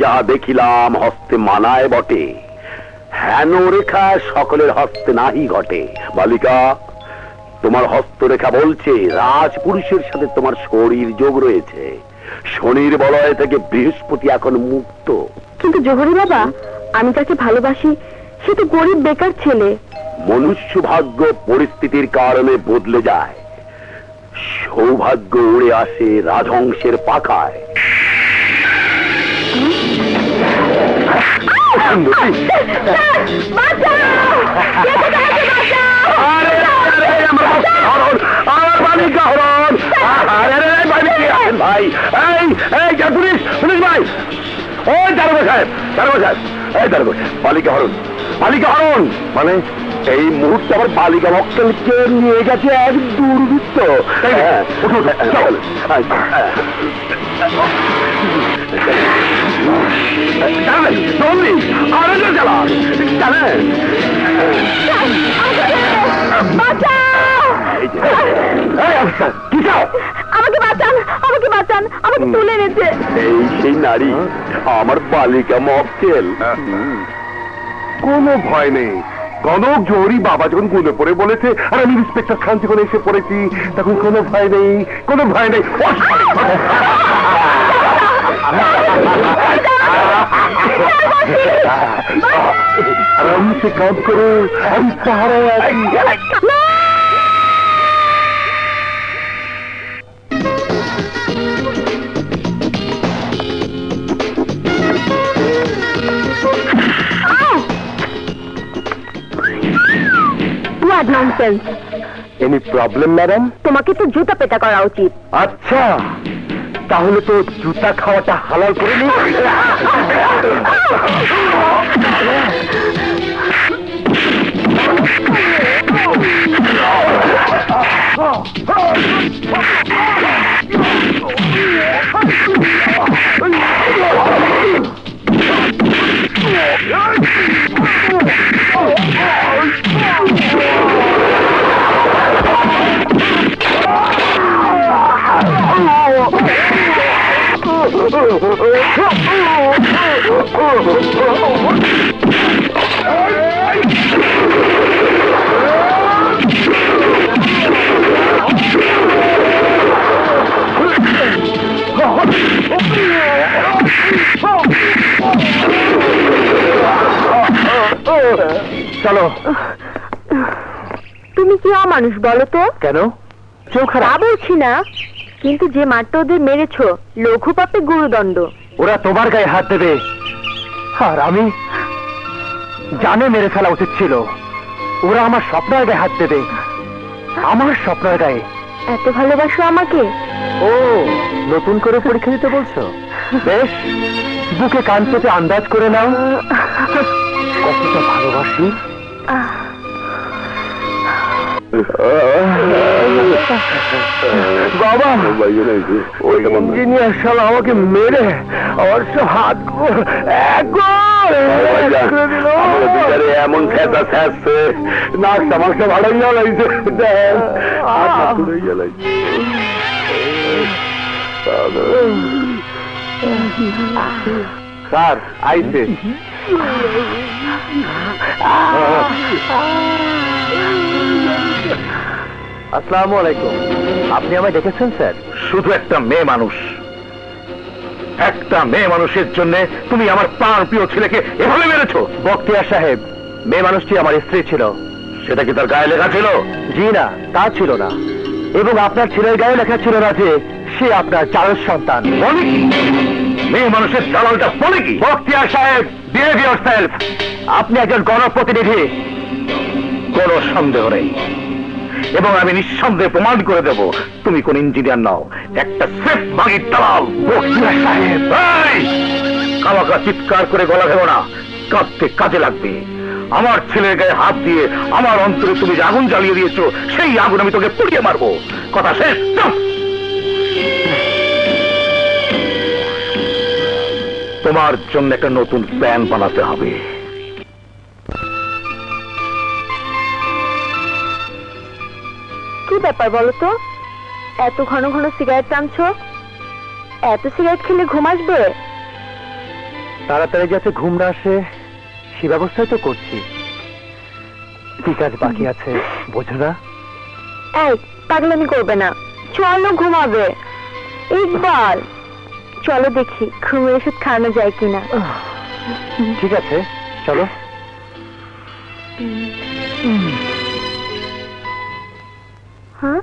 যাহা দেখিলাম হস্তে মানায় বটে। হেন রেখা সকলের হস্তে নাহি ঘটে। বালিকা তোমার হস্তরেখা বলছে রাজপুরুষের সাথে তোমার শরীর যোগ রয়েছে। শনির বলয় থেকে বৃহস্পতি এখন মুক্ত। কিন্তু জোহরি বাবা আমি তাকে ভালোবাসি সে তো গরিব বেকার ছেলে। মনুষ্য ভাগ্য পরিস্থিতির কারণে বদলে যায়। সৌভাগ্য উড়ে আসে রাজহংসের পাখায়। ভাই এই এই পুলিশ পুলিশ ভাই ওই দারোগা সাহেব দারোগা সাহেব বালিকা হরণ বালিকা হরণ মানে এই মুহূর্তে আমার বালিকা মক্কেলকে নিয়ে গেছে এক দুর্বৃত্ত হ্যাঁ, উঠুন, চল। চালান, জলদি, আরও জোরে চালান। চালান। আমাকে বাঁচান আমাকে বাঁচান আমাকে তুলে এনেছে এই সেই নারী আমার বালিকা মক্কেল কোনো ভয় নেই কনক জহরি বাবা যখন গুলে পড়ে বলেছে আর আমি ইন্সপেক্টর খান যখন এসে পড়েছি তখন কোনো ভয় নেই কোনো ভয় নেই সে কাজ করো আমি সাহারায় আছি ননসেন্স এনি প্রবলেম ম্যাডাম তোমাকে তো জুতা পেটা করা উচিত। আচ্ছা। তাহলে তো জুতা খাওয়াটা হালাল করে নি। চলো। তুমি কি অমানুষ বলো তো? কেন? চোখ তা বলছি না। কিন্তু যে মারটা ওদের মেরেছো লঘু পাপে গুরুদণ্ড। ওরা তোমার গায়ে হাত দেবে। আর আমি জানে মেরে ফেলা উচিত ছিল। ওরা আমার স্বপ্নের গায়ে হাত দেবে। আমার স্বপ্নের গায়ে। এত ভালোবাসো আমাকে? ও নতুন করে পরীক্ষা দিতে বলছো? বেশ বুকে কান পেতে আন্দাজ করে নাও। কতটা ভালোবাসি। বাবা ওই ইঞ্জিনিয়ার শালা আমাকে মেরে আমার সব হাত। এমন খেতা শেষছে নাক তামাকটা তুড়াইয়া লাগছে স্যার আইসে আসসালামু আলাইকুম। আপনি আমায় ডেকেছেন স্যার? শুধু একটা মেয়ে মানুষ। একটা মেয়ে মানুষের জন্য তুমি আমার প্রাণ প্রিয় ছেলেকে এভাবে মেরেছো। বক্তিয়ার সাহেব মেয়ে মানুষটি আমার স্ত্রী ছিল। সেটা কি তার গায়ে লেখা ছিল? জি না তা ছিল না। এবং আপনার ছেলের গায়ে লেখা ছিল না যে সে আপনার সন্তান। বলে কি? মেয়ে মানুষের দালালটা বলে কি? বক্তিয়ার সাহেব বিহেভ আপনি একজন গণপ্রতিনিধি। কোনো সন্দেহ নেই। এবং আমি নিঃসন্দেহে প্রমাণ করে দেব, তুমি কোন ইঞ্জিনিয়ার নাও। একটা সেফ বাগির দালাল! কামাকা চিৎকার করে গলা ভেবো না, কাঁদতে কাজে লাগবে। আমার ছেলের গায়ে হাত দিয়ে আমার অন্তরে তুমি যে আগুন জ্বালিয়ে দিয়েছ, সেই আগুন আমি তোকে পুড়িয়ে মারবো। কথা শেষ তোমার জন্য একটা নতুন প্ল্যান বানাতে হবে। ব্যাপার বলো তো? এত ঘন ঘন সিগারেট টানছো? এত সিগারেট খেলে ঘুম আসবে? তাড়াতাড়ি যাতে ঘুম না আসে সে ব্যবস্থাই তো করছি। কি কাজ বাকি আছে বোঝো না? এই পাগলামি করবে না। চলো ঘুমাবে। ইকবাল চলো দেখি ঘুমের ওষুধ খাওয়ানো যায় কিনা। ঠিক আছে চলো। হ্যাঁ?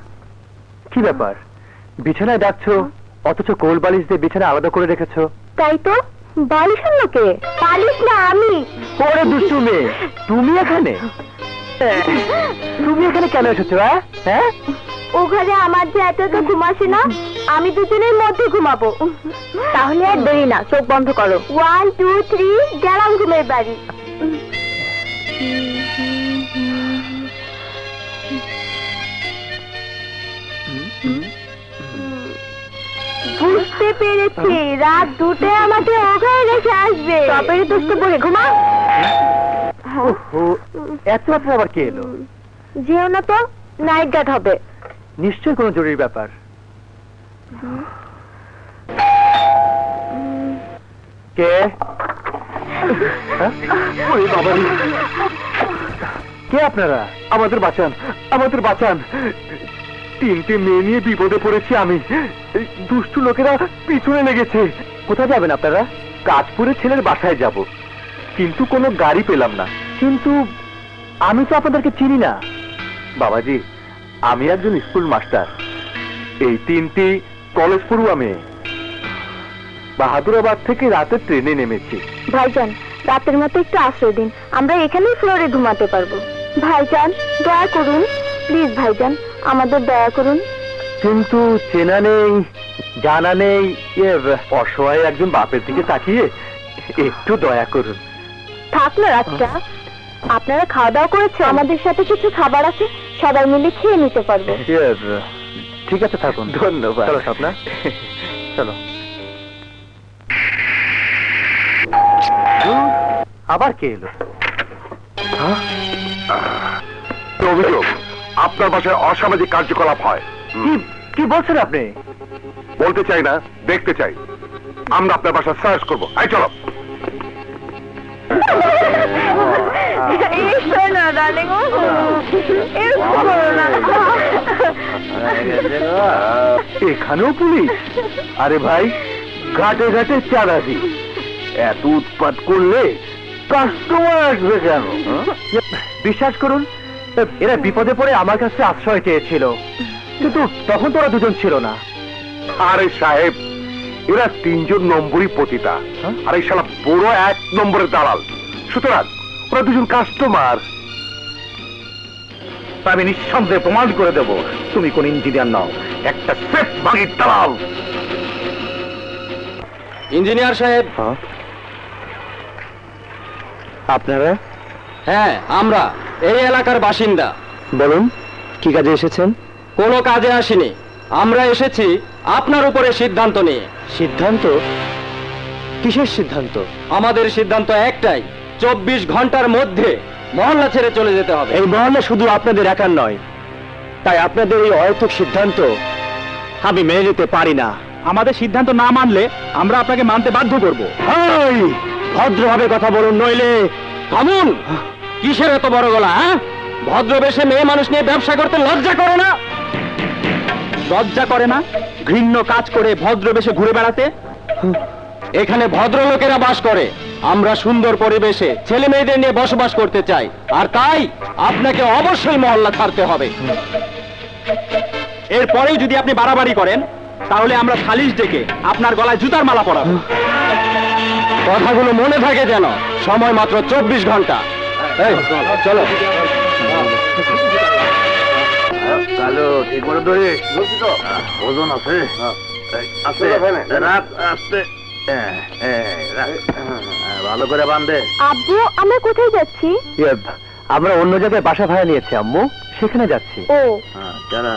কি ব্যাপার? বিছানায় ডাকছো অথচ কোল বালিশ দিয়ে বিছানা আলাদা করে রেখেছো। তাই তো? বালিশ লোকে বালিশ না আমি। ওরে দুষ্টু মেয়ে তুমি এখানে? তুমি এখানে কেন এসেছ হ্যাঁ? হ্যাঁ? ও ঘরে আমার যে এত এত ঘুম আসে না আমি দুজনের মধ্যে ঘুমাবো। তাহলে আর দেরি না চোখ বন্ধ করো। ওয়ান টু থ্রি গেলাম ঘুমের বাড়ি। বুঝতে পেরেছি। রাত দুটো আমাকে ওখানে রেখে আসবে। তবে দুষ্ট বলে ঘুমা এত রাত্রে আবার কে এলো? যেও না তো নাইট গার্ড হবে। নিশ্চয়ই কোনো জরুরি ব্যাপার। কে? হ্যাঁ? কে আপনারা? আমাদের বাঁচান আমাদের বাঁচান। তিনটে মেয়ে নিয়ে বিপদে পড়েছি আমি। দুষ্টু লোকেরা পিছনে লেগেছে। কোথায় যাবেন আপনারা? কাজপুরের ছেলের বাসায় যাব। কিন্তু কোনো গাড়ি পেলাম না। কিন্তু আমি তো আপনাদেরকে চিনি না। বাবাজি, আমি একজন স্কুল মাস্টার। এই তিনটি কলেজ পড়ুয়া মেয়ে। বাহাদুরাবাদ থেকে রাতে ট্রেনে নেমেছি। ভাইজান, রাতের মতো একটু আশ্রয় দিন। আমরা এখানেই ফ্লোরে ঘুমাতে পারব। ভাইজান, দয়া করুন। প্লিজ ভাইজান আমাদের দয়া করুন। কিন্তু চেনা নেই জানা নেই অসহায় একজন বাপের দিকে তাকিয়ে একটু দয়া করুন। থাক না রাতটা আপনারা খাওয়া দাওয়া করেছে আমাদের সাথে কিছু খাবার আছে সবাই মিলে খেয়ে নিতে পারব। ঠিক আছে থাকুন। ধন্যবাদ। চলো স্বপ্না। চলো। আবার কে এলো? হ্যাঁ? অভিযোগ। আপনার বাসায় অসামাজিক কার্যকলাপ হয়। কি কি বলছেন আপনি? বলতে চাই না দেখতে চাই। আমরা আপনার বাসা সার্চ করব। এই চলো। এখানেও পুলিশ। আরে ভাই ঘাটে ঘাটে চাঁদাদি এত উৎপাত করলে কাস্টমার আসবে কেন? বিশ্বাস করুন এরা বিপদে পড়ে আমার কাছে আশ্রয় চেয়েছিল। কিন্তু তখন তো ওরা দুজন ছিল না। আরে সাহেব এরা তিনজন নম্বরই পতিতা। হ্যাঁ? আর এই শালা বড় এক নম্বরের দালাল। সুতরাং ওরা দুজন কাস্টমার আমি নিঃসন্দেহে প্রমাণ করে দেব তুমি কোন ইঞ্জিনিয়ার নাও একটা সেফ বাগির দালাল। ইঞ্জিনিয়ার সাহেব। আপনারা? হ্যাঁ আমরা। এই এলাকার বাসিন্দা। বলুন কি কাজে এসেছেন? কোনো কাজে আসিনি। আমরা এসেছি আপনার উপরে সিদ্ধান্ত নিয়ে। সিদ্ধান্ত? কিসের সিদ্ধান্ত? আমাদের সিদ্ধান্ত একটাই চব্বিশ ঘণ্টার মধ্যে মহল্লা ছেড়ে চলে যেতে হবে। এই মহল্লা শুধু আপনাদের একার নয় তাই আপনাদের এই অহেতুক সিদ্ধান্ত আমি মেনে নিতে পারি না। আমাদের সিদ্ধান্ত না মানলে আমরা আপনাকে মানতে বাধ্য করব। ভদ্রভাবে কথা বলুন নইলে থামুন! কিসের এত বড় গলা হ্যাঁ? ভদ্রবেশে মেয়ে মানুষ নিয়ে ব্যবসা করতে লজ্জা করে না? লজ্জা করে না? ঘৃণ্য কাজ করে ভদ্রবেশে ঘুরে বেড়াতে? এখানে ভদ্রলোকেরা বাস করে। আমরা সুন্দর পরিবেশে ছেলে মেয়েদের নিয়ে বসবাস করতে চাই। আর তাই আপনাকে অবশ্যই মহল্লা ছাড়তে হবে। এরপরেও যদি আপনি বাড়াবাড়ি করেন, তাহলে আমরা সালিশ ডেকে আপনার গলায় জুতার মালা পরাবো। কথাগুলো মনে থাকে যেন। সময় মাত্র চব্বিশ ঘণ্টা। চলো। হ্যালো ঠিক করে ধরে ওজন আছে। আছে। রাখ আস্তে। ভালো করে বান্ধে আব্বু আমরা কোথায় যাচ্ছি? ইয়ে, আমরা অন্য জায়গায় বাসা ভাড়া নিয়েছি আম্মু। সেখানে যাচ্ছি। ও। যারা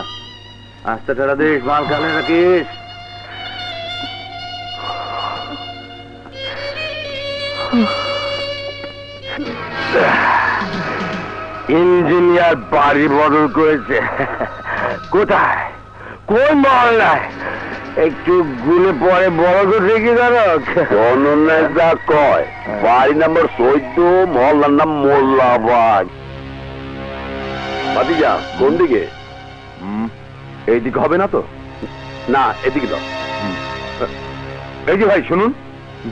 আস্তে ছেড়া দিস মাল কালে রাখিস। ইঞ্জিনিয়ার বাড়ি বদল করেছে। কোথায়? কোন মহল্লায়? একটু গুলে পরে বড় করে কি জানো অনন্যায় যা কয় বাড়ি নাম্বার চোদ্দ মহল্লার নাম মোল্লাবাদ বাদিজা কোন দিকে? এইদিকে হবে না তো? না এদিকে দাও। এই যে ভাই শুনুন।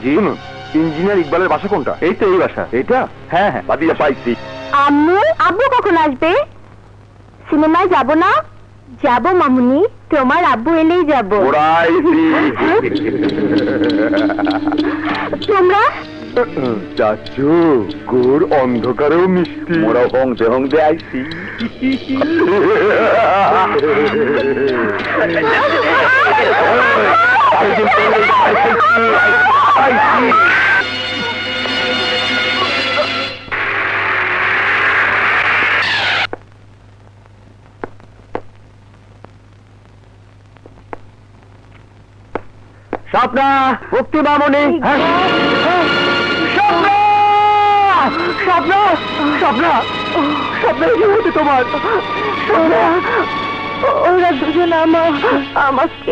জি। শুনুন। ইঞ্জিনিয়ার ইকবালের বাসা কোনটা? এই তো এই বাসা। এইটা? হ্যাঁ হ্যাঁ। বাদিয়া পাইছি। আম্মু আব্বু কখন আসবে? সিনেমায় যাব না? যাব মামুনি তোমার আব্বু এলেই যাব। তোমরা? চাচু গোর অন্ধকারেও মিষ্টি। মোরা হংতে হংতে আইছি। স্বপ্না মুক্তি মামনি স্বপ্ন স্বপ্ন স্বপ্ন স্বপ্ন কি স্বপ্ন। ওরা দুজন আমাকে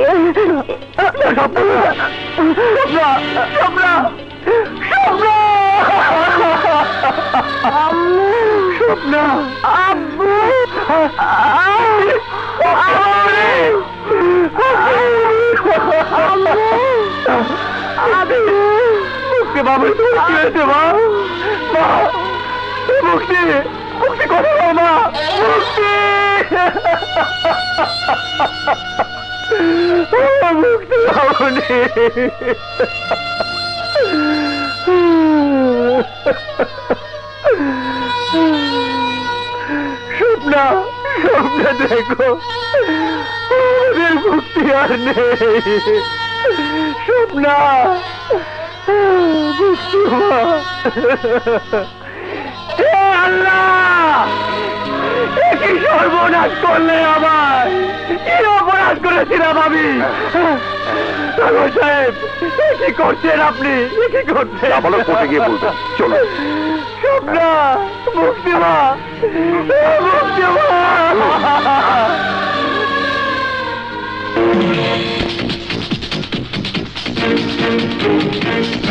মুক্তি বাবু কি হয়েছে মা। মুক্তি মুক্তি কথা বল মা, মুক্তি। মুক্তি বাবুনি স্বপ্না, স্বপ্ন দেখো মুক্তি আর নেই। স্বপ্না আল্লাহ! কি সর্বনাশ করলে আমার। কি অপরাধ করেছিলাম আমি? ঠাকুর সাহেব কি করছেন আপনি? কি করছেন? বলো কোর্টে গিয়ে বলবেন। চলো। স্বপ্না মুক্তি মা এ মুক্তি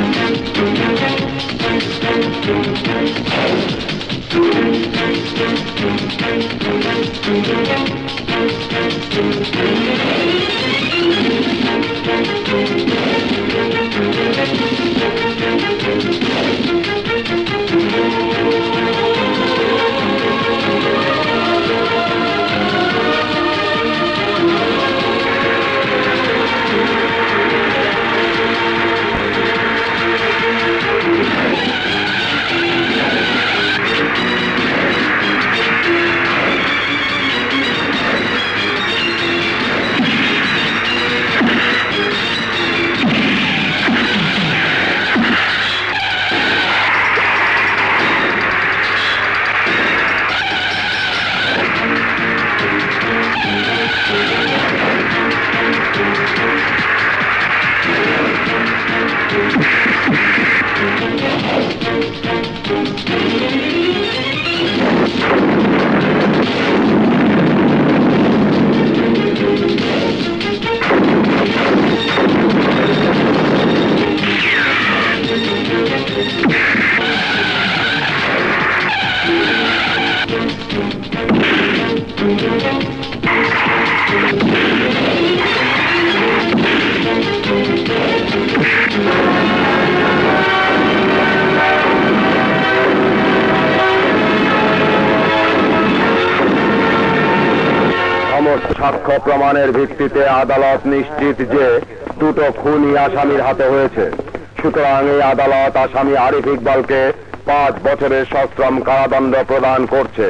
প্রমাণের ভিত্তিতে আদালত নিশ্চিত যে দুটো খুনি আসামির হাতে হয়েছে। সুতরাং এই আদালত আসামি আরিফ ইকবালকে পাঁচ বছরের সশ্রম কারাদণ্ড প্রদান করছে।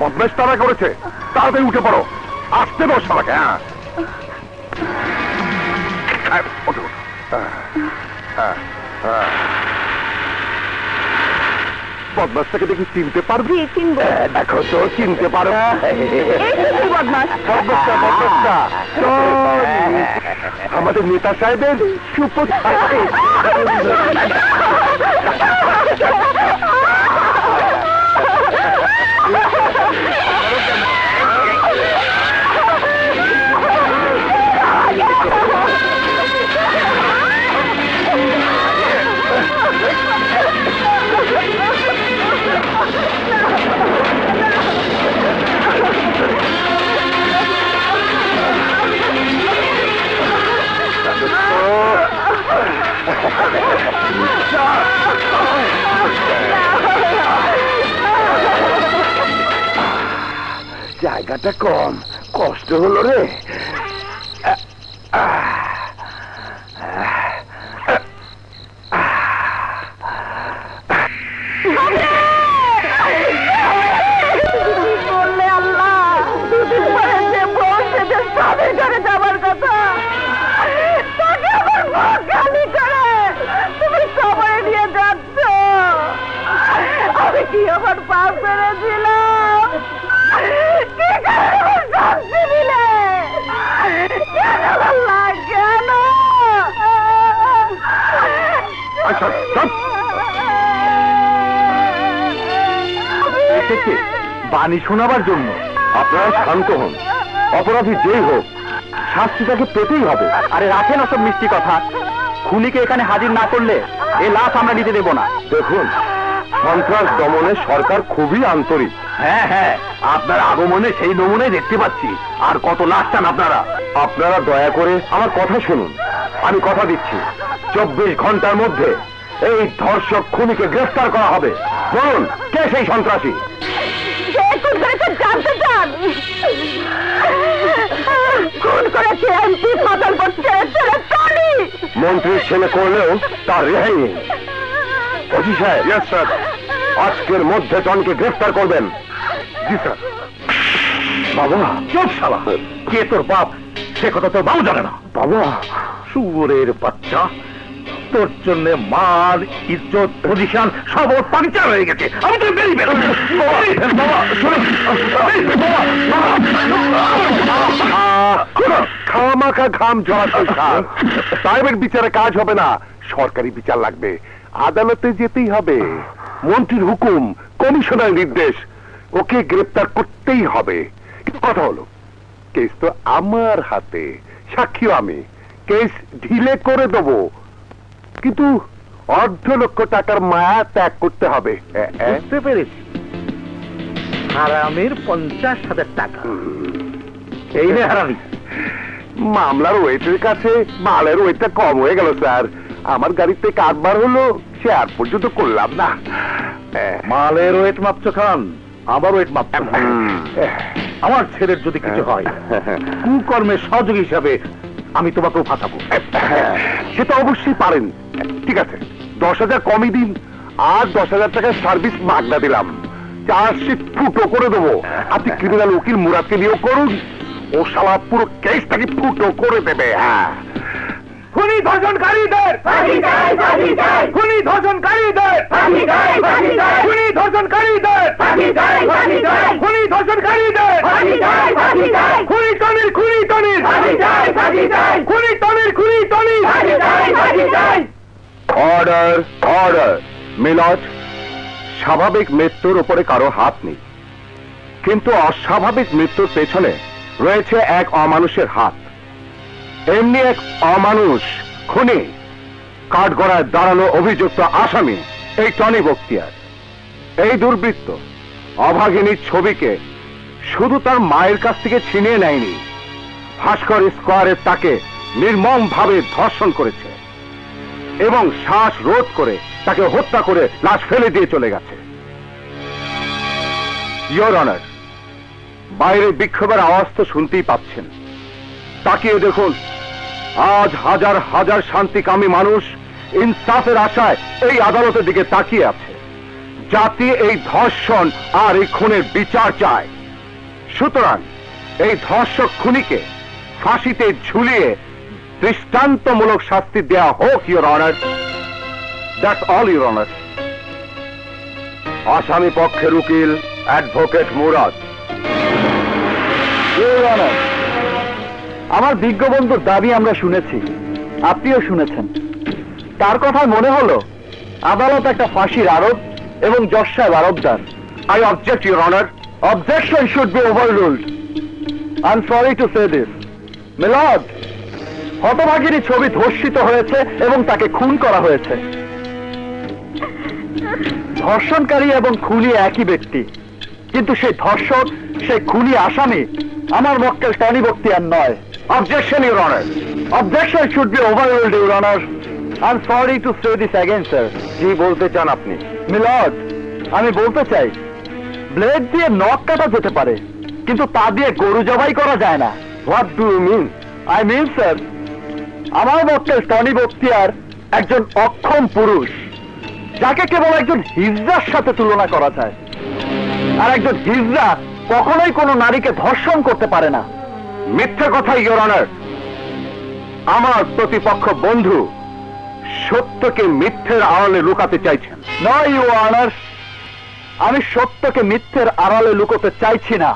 বদমেশ তারা করেছে। তাড়াতাড়ি উঠে পড়ো। আসতে বস আমাকে হ্যাঁ হ্যাঁ, বদমাসটাকে দেখি চিনতে পারবি? চিনবো। দেখো তো চিনতে পারো। বদমাস। বদমাসটা বদমাসটা আমাদের নেতা সাহেবের সুপুত্র জায়গাটা কম কষ্ট হলো রে। শোনাবার জন্য। আপনারা শান্ত হন। অপরাধী যেই হোক শাস্তি তাকে পেতেই হবে। আরে রাখেন ওসব মিষ্টি কথা। খুনিকে এখানে হাজির না করলে এই লাশ আমরা নিতে দেব না। দেখুন সন্ত্রাস দমনে সরকার খুবই আন্তরিক। হ্যাঁ হ্যাঁ আপনার আগমনে সেই নমুনাই দেখতে পাচ্ছি। আর কত লাশ চান আপনারা? আপনারা দয়া করে আমার কথা শুনুন। আমি কথা দিচ্ছি। চব্বিশ ঘণ্টার মধ্যে এই ধর্ষক খুনিকে গ্রেফতার করা হবে। বলুন কে সেই সন্ত্রাসী? ছেলে করলেও তার রেহাই নেই। ওসি সাহেব স্যার আজকের মধ্যে টনকে গ্রেফতার করবেন। জি স্যার বাবা। চুপ শালা। কে তোর বাপ? সে কথা তোর বাবু জানে না। বাবা। সুরের বাচ্চা। তোর জন্য মান ইজ্জত পজিশন সব ওর পাংচার হয়ে গেছে। আমি তো বেরো খামাখা ঘাম জড়াতে সাহেবের বিচারে কাজ হবে না, সরকারি বিচার লাগবে। আদালতে যেতেই হবে। মন্ত্রীর হুকুম কমিশনার নির্দেশ, ওকে গ্রেপ্তার করতেই হবে। কথা হলো, কেস তো আমার হাতে, সাক্ষীও আমি। কেস ঢিলে করে দেবো কিন্তু অর্ধ লক্ষ টাকার মায়া ত্যাগ করতে হবে। বুঝতে পেরেছি। হারামের পঞ্চাশ হাজার টাকা। এই রে হারামি। মামলার ওয়েটের কাছে মালের ওয়েটটা কম হয়ে গেল স্যার। আমার গাড়িতে কারবার হলো সে আর পর্যন্ত করলাম না। মালের ওয়েট মাপছো খান? আমার ওয়েট মাপ আমার ছেলের যদি কিছু হয় কুকর্মের সহযোগী হিসাবে আমি তোমাকেও ফাঁসাবো। সেটা অবশ্যই পারেন। ঠিক আছে দশ হাজার কমই দিন, আর দশ হাজার টাকার সার্ভিস মাগনা দিলাম। চার্জশিট ফুটো করে দেবো। আপনি ক্রিমিনাল উকিল মুরাদকে নিয়োগ করুন। ও সালা পুরো কেসটাকে ফুটো করে দেবে হ্যাঁ। খুনি ধর্ষণকারীদের খুনি ধর্ষণকারীদের খুনি ধর্ষণকারীদের খুনি ধর্ষণকারীদের খুনি টনির খুনি টনির খুনি টনির খুনি অর্ডার অর্ডার মিলজ স্বাভাবিক মৃত্যুর উপরে কারও হাত নেই। কিন্তু অস্বাভাবিক মৃত্যুর পেছনে রয়েছে এক অমানুষের হাত। এমনি এক অমানুষ খুনি কাঠগড়ায় দাঁড়ানো অভিযুক্ত আসামি, এই টনি বক্তিয়ার। এই দুর্বৃত্ত অভাগিনীর ছবিকে শুধু তার মায়ের কাছ থেকে ছিনিয়ে নেয়নি, ভাস্কর স্কোয়ারের তাকে নির্মম ভাবে ধর্ষণ করেছে এবং শ্বাস রোধ করে তাকে হত্যা করে লাশ ফেলে দিয়ে চলে গেছে। ইয়োর অনার বাইরে বিক্ষোভের আওয়াজ তো শুনতেই পাচ্ছেন। তাকিয়ে দেখুন। আজ হাজার হাজার শান্তিকামী মানুষ ইনসাফের আশায় এই আদালতের দিকে তাকিয়ে আছে। জাতি এই ধর্ষণ আর এই খুনের বিচার চায়। সুতরাং এই ধর্ষক খুনিকে ফাঁসিতে ঝুলিয়ে দৃষ্টান্তমূলক শাস্তি দেয়া হোক your honour that's all your honour আসামি পক্ষের উকিল অ্যাডভোকেট মুরাদ। Your Honor, আমার বিজ্ঞ বন্ধুর দাবি আমরা শুনেছি। আপনিও শুনেছেন। তার কথায় মনে হলো আদালত একটা ফাঁসির আরোপ এবং জজ সাহেব আরবদার I object your honour objection should be overruled I am sorry to say this মিলাদ হতভাগিনী ছবি ধর্ষিত হয়েছে এবং তাকে খুন করা হয়েছে। ধর্ষণকারী এবং খুনি একই ব্যক্তি। কিন্তু সেই ধর্ষক সেই খুনি আসামি আমার মক্কেল টনি বক্তিয়ার নয়। Objection your honour objection should be overruled your honour I am sorry to say this again কি বলতে চান আপনি মিলট আমি বলতে চাই ব্লেড দিয়ে নখ কাটা যেতে পারে কিন্তু তা দিয়ে গরু জবাই করা যায় না what do you mean I mean sir আমার মতে টনি বক্তিয়ার একজন অক্ষম পুরুষ যাকে কেবল একজন হিজড়ার সাথে তুলনা করা যায় আর একজন হিজড়া কখনোই কোনো নারীকে ধর্ষণ করতে পারে না মিথ্যে ইয়োর অনার আমার প্রতিপক্ষ বন্ধু সত্যকে মিথ্যের আড়ালে লুকাতে চাইছেন। নয় ইউ অনার আমি সত্যকে মিথ্যের আড়ালে লুকোতে চাইছি না।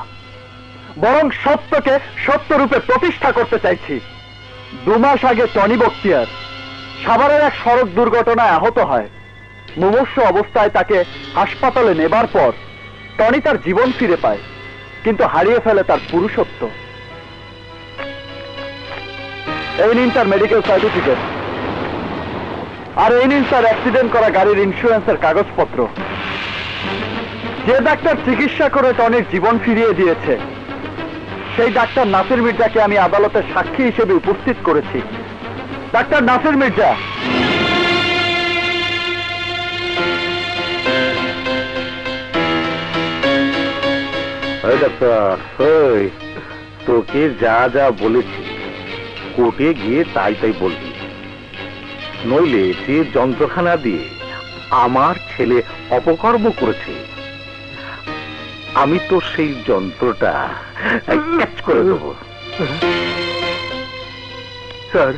বরং সত্যকে সত্যরূপে প্রতিষ্ঠা করতে চাইছি। দু মাস আগে টনি বক্তিয়ার সাভারের এক সড়ক দুর্ঘটনায় আহত হয়। মুমূর্ষ অবস্থায় তাকে হাসপাতালে নেবার পর টনি তার জীবন ফিরে পায়, কিন্তু হারিয়ে ফেলে তার পুরুষত্ব। এই নিন তার মেডিকেল সার্টিফিকেট আর এই নিন তার অ্যাক্সিডেন্ট করা গাড়ির ইন্স্যুরেন্সের কাগজপত্র। যে ডাক্তার চিকিৎসা করে টনির জীবন ফিরিয়ে দিয়েছে, সেই ডাক্তার নাসির মির্জাকে আমি আদালতে সাক্ষী হিসেবে উপস্থিত করেছি। ডাক্তার নাসির মির্জা। ডাক্তার তোকে যা যা বলেছি কোর্টে গিয়ে তাই তাই বলবি। নইলে যে যন্ত্রখানা দিয়ে আমার ছেলে অপকর্ম করেছে। আমি তো সেই যন্ত্রটা ক্যাচ করে দেবো। স্যার,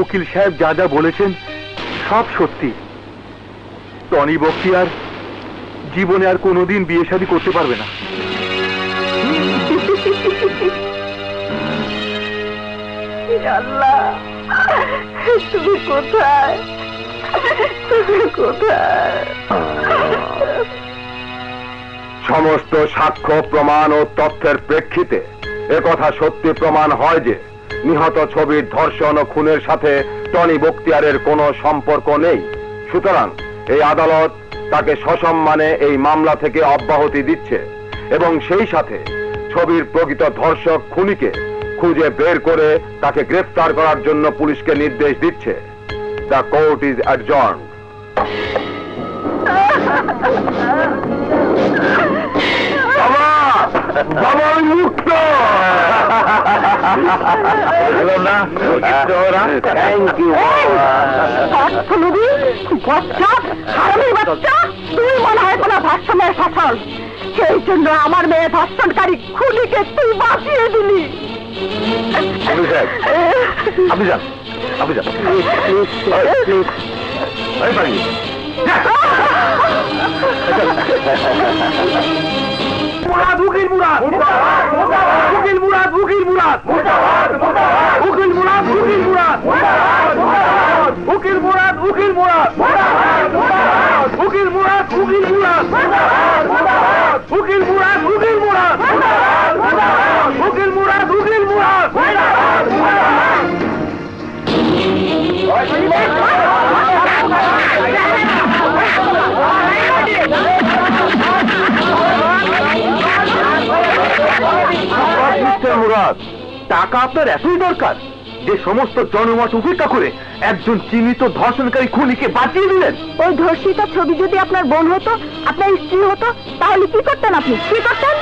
উকিল সাহেব যা যা বলেছেন সব সত্যি। টনি বক্তিয়ার জীবনে আর কোনোদিন বিয়ে শাদী করতে পারবে না। সমস্ত সাক্ষ্য, প্রমাণ ও তথ্যের প্রেক্ষিতে একথা সত্যি প্রমাণ হয় যে নিহত ছবির ধর্ষণ ও খুনের সাথে টনি বক্তিয়ারের কোনো সম্পর্ক নেই। সুতরাং এই আদালত তাকে সসম্মানে এই মামলা থেকে অব্যাহতি দিচ্ছে এবং সেই সাথে ছবির প্রকৃত ধর্ষক খুনিকে খুঁজে বের করে তাকে গ্রেফতার করার জন্য পুলিশকে নির্দেশ দিচ্ছে। দ্য কোর্ট ইজ অ্যাডজর্ন বাবা বাবা আমি মুক্ত হলো না থ্যাংক ইউ বাচ্চা হারামির বাচ্চা তুই কোনো ধর্ষণের ফসল সেই জন্য আমার মেয়ে ধর্ষণকারী খুনিকে তুই বাঁচিয়ে দিলি। আপনি সাহেব আপনি যান আপনি যান পারি মুরাদ উকিল মুরাদ। উকিল মুরাদ উকিল মুরাদ। উকিল মুরাদ উকিল মুরাদ। উকিল মুরাদ উকিল মুরাদ। উকিল মুরাদ উকিল মুরাদ। উকিল মুরাদ উকিল মুরাদ। উকিল মুরাদ উকিল মুরাদ। মিস্টার মুরাদ। টাকা আপনার এতই দরকার যে সমস্ত জনমত উপেক্ষা করে একজন চিহ্নিত ধর্ষণকারী খুনিকে বাঁচিয়ে দিলেন। ওই ধর্ষিত ছবি যদি আপনার বোন হতো, আপনার স্ত্রী হতো, তাহলে কি করতেন আপনি? কি করতেন?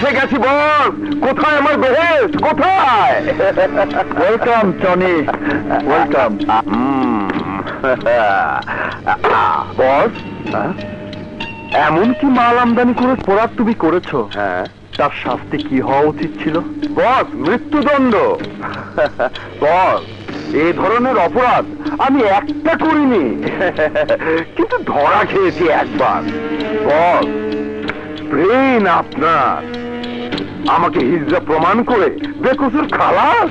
এসে গেছি বস কোথায় আমার বেহেস কোথায়? ওয়েলকাম টনি ওয়েলকাম বস এমন কি মাল আমদানি করে পোড়ার তুমি করেছ? হ্যাঁ। তার শাস্তি কি হওয়া উচিত ছিল? বস মৃত্যুদণ্ড। বস এ ধরনের অপরাধ আমি একটা করিনি। কিন্তু ধরা খেয়েছি একবার। বস ব্রেন আপনার। আমাকে হিজড়া প্রমাণ করে বেকসুর খালাস।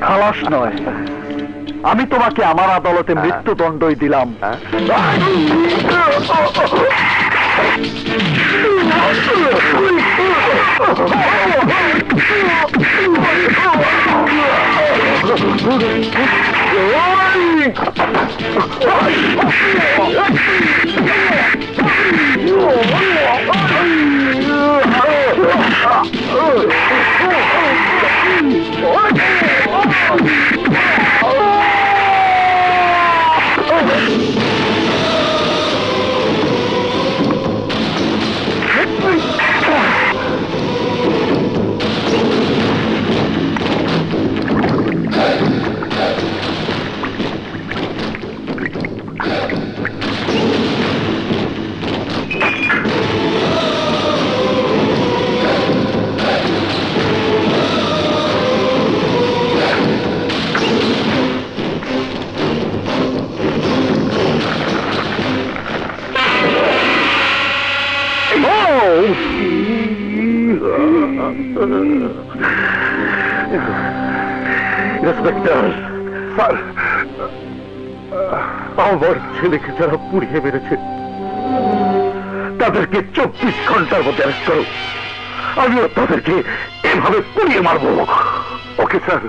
খালাস নয়। আমি তোমাকে আমার আদালতে মৃত্যুদণ্ডই দিলাম। ইন্সপেক্টর ছেলেকে যারা পুড়িয়ে মেরেছে তাদেরকে চব্বিশ ঘণ্টার মধ্যে অ্যারেস্ট করো। আমিও তাদেরকে এভাবে পুড়িয়ে মারবো। Okay sir.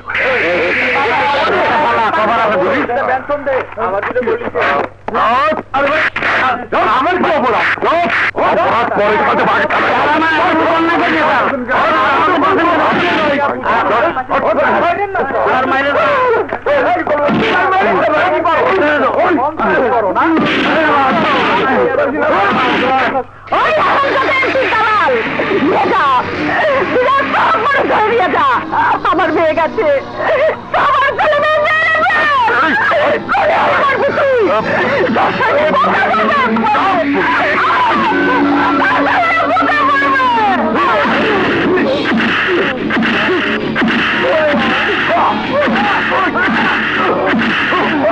আমার কি অপরাধ অপরাধ পরে সাথে বাগে ওই আমার মেয়ে গেছে সবার ছেলে মেয়ে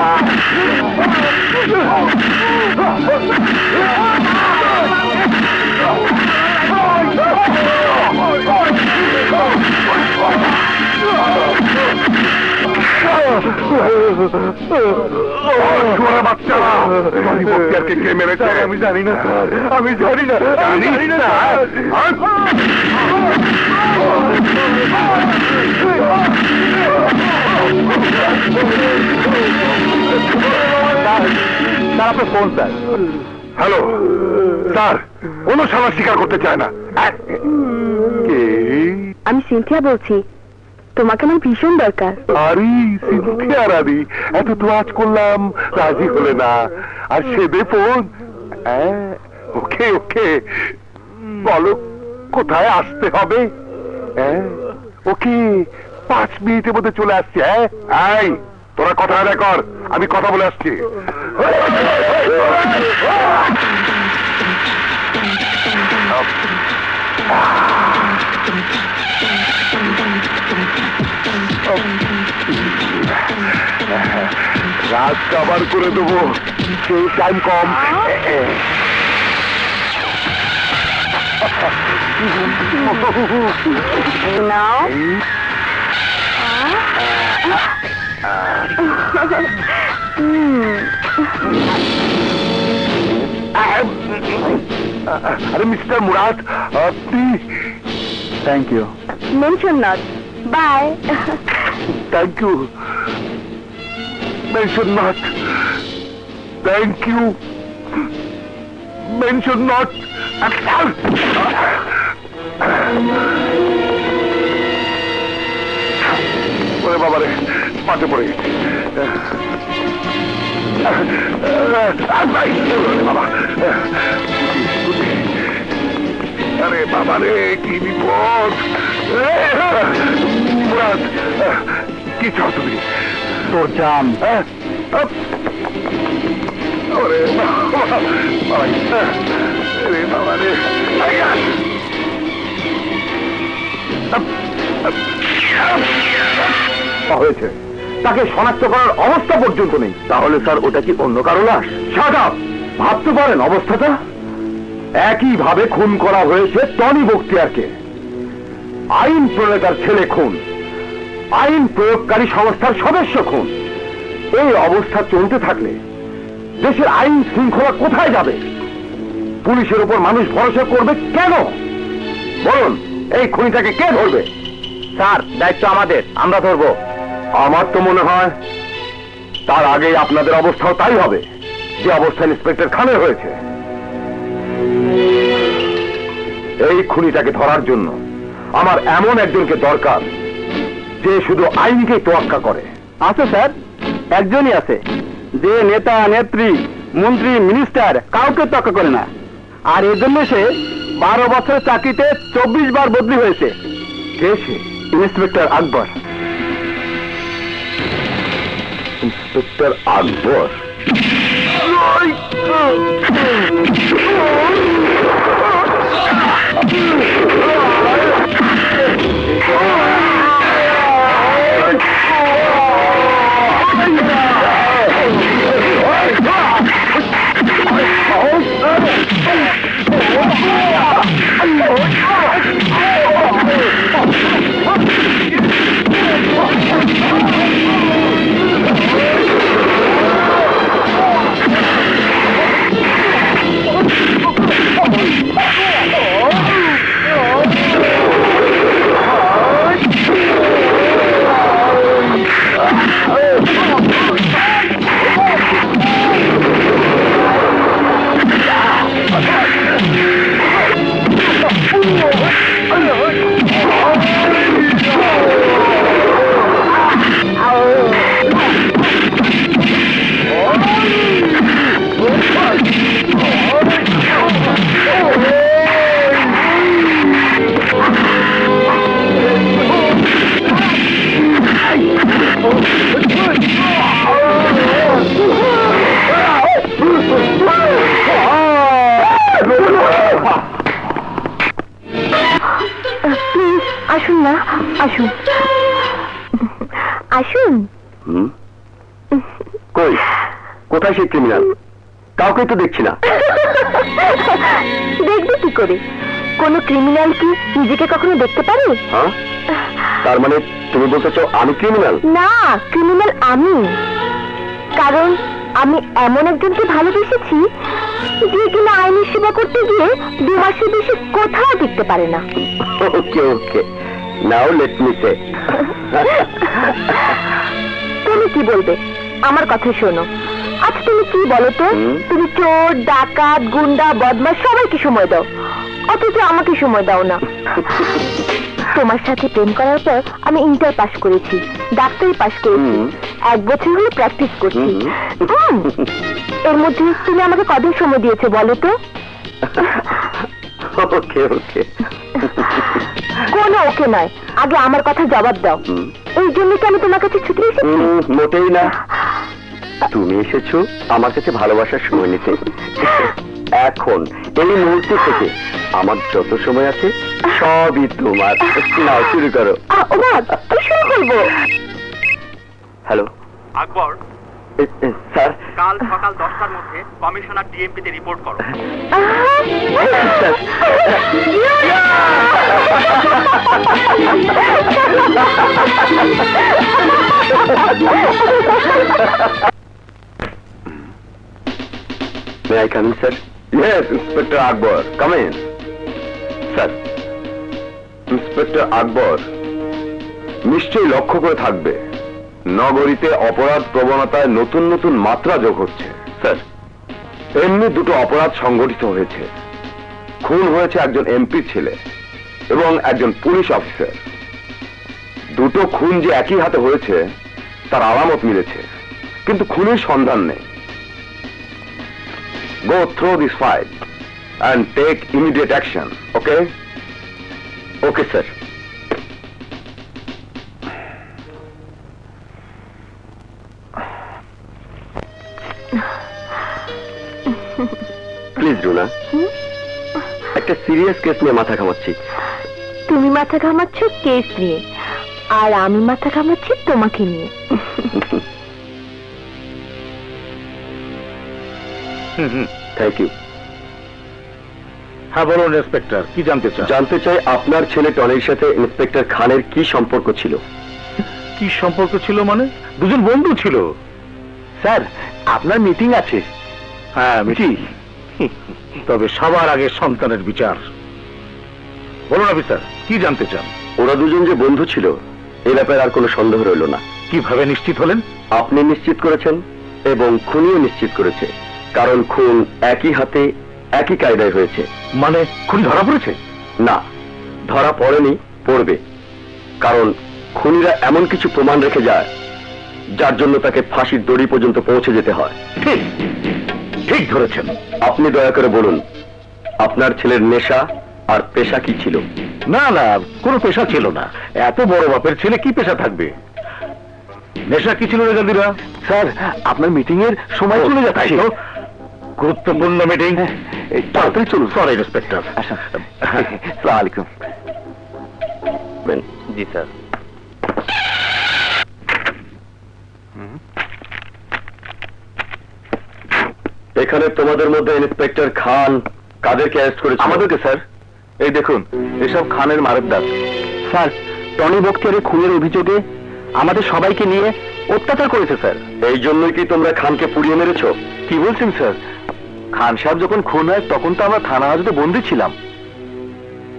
ফেল। করে মারবি তুই। তোর সঙ্গে কথা বলবে একবার। তোর সঙ্গে কথা বলবে। বাচ্চারা বক্তিয়ারকে কে মেরেছে আমি জানি না স্যার আপনার ফোন স্যার। হ্যালো স্যার কোন সালা স্বীকার করতে চায় না। আমি সিনথিয়া বলছি। তোমাকে আমার ভীষণ দরকার। আরে সিনথিয়া রানী এত তো আজ করলাম রাজি হলে না। আর সেবে ফোন হ্যাঁ, ওকে ওকে। বলো কোথায় আসতে হবে? হ্যাঁ, ওকে। পাঁচ মিনিটের মধ্যে চলে আসছে হ্যাঁ? এই তোরা কথা আদায় কর আমি কথা বলে আসছি। রাত কাবার করে দেবো সেই টাইম কম। নাও। আরে মিস্টার মুরাদ আপনি thank you mention not bye thank you mention not thank you mention not ওরে বাবারে পাতে পড়ে গেছি বাবা আরে বাবা রে কি বিপদ কি চাও তুমি তোর হ্যাঁ? আপ! ওরে! আরে বাবা রে! আপ! হয়েছে। তাকে শনাক্ত করার অবস্থা পর্যন্ত নেই। তাহলে স্যার, ওটা কি অন্য কারও লাশ? সাদা ভাবতে পারেন অবস্থাটা? একই ভাবে খুন করা হয়েছে টনি বক্তিয়ারকে আইন প্রণেতার ছেলে খুন। আইন প্রয়োগকারী সংস্থার সদস্য খুন। এই অবস্থা চলতে থাকলে দেশের আইন শৃঙ্খলা কোথায় যাবে? পুলিশের উপর মানুষ ভরসা করবে কেন? বলুন, এই খুনিটাকে কে ধরবে? স্যার, দায়িত্ব আমাদের। আমরা ধরবো। আমার তো মনে হয় তার আগেই আপনাদের অবস্থাও তাই হবে যে অবস্থা ইন্সপেক্টর খানের হয়েছে। এই খুনিটাকে ধরার জন্য আমার এমন একজনকে দরকার যে শুধু আইনকে তোয়াক্কা করে। আছে স্যার। একজনই আছে যে নেতা নেত্রী মন্ত্রী মিনিস্টার কাউকে তোয়াক্কা করে না। আর এর জন্য সে বারো বছরের চাকরিতে চব্বিশ বার বদলি হয়েছে। কে সে? Inspector Akbar. Inspector Akbar. Please আসুন না আসুন। আসুন। হুম? কই? কোথায় সেই ক্রিমিনাল কাউকে তো দেখছি না। দেখবে কি করে? কোন ক্রিমিনাল কি নিজেকে কখনো দেখতে পারে? হ্যাঁ? তার মানে তুমি বলতে চাও আমি ক্রিমিনাল না ক্রিমিনাল আমি। কারণ আমি এমন একজনকে ভালোবেসেছি যে কিনা আইনের সেবা করতে গিয়ে দু মাসের বেশি কোথাও টিকতে পারে না। Okay okay. Now let me say তুমি কি বলবে? আমার কথা শোনো। আচ্ছা তুমি কি বলো তো? তুমি চোর ডাকাত গুন্ডা বদমাস সবাইকে সময় দাও। অথচ আমাকে সময় দাও না। তোমার সাথে প্রেম করার পর আমি ইন্টার পাস করেছি। ডাক্তারি পাস করেছি। এক বছর হলো প্র্যাকটিস করছি। এর মধ্যে তুমি আমাকে কদিন সময় দিয়েছে বলো তো? ওকে ওকে কোনো ওকে নয়। আগে আমার কথা জবাব দাও। এই জন্য কি আমি তোমার কাছে ছুটি এসেছি? মোটেই না। তুমি এসেছ আমার কাছে ভালোবাসার সময় নিতে। এখন এই মুহূর্তে থেকে আমার যত সময় আছে সবই তোমার। নাও শুরু করো। শুরু করব। হ্যালো। আকবর স্যার কাল সকাল দশটার মধ্যে কমিশনার ডিএমপিতে রিপোর্ট করো May I come in, sir? Yes, Inspector Akbar. Come in. Sir. Inspector Akbar নিশ্চয়ই লক্ষ্য করে থাকবে নগরীতে অপরাধ প্রবণতায় নতুন নতুন মাত্রা যোগ হচ্ছে। স্যার। এমনি দুটো অপরাধ সংগঠিত হয়েছে। খুন হয়েছে একজন এমপি ছেলে এবং একজন পুলিশ অফিসার। দুটো খুন যে একই হাতে হয়েছে তার আলামত মিলেছে কিন্তু খুনের সন্ধান নেই। Go through this file and take immediate action okay okay sir. Please Runa একটা সিরিয়াস কেস নিয়ে মাথা ঘামাচ্ছি। তুমি মাথা ঘামাচ্ছ কেস নিয়ে আর আমি মাথা ঘামাচ্ছি তোমাকে নিয়ে। থ্যাংক ইউ হ্যাঁ বলুন ইন্সপেক্টর কি জানতে চান? জানতে চাই আপনার ছেলে টনির সাথে ইন্সপেক্টর খানের কি সম্পর্ক ছিল? কি সম্পর্ক ছিল মানে? দুজন বন্ধু ছিল। স্যার আপনার মিটিং আছে। হ্যাঁ মিটি তবে সবার আগে সন্তানের বিচার। বলুন অফিসার কি জানতে চান? ওরা দুজন যে বন্ধু ছিল এ ব্যাপারে আর কোনো সন্দেহ রইল না। কীভাবে নিশ্চিত হলেন? আপনি নিশ্চিত করেছেন এবং খুনিও নিশ্চিত করেছে কারণ খুন একই হাতে একই কায়দায় হয়েছে। মানে খুনি ধরা পড়েছে? না ধরা পড়েনি পড়বে। কারণ খুনিরা এমন কিছু প্রমাণ রেখে যায় যার জন্য তাকে ফাঁসির দড়ি পর্যন্ত পৌঁছে যেতে হয়। ঠিক ধরেছেন। আপনি দয়া করে বলুন আপনার ছেলের নেশা আর পেশা কি ছিল? না না কোনো পেশা ছিল না। এত বড় বাপের ছেলে কি পেশা থাকবে? নেশা কি ছিল রে স্যার আপনার মিটিং এর সময় চলে তাই যাচ্ছে গুরুত্বপূর্ণ মিটিং। তাড়াতাড়ি চলুন। সরি ইন্সপেক্টর আসসালাম আলাইকুম। জি স্যার। এখানে তোমাদের মধ্যে ইন্সপেক্টর খান কাদেরকে অ্যারেস্ট করেছে আমাদেরকে, স্যার। এই দেখুন এসব খানের মারের দাস স্যার টনি বক্তিয়ারের খুনের অভিযোগে আমাদের সবাইকে নিয়ে অত্যাচার করেছে স্যার। এই জন্যই কি তোমরা খানকে পুড়িয়ে মেরেছো? কি বলছেন স্যার? খান সাহেব যখন খুন হয় তখন তো আমরা থানা হাজতে বন্দি ছিলাম।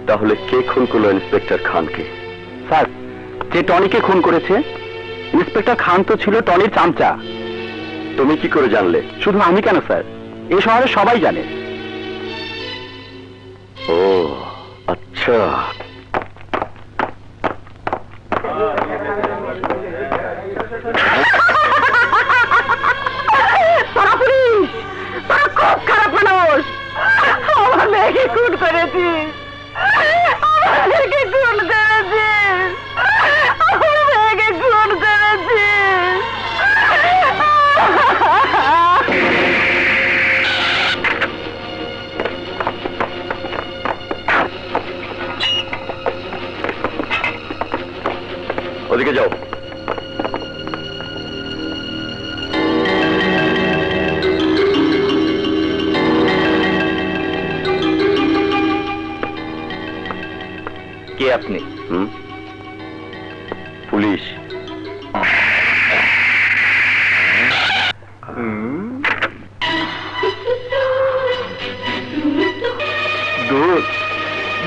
তাহলে কে খুন করল ইন্সপেক্টর খানকে? স্যার যে টনিকে খুন করেছে ইন্সপেক্টর খান তো ছিল টনির চামচা। তুমি কি করে জানলে? শুধু আমি কেন স্যার? এই শহরে সবাই জানে। ও আচ্ছা। তোরা পুলিশ তোরা খুব খারাপ ওদিকে যাও। কে আপনি? পুলিশ।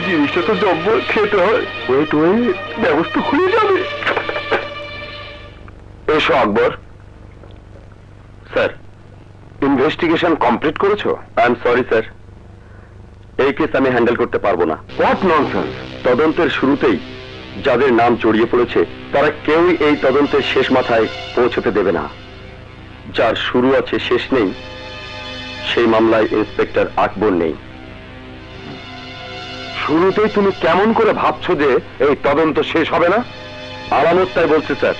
জিনিসটা তো জব্বর খেতে হয়। ওয়েট ওয়েট ব্যবস্থা খুলে যাবে। এসো আকবর? স্যার। ইনভেস্টিগেশন কমপ্লিট করেছ? I am sorry sir. এই কেস আমি হ্যান্ডেল করতে পারব না। হোয়াট ননসেন্স তদন্তের শুরুতেই যাদের নাম জড়িয়ে পড়েছে তারা কেউই এই তদন্তের শেষ মাথায় পৌঁছতে দেবে না। যার শুরু আছে শেষ নেই সেই মামলায় ইন্সপেক্টর আকবর নেই। শুরুতেই তুমি কেমন করে ভাবছ যে এই তদন্ত শেষ হবে না? আলামত তাই বলছে স্যার।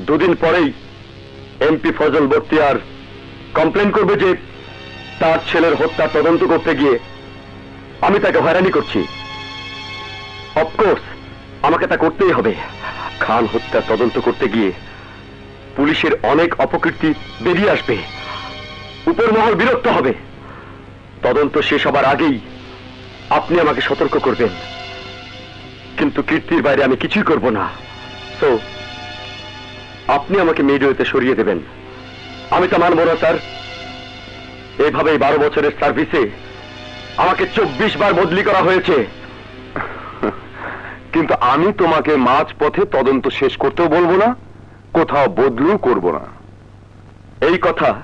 দুদিন পরেই এমপি ফজল বক্তিয়ার কমপ্লেন করবে যে তার ছেলের হত্যা তদন্ত করতে গিয়ে আমি তাকে হয়রানি করছি। অফকোর্স আমাকে তা করতেই হবে। খান হত্যা তদন্ত করতে গিয়ে পুলিশের অনেক অপকীর্তি বেরিয়ে আসবে। উপর মহল বিরক্ত হবে। তদন্ত শেষ হবার আগেই আপনি আমাকে সতর্ক করবেন। কিন্তু কীর্তির বাইরে আমি কিছুই করব না। সো আপনি আমাকে মিডিয়াতে সরিয়ে দেবেন। আমি তা মানব না, স্যার। এভাবে বারো বছরের সার্ভিসে আমাকে চব্বিশ বার বদলি করা হয়েছে। কিন্তু আমি তোমাকে মাঝ পথে তদন্ত শেষ করতেও বলব না, কোথাও বদলু করব না। এই কথা,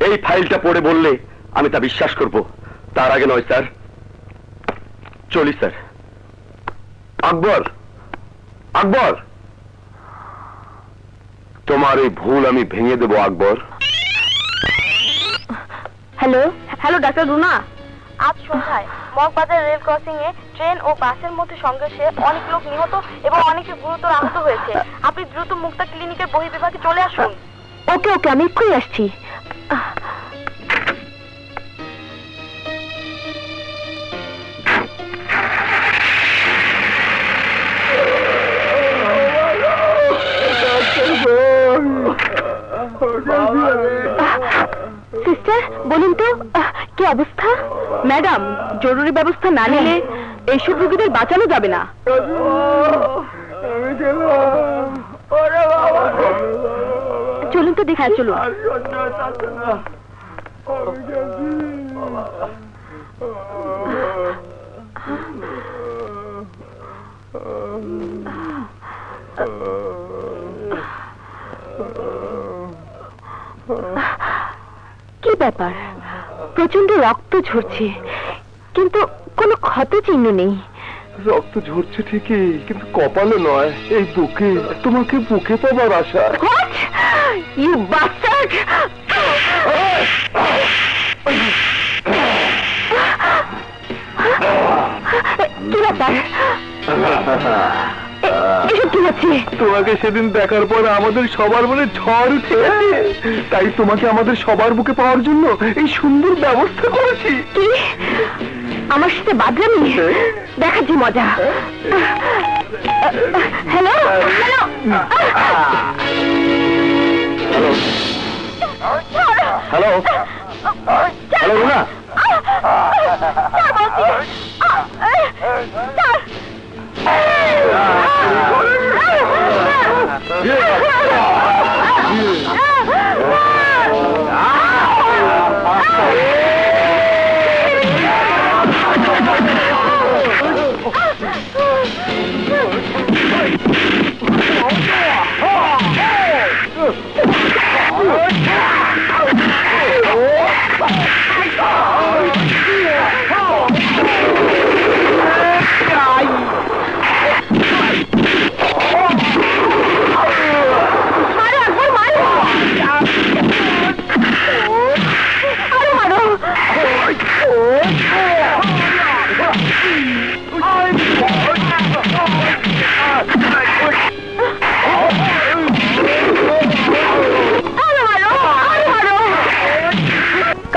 এই ফাইলটা পড়ে বললে আমি তা বিশ্বাস করব। তার আগে নয়, স্যার। চলি, স্যার। আকবর! আকবর! তোমার এই ভুল আমি ভেঙে দেব Akbar. Hello hello doctor Runa. আজ সন্ধ্যায় মগবাজার রেল ক্রসিং এ ট্রেন ও বাসের মধ্যে সংঘর্ষে অনেক লোক নিহত এবং অনেকে গুরুতর আহত হয়েছে। আপনি দ্রুত মুক্তা ক্লিনিকের বহির্বিভাগে চলে আসুন। ওকে ওকে আমি এক্ষুনি আসছি। সিস্টার বলুন তো কি অবস্থা? ম্যাডাম জরুরি ব্যবস্থা না নিলে এইসব রোগীদের বাঁচানো যাবে না। চলুন তো দেখে, চলুন। আর সহ্য হচ্ছে না আমি গেছি কি ব্যাপার? প্রচণ্ড রক্ত ঝরছে কিন্তু কোনো ক্ষত চিহ্ন নেই। রক্ত ঝরছে ঠিকই কিন্তু কপালে নয় এই বুকে। তোমাকে বুকে পাবার আশা? You bastard! কি ব্যাপার? কি হচ্ছে তোমাকে সেদিন দেখার পর আমাদের সবার মনে ঝড় উঠে তাই তোমাকে আমাদের সবার বুকে পাওয়ার জন্য এই সুন্দর ব্যবস্থা করেছি কি আমার সাথে বাদরামি দেখাচ্ছি মজা hello hello hello hello Runa মারো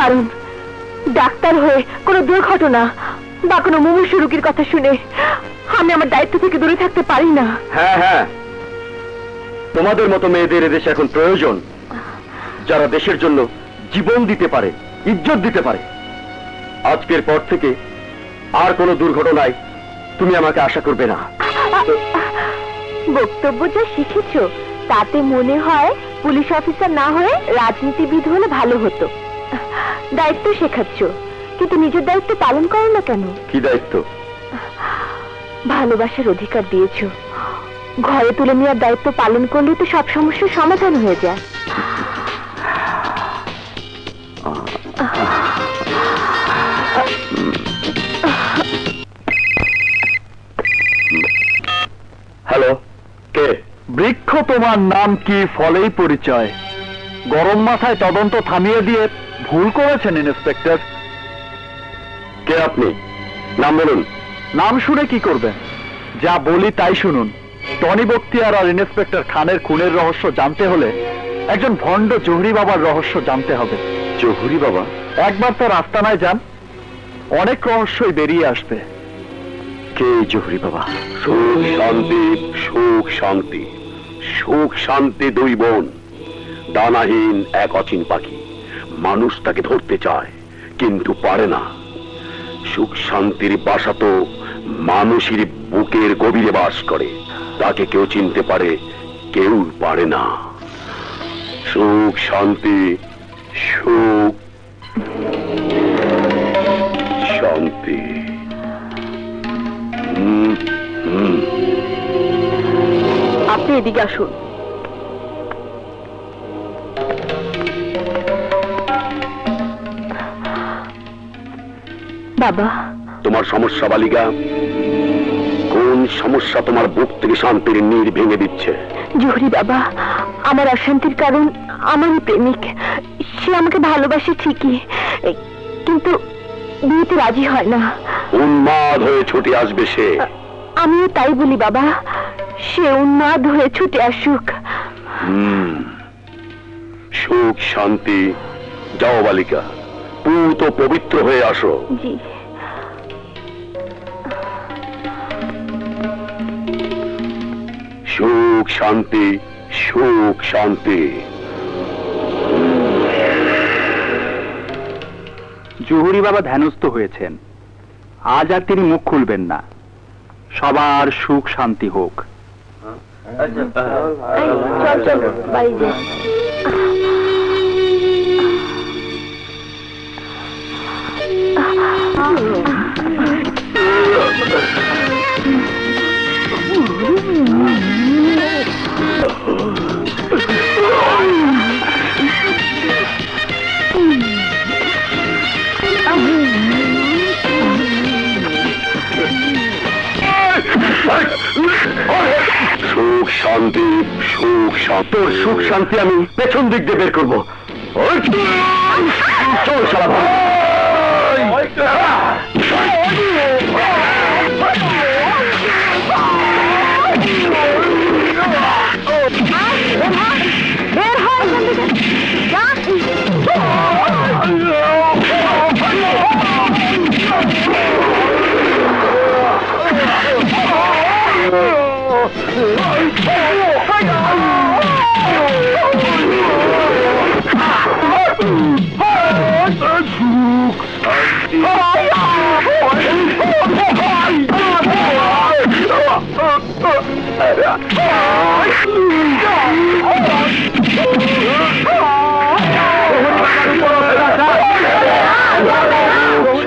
কারণ ডাক্তার হয়ে কোনো দুর্ঘটনা বা কোনো মুমূর্ষু রোগীর কথা শুনে আমি আমার দায়িত্ব থেকে দূরে থাকতে পারি না। হ্যাঁ হ্যাঁ। তোমাদের মতো মেয়েদের এদেশে এখন প্রয়োজন যারা দেশের জন্য জীবন দিতে পারে ইজ্জত দিতে পারে। আজকের পর থেকে আর কোনো দুর্ঘটনায় তুমি আমাকে আশা করবে না। বক্তব্য যা শিখেছ তাতে মনে হয় পুলিশ অফিসার না হয়ে রাজনীতিবিদ হলে ভালো হতো। দায়িত্ব শেখাচ্ছ কিন্তু নিজের দায়িত্ব পালন করো না কেন? কি দায়িত্ব? ভালোবাসার অধিকার দিয়েছ। ঘরে তুলে নেওয়ার দায়িত্ব পালন করলে তো সব সমস্যার সমাধান হয়ে যায়। হ্যালো কে? বৃক্ষ তোমার নাম কি ফলেই পরিচয়। গরম মাথায় তদন্ত থামিয়ে দিয়ে ভুল করেছেন ইন্সপেক্টর। কে আপনি? নাম বলুন। নাম শুনে কি করবেন? যা বলি তাই শুনুন। টনি বক্তিয়ার আর ইন্সপেক্টর খানের খুনের রহস্য জানতে হলে একজন ভণ্ড জহুরি বাবার রহস্য জানতে হবে। জহুরি বাবা? একবার তো রাস্তানায় যান অনেক রহস্যই বেরিয়ে আসবে। কে জহুরি বাবা? সুখ শান্তি সুখ শান্তি। সুখ শান্তি দুই বোন। দানাহীন এক অচিন পাখি। মানুষ তাকে ধরতে চায়, কিন্তু পারে না। সুখ শান্তির বাসা তো মানুষের বুকের গভীরে বাস করে। তাকে কেউ চিনতে পারে, কেউ পারে না। সুখ শান্তি সুখ শান্তি। আপনি এদিকে আসুন। বাবা। তোমার সমস্যা বালিকা কোন সমস্যা তোমার বুক থেকে শান্তির নীর ভেঙে দিচ্ছে? জহুরি বাবা আমার অশান্তির কারণ আমারই প্রেমিক সে আমাকে ভালোবাসে ঠিকই কিন্তু বিয়েতে রাজি হয় না। উন্মাদ হয়ে ছুটে আসবে সে। আমিও তাই বলি বাবা সে উন্মাদ হয়ে ছুটে আসুক। সুখ শান্তি যাও বালিকা। পুত পবিত্র হয়ে আসো জি সুখ শান্তি সুখ শান্তি জহুরি বাবা ধ্যানস্থ হয়েছেন আজ আর তিনি মুখ খুলবেন না সবার সুখ শান্তি হোক এই, চল চল বাড়ি সুখ শান্তি সুখ শান্তি। তোর সুখ শান্তি আমি পেছন দিক দিয়ে বের করব। চল শালা ভাই। বের হয়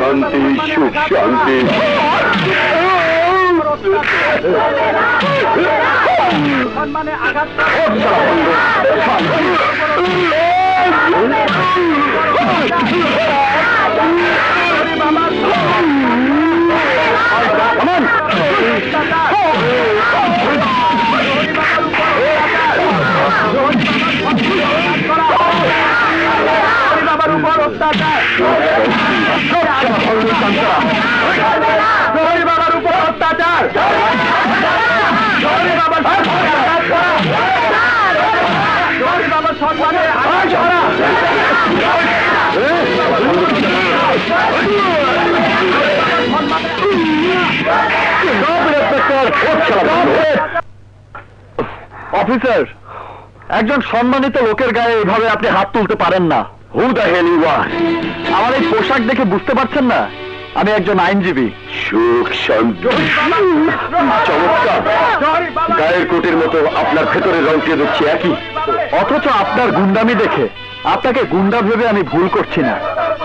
শান্তি সুখ শান্তি। বাবার উপর অত্যাচার বাবার অফিসার একজন সম্মানিত লোকের গায়ে এইভাবে আপনি হাত তুলতে পারেন না। হু দ্য হেল ইউ আর আমার এই পোশাক দেখে বুঝতে পারছেন না? আমি একজন আইনজীবী। সুখ শান্তি। চমৎকার। গায়ের কোটের মতো আপনার ভেতরের রংটি দেখছি একই। অথচ আপনার গুন্ডামি দেখে আপনাকে গুন্ডা ভেবে আমি ভুল করছি না।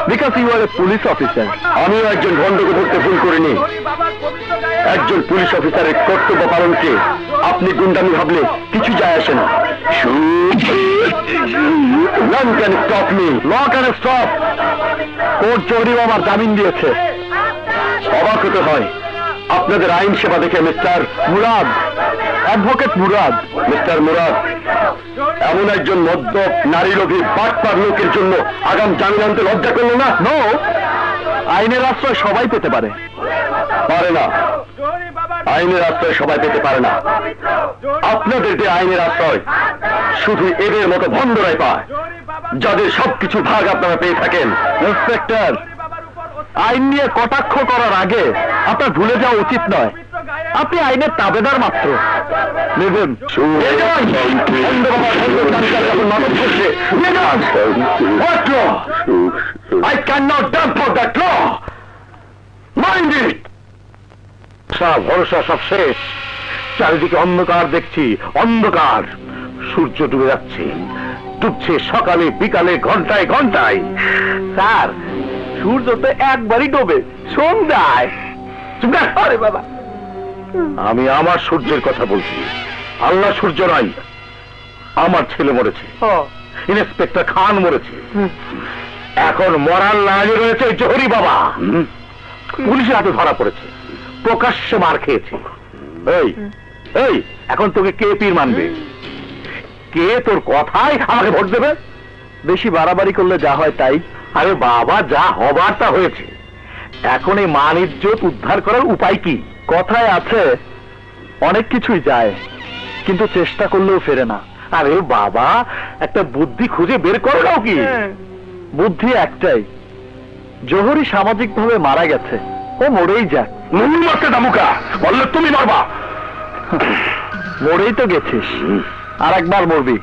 Because you are a police officer আমিও একজন ভণ্ডকে ধরতে ভুল করিনি। একজন পুলিশ অফিসারের কর্তব্য পালনকে আপনি গুন্ডামি ভাবলে কিছু যায় আসে না। None can stop me. Law can stop court জহরিও আমার জামিন দিয়েছে। অবাক হতে হয়। আপনাদের আইন সেবা দেখে mister Murad advocate Murad. Mister Murad এমন একজন মদ্যপ নারী লোভী বাটপার লোকের জন্য আগাম জামিন আনতে লজ্জা করল না? নো আইনের আশ্রয় সবাই পেতে পারে। পারে না। আইনের আশ্রয় সবাই পেতে পারে না। আপনাদের যে আইনের আশ্রয় শুধু এদের মতো ভণ্ডরাই পায় যাদের সবকিছু ভাগ আপনারা পেয়ে থাকেন। ইন্সপেক্টর আইন নিয়ে কটাক্ষ করার আগে আপনার ভুলে যাওয়া উচিত নয়। আপনি আইনের তাবেদার মাত্র। নেবেন I cannot dump for that law. Mind it. সব ভরসা সব শেষ। চারিদিকে অন্ধকার দেখছি অন্ধকার। সূর্য ডুবে যাচ্ছে ডুবছে সকালে বিকালে ঘন্টায় ঘন্টায়। স্যার সূর্য তো একবারই ডোবে। সন্ধ্যায়। আরে বাবা। আমি আমার সূর্যের কথা বলছি। আল্লাহ সূর্য নাই। আমার ছেলে মরেছে। ইন্সপেক্টর খান মরেছে। এখন মরার লাজে রয়েছে জহরি বাবা। পুলিশের হাতে ধরা পড়েছে। প্রকাশ্যে মার খেয়েছে। এই এই এখন তোকে কে পীর মানবে? কে তোর কথায় আমাকে ভোট দেবে? বেশি বাড়াবাড়ি করলে যা হয় তাই। আরে বাবা যা হবার তা হয়েছে। এখন এই মান ইজ্জত উদ্ধার করার উপায় কি? কথায় আছে অনেক কিছুই যায় কিন্তু চেষ্টা করলেও ফেরে না। আরে বাবা একটা বুদ্ধি খুঁজে বের করো নাও কি? বুদ্ধি একটাই জোহরি সামাজিকভাবে মারা গেছে ও মরেই যাক। নুন মারতে দামুকা বললে তুমি মারবা। মরেই তো গেছিস আর একবার মরবি।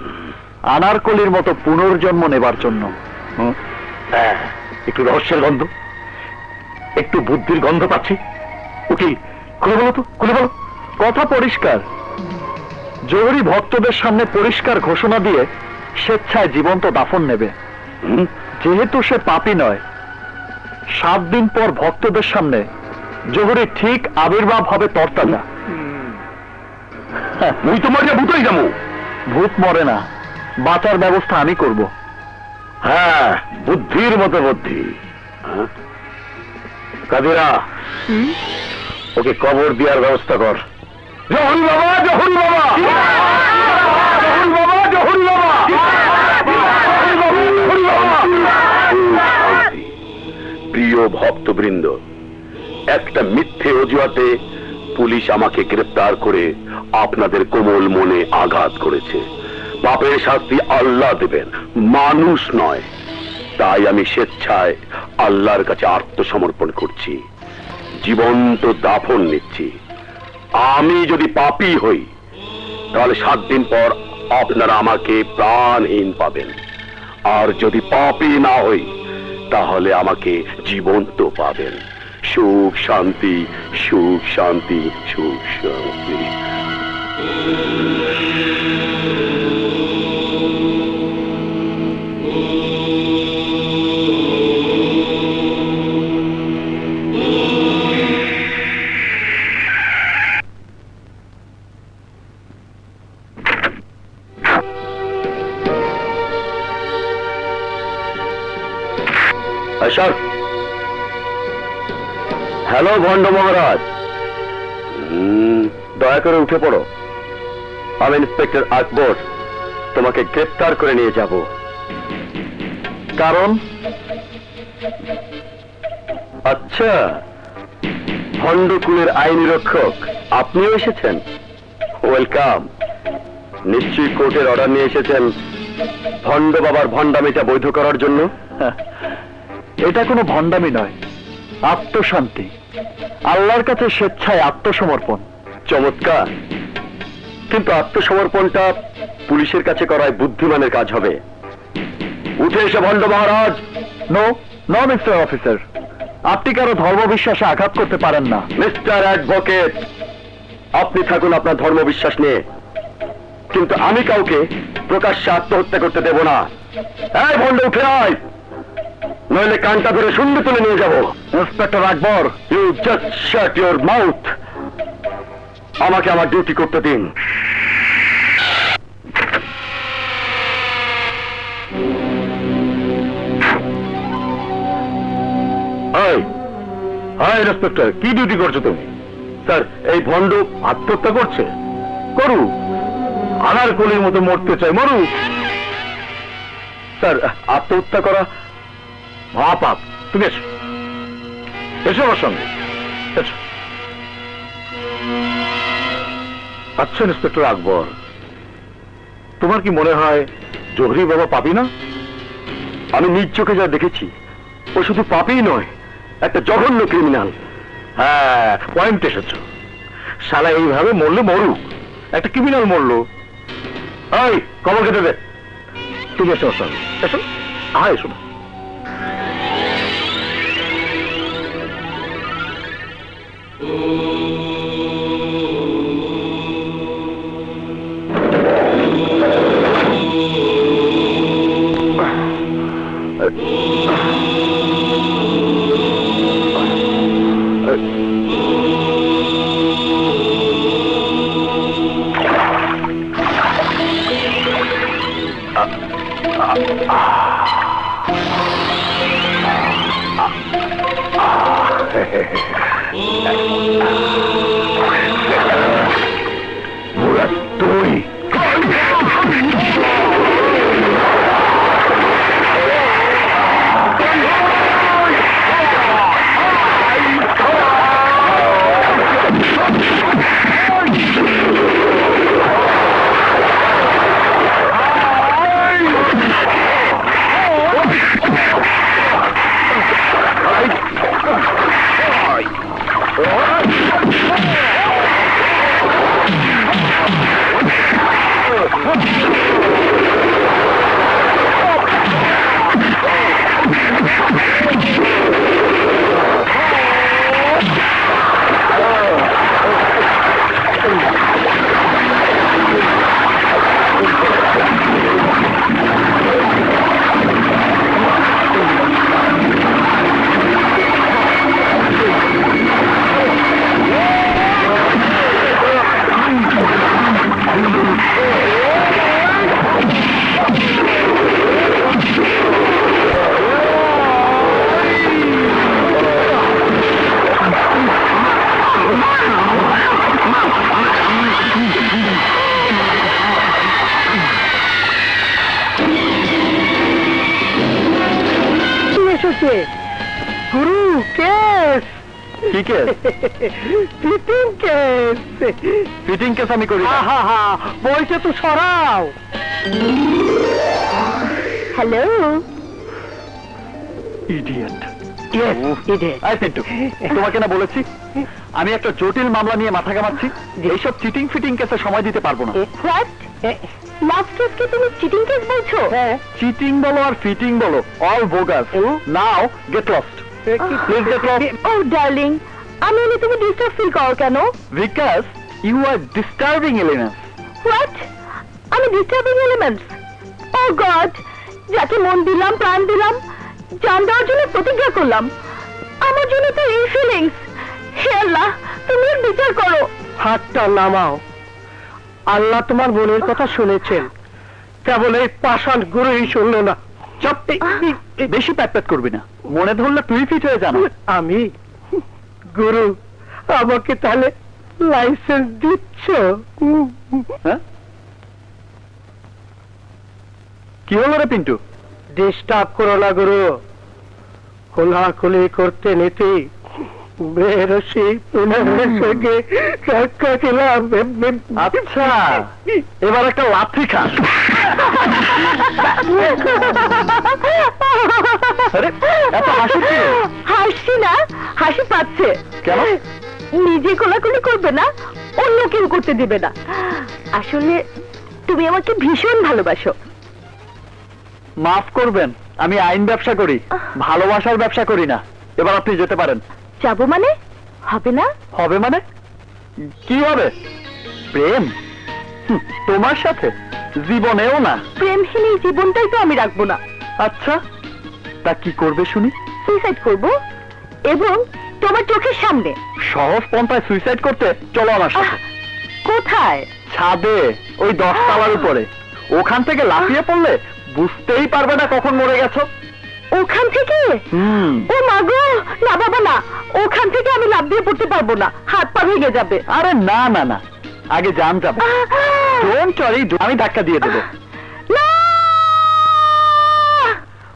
আনারকলির মতো পুনর্জন্ম নেবার জন্য। হুম? হ্যাঁ, একটু রহস্যের গন্ধ। একটু বুদ্ধির গন্ধ পাচ্ছি। উকিল খুলে বলো তো খুলে বলো। কথা পরিষ্কার। জোহরি ভক্তদের সামনে পরিষ্কার ঘোষণা দিয়ে স্বেচ্ছায় জীবন্ত দাফন নেবে। যেহেতু সে পাপী নয় সাত দিন পর ভক্তদের সামনে জোহরের ঠিক আবির্ভাব হবে তরতাজা। মুই তো মরিয়া ভূতই যাব। ভূত মরে না বাঁচার ব্যবস্থা আমি করব। হ্যাঁ বুদ্ধির মতো বুদ্ধি। হ্যাঁ? কাদিরা ওকে কবর দেওয়ার ব্যবস্থা কর। জহুর বাবা জহুর বাবা। প্রিয় ভক্তবৃন্দ একটা মিথ্যে অজুহাতে পুলিশ আমাকে গ্রেপ্তার করে আপনাদের কোমল মনে আঘাত করেছে। পাপের শাস্তি আল্লাহ দেবেন। মানুষ নয়। তাই আমি স্বেচ্ছায় আল্লাহর কাছে আত্মসমর্পণ করছি। জীবন্ত দাফন নিচ্ছি। আমি যদি পাপী হই, তাহলে সাত দিন পর আপনারা আমাকে প্রাণহীন পাবেন। আর যদি পাপী না হই, তাহলে আমাকে জীবন্ত পাবেন। সুখ শান্তি সুখ শান্তি সুখ শান্তি। হ্যালো ভণ্ড মহারাজ। দয়া করে উঠে পড়ো। আমি ইন্সপেক্টর আকবর, তোমাকে গ্রেপ্তার করে নিয়ে যাব। কারণ? আচ্ছা ভণ্ডকুলের আইনি রক্ষক আপনিও এসেছেন? ওয়েলকাম। নিশ্চয়ই কোর্টের অর্ডার নিয়ে এসেছেন ভণ্ড বাবার ভণ্ডামিটা বৈধ করার জন্য? এটা কোনো ভণ্ডামি নয়। আত্মশান্তি। আল্লাহর কাছে স্বেচ্ছায় আত্মসমর্পণ। চমৎকার। কিন্তু আত্মসমর্পণটা পুলিশের কাছে করায় বুদ্ধিমানের কাজ হবে। উঠে এসে ভণ্ড মহারাজ। নো নো মিস্টার অফিসার আপনি কারও ধর্মবিশ্বাসে আঘাত করতে পারেন না। মিস্টার অ্যাডভোকেট আপনি থাকুন আপনার ধর্মবিশ্বাস নিয়ে। কিন্তু আমি কাউকে প্রকাশ্যে আত্মহত্যা করতে দেব না। এই ভণ্ড উঠে আয়। নইলে কানটা ধরে শূন্য তুলে নিয়ে যাব। Inspector Akbar you just shut your mouth আমাকে আমার ডিউটি করতে দিন। হাই হাই ইন্সপেক্টর কি ডিউটি করছ তুমি? স্যার এই ভণ্ড আত্মহত্যা করছে। করু। আনার কলির মতো মরতে চাই মরু। স্যার আত্মহত্যা করা মহাপাপ। তুমি এসো। এসো আমার সঙ্গে। এসো। আচ্ছা ইন্সপেক্টর আকবর, তোমার কি মনে হয় জহরি বাবা পাপি না? আমি নিজ চোখে যা দেখেছি, ও শুধু পাপই নয়, একটা জঘন্য ক্রিমিনাল হ্যাঁ পয়েন্ট এসেছ। শালা এইভাবে মরলে মরুক। একটা ক্রিমিনাল মরলো। এই কবর কেটে দে। তুমি এসো সঙ্গে। এসো। আয়, এসো। তুই হয়েছে গুরু কেস! কি case? Fitting case! Fitting case আমি করি না। হা হা বইটা তো সরাও। Hello? Idiot yes idiot I Pintu তোমাকে না বলেছি আমি একটা জটিল মামলা নিয়ে মাথা কামাচ্ছি এইসব চিটিং ফিটিং কেসে সময় দিতে পারব না। তুমি চিটিং কেস বলছো? হ্যাঁ। চিটিং বলো আর ফিটিং বলো। All bogus now get lost please get lost oh darling আমি এলে তুমি ডিস্টার্ব ফিল করো কেন? Because you are disturbing elements what আমি ডিস্টার্বিং এলিমেন্টস ও গড যাকে মন দিলাম প্রাণ দিলাম জান দেওয়ার জন্য প্রতিজ্ঞা করলাম। আমার জন্য তো এই ফিলিংস হে আল্লাহ তুমি বিচার করো। হাতটা নামাও। আল্লাহ তোমার বোনের কথা শুনেছেন। কেবল এই পাষাণ গুরুই শুনলো না। বেশি করবি না। মনে ধরলে তুই ফিট হয়ে জানো আমি? গুরু আমাকে তাহলে লাইসেন্স দিচ্ছ? হ্যাঁ? কি হলো রে পিন্টু? ডিস্টার্ব করো না গুরু। খোলাখুলি করতে নিতে। বেরসি তোমার সঙ্গে কাকা খেলাম আচ্ছা এবার একটা লাথি খা আরে, এত হাসি কি? হাসছি না হাসি পাচ্ছে। কেন? নিজে কোলাকুলি করবে না অন্য কেউ করতে দিবে না। আসলে তুমি আমাকে ভীষণ ভালোবাসো। মাফ করবেন আমি আইন ব্যবসা করি ভালোবাসার ব্যবসা করি না। এবার আপনি যেতে পারেন। যাব মানে? হবে না? হবে মানে? কি হবে? প্রেম? তোমার সাথে? জীবনেও না। প্রেমহীন এই জীবনটাই তো আমি রাখব না। আচ্ছা তা কি করবে শুনি? সুইসাইড করব। এবং তোমার চোখের সামনে। সহজ পন্থায় সুইসাইড করতে চলো আমার সাথে। কোথায়? ছাদে ওই দশ তলার উপরে। ওখান থেকে লাফিয়ে পড়লে বুঝতেই পারবে না কখন মরে গেছো। ওখান থেকে? ও মাগো না বাবা না। ওখান থেকে আমি লাভ দিয়ে পড়তে পারব না। হাত পা ভেঙে যাবে। আরে না না না। আগে জান যাবে। আহ, ডোন্ট চরি আমি ধাক্কা দিয়ে দেবো।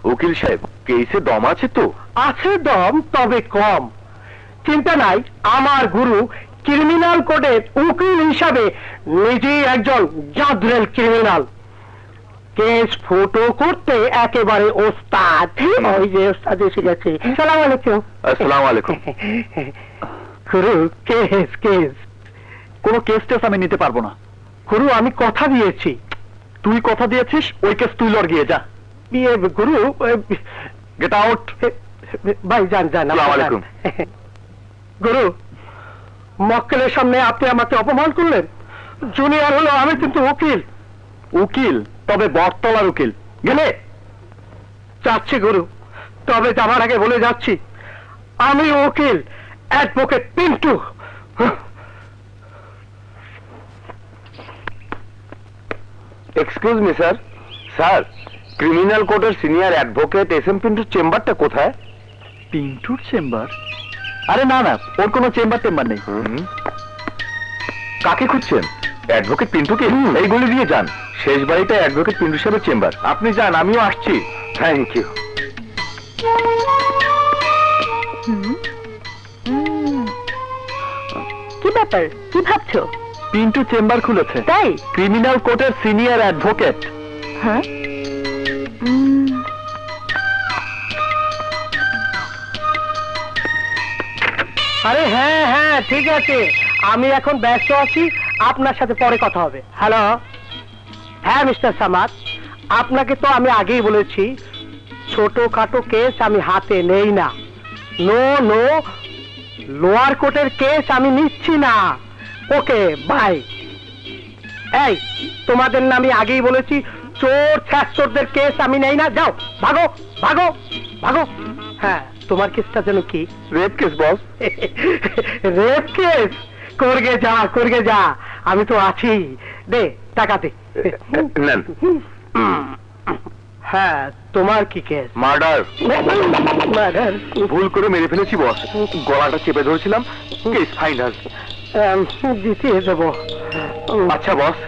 উকিল সাহেব কেসে দম আছে তো? আছে দম তবে কম। চিন্তা নাই আমার গুরু ক্রিমিনাল কোডের উকিল হিসাবে নিজেই একজন জাদরেল ক্রিমিনাল। কেস ফটো করতে একেবারে ওস্তাদ। ওই যে ওস্তাদ এসে গেছে। সালাম আলাইকুম। আসসালামু আলাইকুম। গুরু কেস কেস। কোনো কেস টেস আমি নিতে পারব না। গুরু আমি কথা দিয়েছি। তুই কথা দিয়েছিস ওই কেস তুই লড় গিয়ে যা। ইয়ে, গুরু গেট আউট ভাই যান যান আসসালামু আলাইকুম। গুরু মক্কেলের সামনে আপনি আমাকে অপমান করলেন? জুনিয়র হলো আমি কিন্তু উকিল। উকিল? তবে বটতলার উকিল। গেলে? যাচ্ছি গুরু তবে যাবার আগে বলে যাচ্ছি আমি উকিল advocate Pintu. Excuse me sir. Sir criminal কোর্টের সিনিয়র অ্যাডভোকেট এস এম পিন্টুর চেম্বারটা কোথায়? পিন্টুর চেম্বার? আরে না না ওর কোনো চেম্বার টেম্বার নেই। কাকে খুঁজছেন? অ্যাডভোকেট পিন্টুকে এইগুলি দিয়ে যান। শেষ বাড়িটা অ্যাডভোকেট পিন্টু সাহেবের চেম্বার আপনি যান আমিও আসছি। থ্যাংক ইউ কি ব্যাপার? কি ভাবছ? পিন্টু চেম্বার খুলেছে। তাই? ক্রিমিনাল কোর্টের সিনিয়র অ্যাডভোকেট হ্যাঁ। আরে হ্যাঁ হ্যাঁ ঠিক আছে। আমি এখন ব্যস্ত আছি আপনার সাথে পরে কথা হবে। হ্যালো হ্যাঁ মিস্টার সামাদ আপনাকে তো আমি আগেই বলেছি ছোটখাটো কেস আমি হাতে নেই না। নো নো লোয়ার কোর্টের কেস আমি নিচ্ছি না। ওকে বাই এই তোমাদের না আমি আগেই বলেছি চোর ছ্যাচোরদের কেস আমি নেই না। যাও ভাগো ভাগো ভাগো। হ্যাঁ তোমার কেসটা যেন কি? Rape case boss rape case করগে যা করগে যা। আমি তো আছি। দে টাকা দে। নেন। হ্যাঁ তোমার কি কেস? মার্ডার। Murder? ভুল করে মেরে ফেলেছি বস। গলাটা চেপে ধরেছিলাম। Case final. জিতিয়ে দেবো। আচ্ছা বস।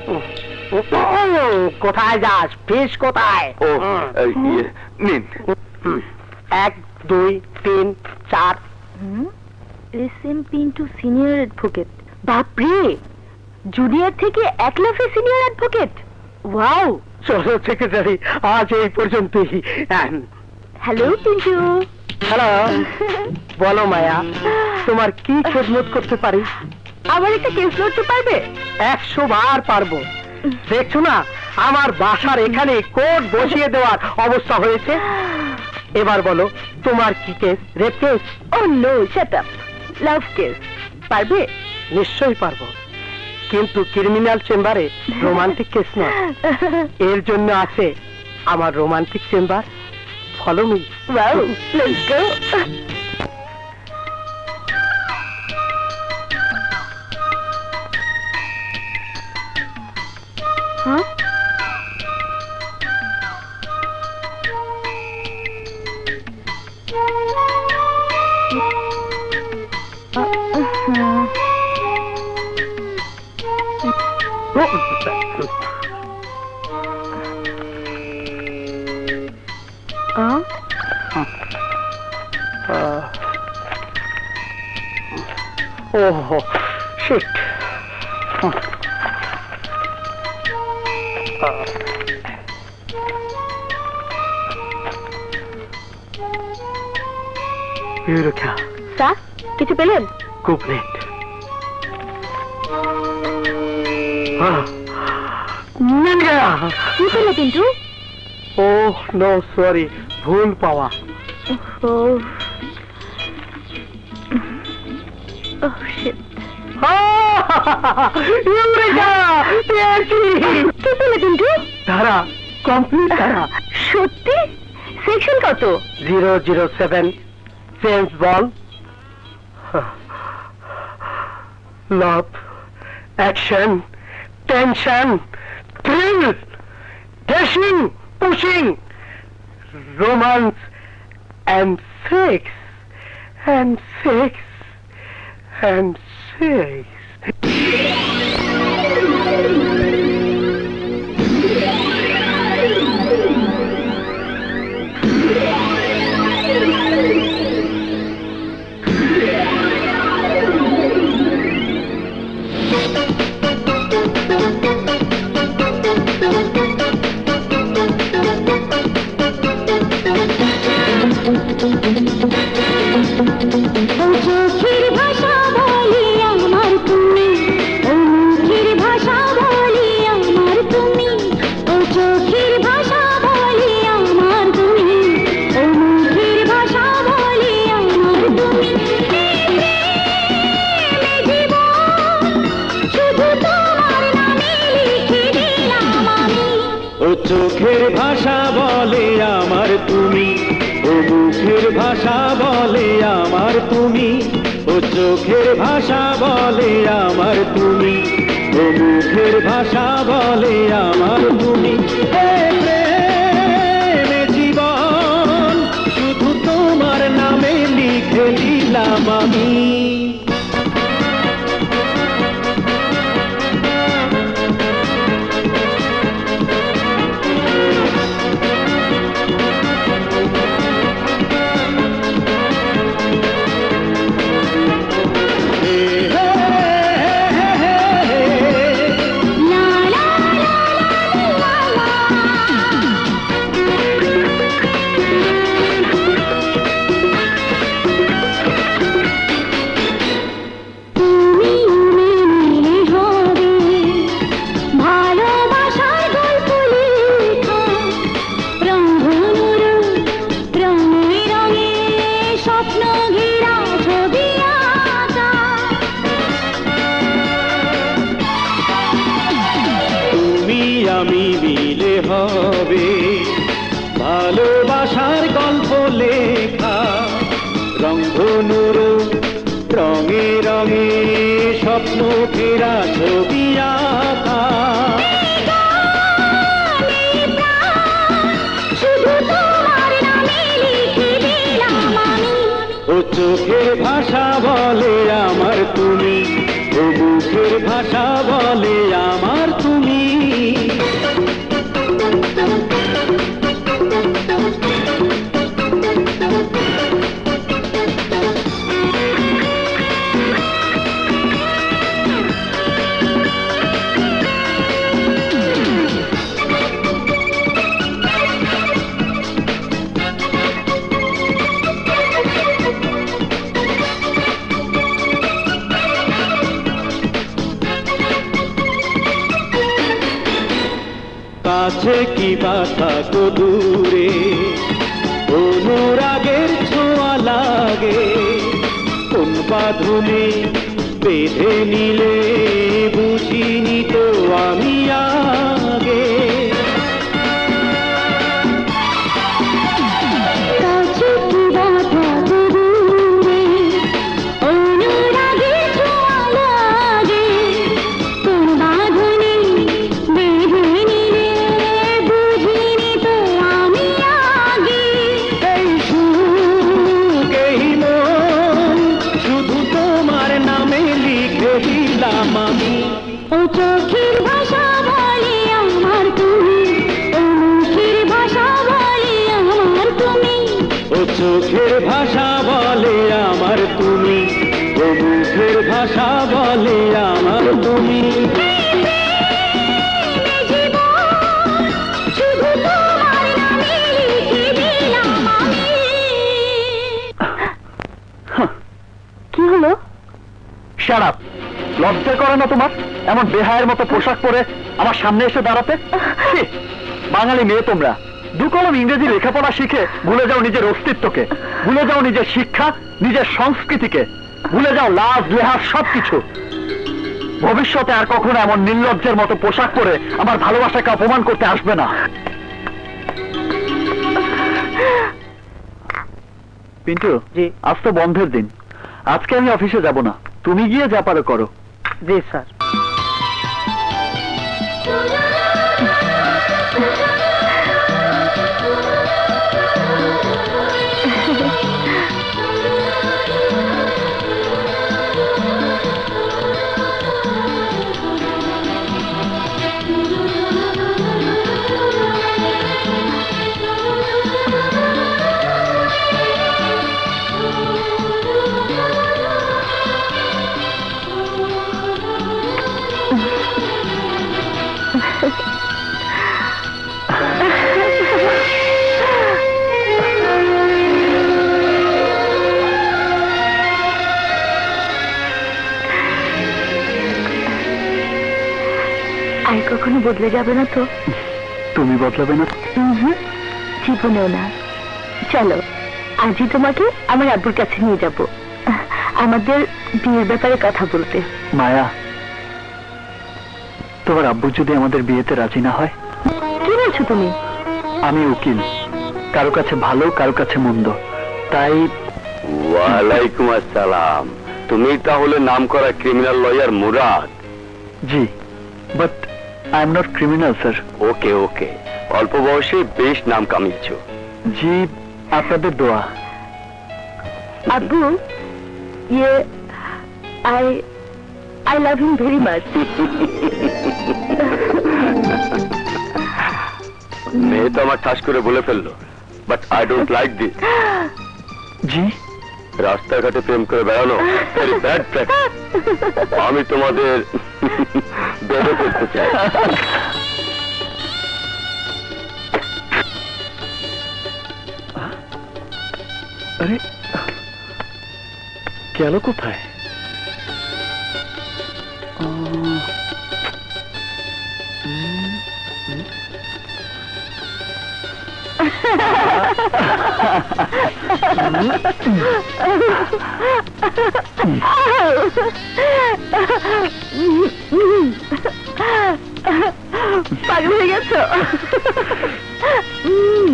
কোথায় যাস? ফিস কোথায়? ও হুম। ইয়ে, নিন। এক দুই তিন চার। হুম, S M Pintu senior advocate. বাপরে জুনিয়র থেকে এক লাফে সিনিয়র অ্যাডভোকেট ওয়াও চলো সেক্রেটারি আজ এই পর্যন্তই। হ্যালো পিন্টু হ্যালো বলো মায়া তোমার কি খেদমত করতে পারি? আমার একটা কেস লড়তে পারবে? একশো বার পারব। দেখছ না আমার বাসার এখানে কোর্ট বসিয়ে দেওয়ার অবস্থা হয়েছে। এবার বলো তোমার কি case rape case oh no shut up love case পারবে? নিশ্চয়ই পারব। কিন্তু ক্রিমিনাল চেম্বারে রোমান্টিক কেস নয়। এর জন্য আছে আমার romantic chamber follow me wow let's go হ্যাঁ ওহ শিট ইউরোখা স্যার কিছু পেলেন? খুব লেট ও ওহ শিট ইউরেকা পেয়েছি কি পেলে পিন্টু? ধারা কমপ্লিট ধারা সত্যি? সেকশন কত? Zero zero seven. Ball. Love action tension, thrill, dashing, pushing, romance, and sex, and sex, and sex. চোখের ভাষা আমার এসে দাঁড়াতে? বাঙালি মেয়ে তোমরা। দু কলম ইংরেজি লেখাপড়া শিখে ভুলে যাও নিজের অস্তিত্বকে ভুলে যাও নিজের শিক্ষা নিজের সংস্কৃতিকে ভুলে যাও লাভ লেহাজ সবকিছু। ভবিষ্যতে আর কখনো এমন নির্লজ্জের মতো পোশাক পরে আমার ভালোবাসাকে অপমান করতে আসবে না। পিন্টু জি। আজ তো বন্ধের দিন। আজকে আমি অফিসে যাব না। তুমি গিয়ে যা পারো করো। জি স্যার। কখনো বদলে যাবে না তো। তুমি বদলাবে না? জীবনেও না। চলো আজই তোমাকে আমার আব্বুর কাছে নিয়ে যাব। আমাদের বিয়ের ব্যাপারে কথা বলতে। মায়া তোমার আব্বু যদি আমাদের বিয়েতে রাজি না হয়? কি বলছো তুমি? আমি উকিল কারও কাছে ভালো কারও কাছে মন্দ। তাই ওয়ালাইকুম আসসালাম। তুমি তাহলে নাম করা criminal lawyer Murad. G but I am not criminal sir okay okay অল্প বয়সে বেশ নাম কামিয়েছো। জি আপনাদের দোয়া। আব্বু ইয়ে I I love him very much মেয়ে তো আমার ঠাস করে বলে ফেলল but I don't like this জি। রাস্তাঘাটে প্রেম করে বেড়ানো ভেরি ব্যাড প্র্যাকটিস আমি তোমাদের বেঁধে ফেলতে চাই আরে গেল কোথায় আহ, উম, উম। পাগল হয়ে গেছো উম।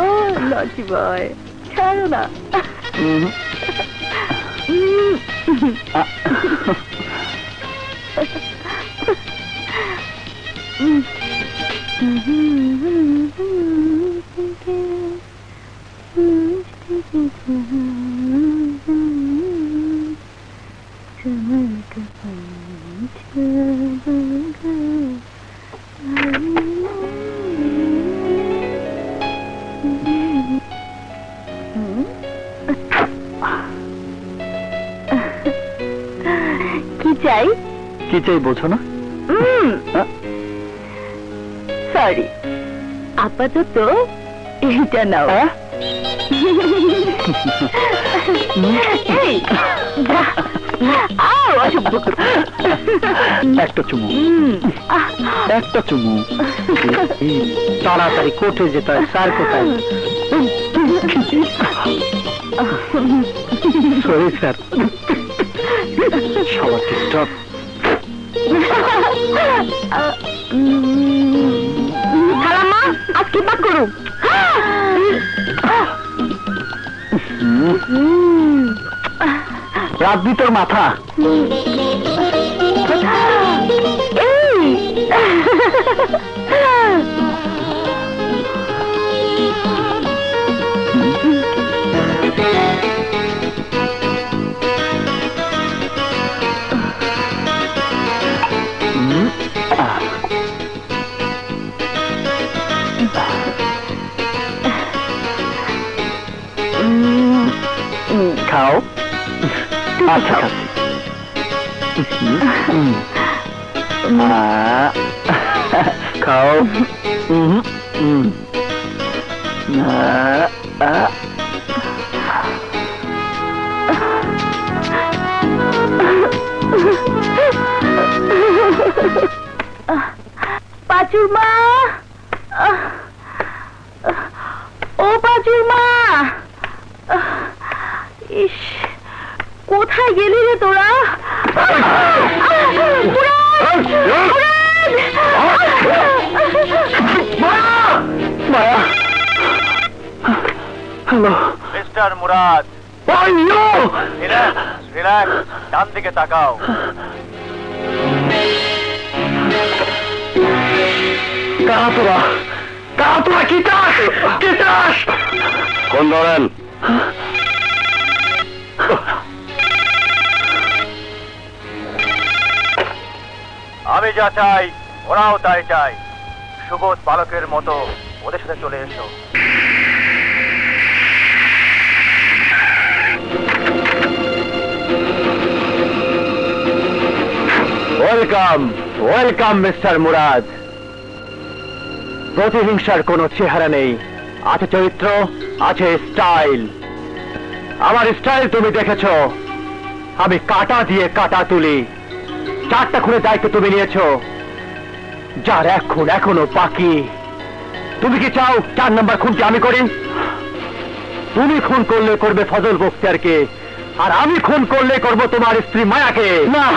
ও লজি বয় ছাড়ো না উম, কি চাই? কি চাই বোঝো না। সরি আপাতত এইটা নাও। আ? এই, একটা চুমু। একটা চুমু। তাড়াতাড়ি কোর্টে যেতে হয় স্যার কোথায়? Sorry sir. সবার ডিস্টার্ব খালাম্মা আজ কি পাক করু রাজনীতি তোর মাথা খাও আচ্ছা খাচ্ছি আহ, খাও উম, উম। আহ, আহ। পাঁচুর মা ও রিল্যাক্স ডান দিকে তাকাও। কারা তোরা কারা তোরা কি চাস কি চাস কোন ধরেন? আমি যা চাই ওরাও তাই চাই সুবোধ বালকের মতো ওদের সাথে চলে এসো। ওয়েলকাম ওয়েলকাম মিস্টার মুরাদ প্রতিহিংসার কোনো চেহারা নেই। আছে চরিত্র, আছে স্টাইল। আমার স্টাইল তুমি দেখেছ। আমি কাটা দিয়ে কাটা তুলি। চারটা খুনে দায়িত্ব তুমি নিয়েছো। যার এক খুন এখনও বাকি। তুমি কি চাও চার নম্বর খুনটি আমি করি? তুমি খুন করলে করবে ফজল বক্তিয়ারকে আর আমি খুন করলে করব তোমার স্ত্রী মায়াকে। না।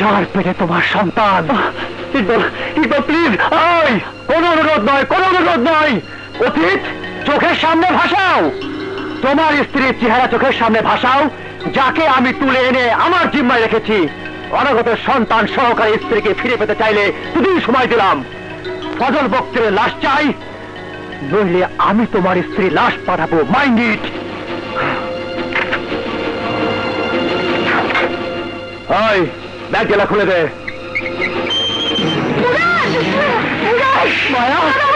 যার পেটে তোমার সন্তান। ইকবাল প্লিজ কোনো অনুরোধ নয়, কোনো অনুরোধ নয়। অতীত, চোখের সামনে ভাসাও। তোমার স্ত্রীর চেহারা চোখের সামনে ভাসাও, যাকে আমি তুলে এনে আমার জিম্মায় রেখেছি। অনাগত সন্তান সহকারী স্ত্রীকে ফিরে পেতে চাইলে দুদিন সময় দিলাম। ফজল বক্তের লাশ চাই, নইলে আমি তোমার স্ত্রী লাশ পাঠাবো। মাইন্ড ইট ওই ব্যাগ গেলা খুলে দে। মায়া!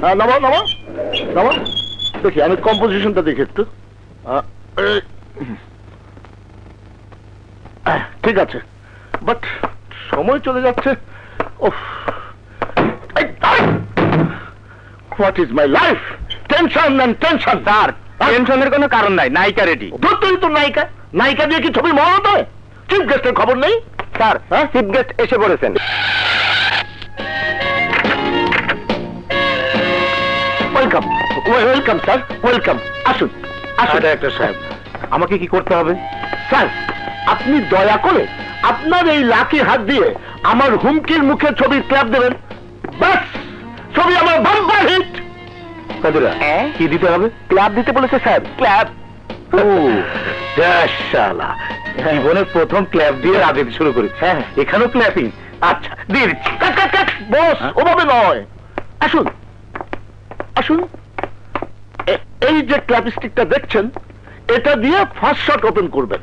হ্যাঁ নামো নামো নামো। দেখি আমি কম্পোজিশনটা দেখি একটু। ঠিক আছে। বাট সময় চলে যাচ্ছে। What is my life tension and tension sir টেনশনের কোনো কারণ নাই নায়িকা রেডি ধরতেই তো নায়িকা। নায়িকা দিয়ে কি ছবি মনে হতো চিফ গেস্টের খবর নেই? স্যার হ্যাঁ? চিফ গেস্ট এসে পড়েছেন। ওয়েলকাম ওয়েলকাম স্যার ওয়েলকাম আসুন আসুন ডাক্তার সাহেব আমাকে কি করতে হবে? স্যার আপনি দয়া করে আপনার এই লাকি হাত দিয়ে আমার হুমকির মুখে ছবি ক্ল্যাপ দেবেন। বাস ছবি আমার বাম্পার হিট কাদুরা কি দিতে হবে? ক্লাব দিতে বলেছে স্যার ক্লাব ও শালা জীবনের প্রথম ক্ল্যাব দিয়ে রাজনীতি শুরু করেছে হ্যাঁ এখানেও ক্ল্যাপিং আচ্ছা দিয়ে দিচ্ছি। কাট কাট কাট বস ওভাবে নয়। আসুন। আসুন। এই যে ক্ল্যাপস্টিকটা দেখছেন এটা দিয়ে ফার্স্ট শট ওপেন করবেন।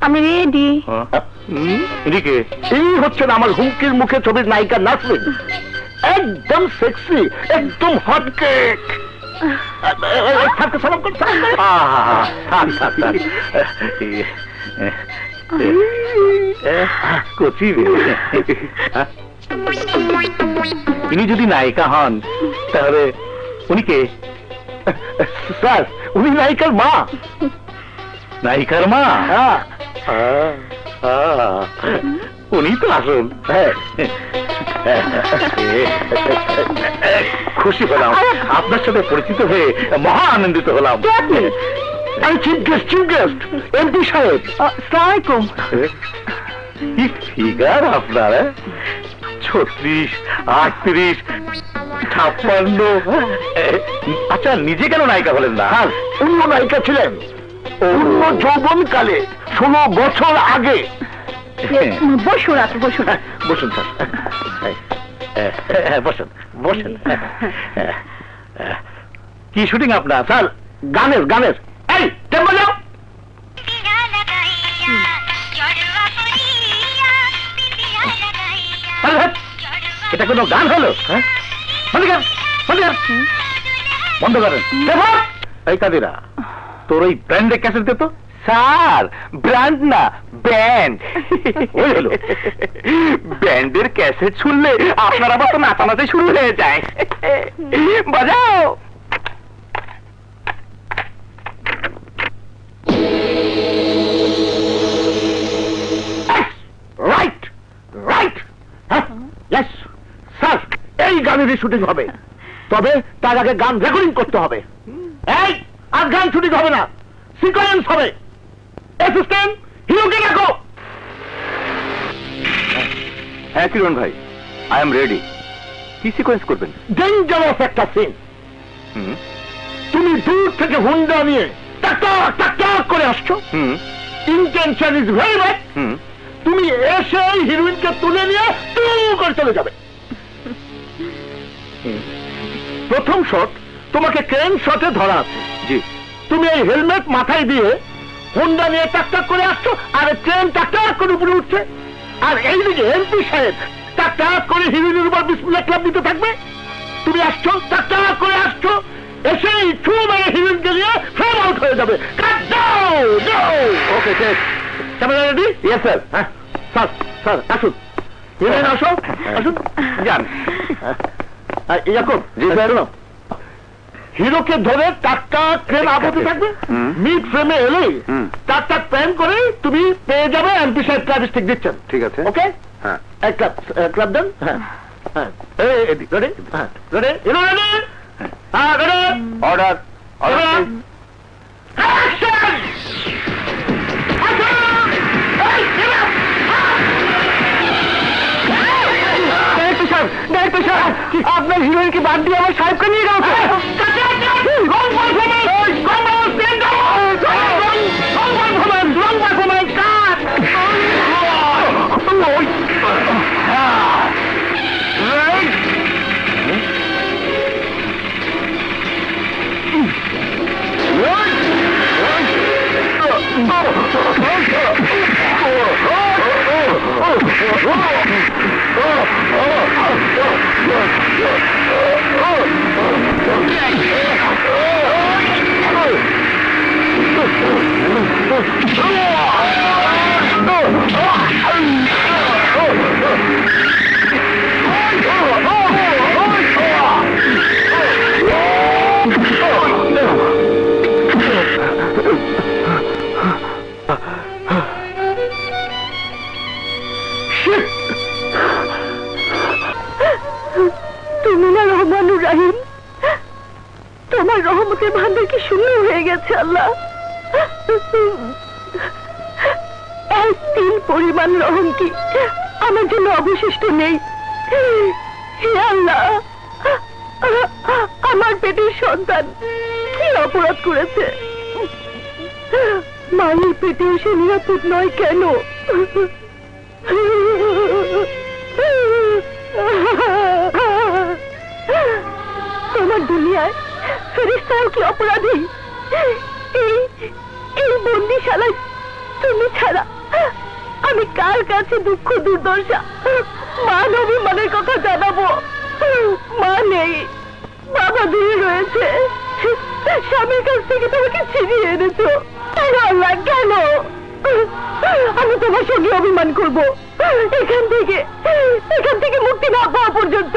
আমি রেডি এদিকে। এই হচ্ছেন আমার হুমকির মুখে ছবির নায়িকা নাসরিন। একদম সেক্সি একদম হট কেক এ, এ, কচি রে। ইনি যদি নায়িকা হন তাহলে উনি কে? স্যার উনি নায়িকার মা। নায়িকার মা? হ্যাঁ। উনি তো আসুন। খুশি হলাম। আপনার সাথে পরিচিত হয়ে মহা আনন্দিত হলাম। আমি chief guest chief guest MP সাহেব। সালামালাইকুম। কি ফিগার আপনার? ছত্রিশ আটত্রিশ ছাপ্পান্ন আচ্ছা নিজে কেন নায়িকা হলেন না অন্য নায়িকা ছিলেন অন্য যৌবন কালে ষোলো বছর আগে বসুন আপনি বসুন বসুন স্যার বসুন বসুন কি শুটিং আপনার স্যার গানের গানের এই টেম্পো যাও এটা কোনো গান হলো? হ্যাঁ? বন্ধ কর, বন্ধ কর। বন্ধ করেন এই কাদিরা তোর ওই ব্র্যান্ডের ক্যাসেট দে তো। স্যার ব্র্যান্ড না ব্যান্ড। ওই হলো। ব্যান্ডের ক্যাসেট শুনলে আপনার আবার তো নাচানাচি শুরু হয়ে যায়। বাজাও। গানেরই শুটিং হবে। তবে তার আগে গান রেকর্ডিং করতে হবে। এই আর গান শুটিং হবে না। সিকোয়েন্স হবে। অ্যাসিস্ট্যান্ট হিরোকে রাখো হ্যাঁ কিরণ ভাই আই এম রেডি কি সিকোয়েন্স করবেন? ডেঞ্জারাস একটা সিন তুমি দূর থেকে হুন্ডা নিয়ে টাক টাক টাক টাক করে আসছো। ইন্টেনশন ইজ ভেরি ব্যাড তুমি এসে হিরোইনকে তুলে নিয়ে টুম করে চলে যাবে। প্রথম শট তোমাকে ক্রেন শটে ধরা আছে। জি। তুমি এই হেলমেট মাথায় দিয়ে হোন্ডা নিয়ে টাক টাক করে আসছো আর ট্রেন টাক টাক করে উপরে উঠছে। আর এইদিকে এমপি সাহেব টাক টাক করে হিরোইনের উপর বিসমিল্লাহ ক্লাব দিতে থাকবে। তুমি আসছো টাক টাক করে আসছো এসেই ছু মেরে হিরোইনকে নিয়ে ফ্রেম আউট হয়ে যাবে। কাট দাও দাও ওকে ঠিক ক্যামেরা রেডি ইয়েস স্যার হ্যাঁ। স্যার স্যার আসুন। হিরোইন আসো। আসুন। যান। জি, হিরোকে ধরে টাকটা ট্রেন আবদ্ধ থাকবে। মিড ফ্রেমে হুম। টাক টাক করে তুমি পেয়ে যাবে এমপি সাহেব ক্লাব স্টিক দিচ্ছেন। ঠিক আছে। ওকে হ্যাঁ। এক ক্লাব ক্লাব দেন। হ্যাঁ। হ্যাঁ। রেডি রেডি হ্যাঁ। রেডি হিরো রেডি হ্যাঁ। রেডি অর্ডার অর্ডার অ্যাকশন সাহেব ডাইরেক্টর সাহেব আপনার হিরোইনকে বাদ দিয়ে আমার সাহেবকে নিয়ে গেল তুমি না রহমানুর রাহিম। তোমার রহমতের ভান্ডার কি শূন্য হয়ে গেছে, আল্লাহ? এক পরিমাণ রহম কি আমার জন্য অবশিষ্ট নেই। আল্লাহ, আমার পেটের সন্তান কি অপরাধ করেছে? মায়ের পেটে এসে নিরাপদ নয় কেন? তোমার দুনিয়ায় ফেরিস্তাও কি অপরাধী? এই এই বন্দিশালায় তুমি ছাড়া আমি কার কাছে দুঃখ, দুর্দশা, মান অভিমানের কথা জানাব? মা নেই। বাবা দূরে রয়েছে। স্বামীর কাছ থেকে তোমাকে ছিনিয়ে এনেছো। কেন? আমি তোমার সঙ্গে অভিমান করব। এখান থেকে এখান থেকে মুক্তি না পাওয়া পর্যন্ত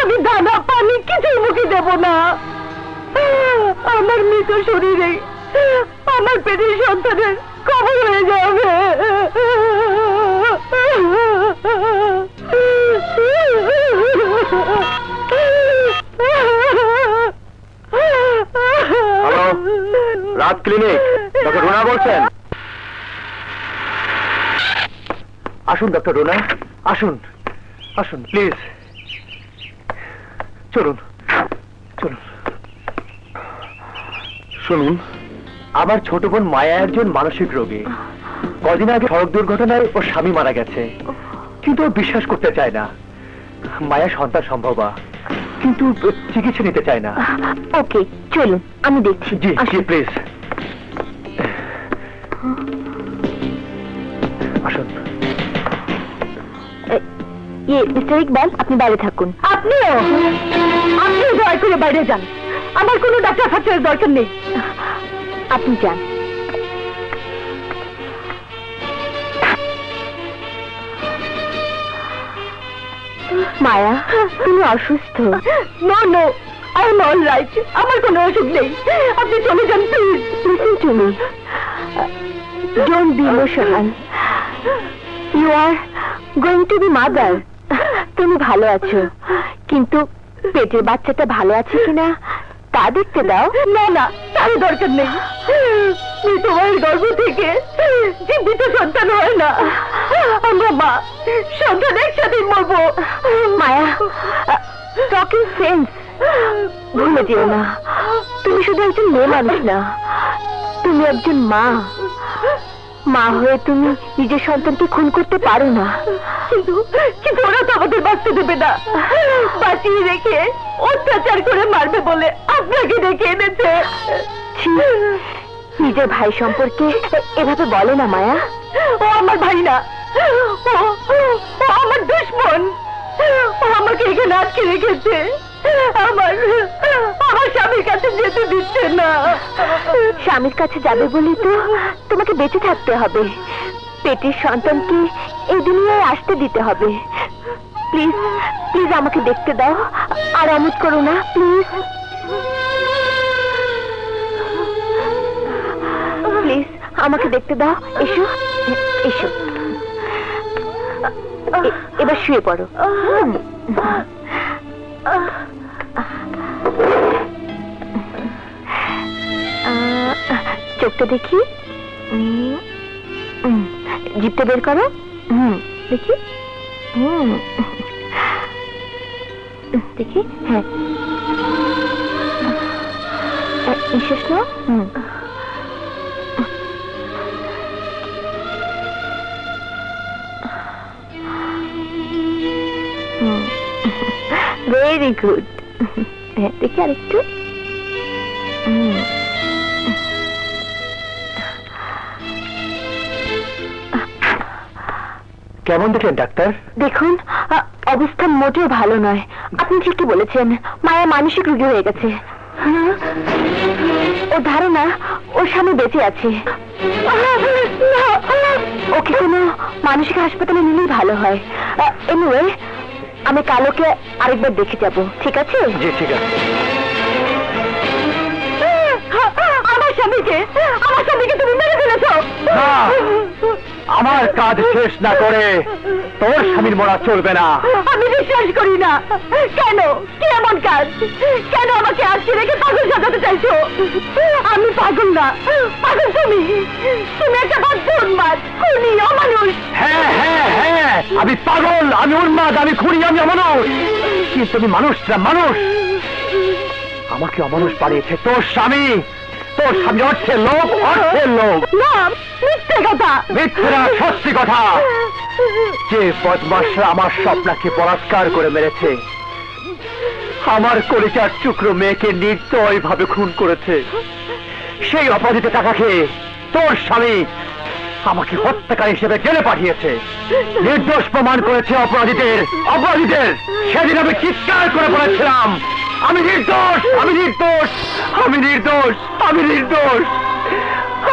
আমি দানা, পানি কিছুই মুখে দেব না। আমার মৃত শরীরে আমার পেটের সন্তানের কবর হয়ে যাবে। রাজ ক্লিনিক ডক্টর রুনা বলছেন? আসুন ডক্টর রুনা। আসুন আসুন প্লিজ। চলুন চলুন। শুনুন। আমার ছোট বোন মায়া একজন মানসিক রোগী। কদিন আগে সড়ক দুর্ঘটনায় ওর স্বামী মারা গেছে। কিন্তু ও বিশ্বাস করতে চায় না। মায়া সন্তান সম্ভবা। কিন্তু চিকিৎসা নিতে চায় না। ওকে চলুন আমি দেখছি। জি প্লিজ। মিস্টার ইকবাল আপনি বাইরে থাকুন। আপনিও? আপনিও দয়া করে বাইরে যান। আমার কোনো ডাক্তার ফাক্তারের দরকার নেই। আপনি যান। মায়া তুমি অসুস্থ। No no I am all right আমার কোনো অসুখ নেই। আপনি চলে যান please listen to me don't be emotional you are going to be mother তুমি ভালো আছো কিন্তু পেটের বাচ্চাটা ভালো আছে কিনা তা দেখতে দাও। না না তার দরকার নেই। মৃত মায়ের গর্ভ থেকে জীবিত সন্তান হয় না। আমরা মা সন্তান একসাথে মরবো। মায়া টকিং সেন্স ভুলে যেও না। তুমি শুধু একজন মেয়ে মানুষ না তুমি একজন মা। মা হয়ে তুমি নিজের সন্তানকে খুন করতে পারো না। কিন্তু কিন্তু ওরা তো আমাদের বাঁচতে দেবে না। বাঁচিয়ে রেখে অত্যাচার করে মারবে বলে আপনাকে ডেকে এনেছে। নিজের ভাই সম্পর্কে এভাবে বলে না মায়া। ও আমার ভাই না। ও ও আমার দুশ্মন। ও আমাকে এখানে আটকে রেখেছে। আমার আমার স্বামীর কাছে যেতে দিচ্ছে না। স্বামীর কাছে যাবে বলি তো তোমাকে বেঁচে থাকতে হবে। পেটের সন্তানকে এই দুনিয়ায় আসতে দিতে হবে। প্লিজ প্লিজ আমাকে দেখতে দাও। আর অমত করো না, প্লিজ। প্লিজ, আমাকে দেখতে দাও। এসো এসো। এবার শুয়ে পড়ো। চোখটা দেখি। উম, বের করো। হুম দেখি। হুম দেখি হ্যাঁ। আহ, নিঃশ্বাস নাও। হুম। ভেরি গুড হ্যাঁ দেখি আরেকটু। কেমন দেখলেন ডাক্তার? দেখুন অবস্থা মোটেও ভালো নয়। আপনি ঠিকই বলেছেন? মায়া মানসিক রোগী হয়ে গেছে। হুম? ওর ধারণা ওর স্বামী বেঁচে আছে। ওকে কোনো মানসিক হাসপাতালে নিলেই ভালো হয়। এনিওয়ে আমি কালোকে আরেকবার দেখে যাব ঠিক আছে? জি ঠিক আছে। আমার স্বামীকে আমার স্বামীকে তুমি মেরে ফেলেছো। আমার কাজ শেষ না করে তোর স্বামীর মরা চলবে না। আমি বিশ্বাস করি না। কেন? কি এমন কাজ? কেন আমাকে আজকে রেখে পাগল সাজাতে চাইছো? আমি পাগল না। পাগল তুমি। তুমি একটা বাধ্য উন্মাদ খুনি অমানুষ। হ্যাঁ হ্যাঁ হ্যাঁ আমি পাগল আমি উন্মাদ আমি খুনি আমি অমানুষ। কিন্তু তুমি মানুষ না মানুষ। আমাকে অমানুষ বানিয়েছে তোর স্বামী। তোর স্বামী অর্থের লোক অর্থের লোক মিথ্যে কথা। মিথ্যা সত্যি কথা। যে বদমাসরা আমার স্বপ্নাকে বলাৎকার করে মেরেছে আমার কলিজার টুকরো মেয়েকে নির্দয় ভাবে খুন করেছে সেই অপরাধীতে টাকা খেয়ে তোর স্বামী আমাকে হত্যাকারী হিসেবে জেলে পাঠিয়েছে। নির্দোষ প্রমাণ করেছে অপরাধীদের অপরাধীদের। সেদিন আমি চিৎকার করে বলেছিলাম আমি নির্দোষ আমি নির্দোষ আমি নির্দোষ আমি নির্দোষ।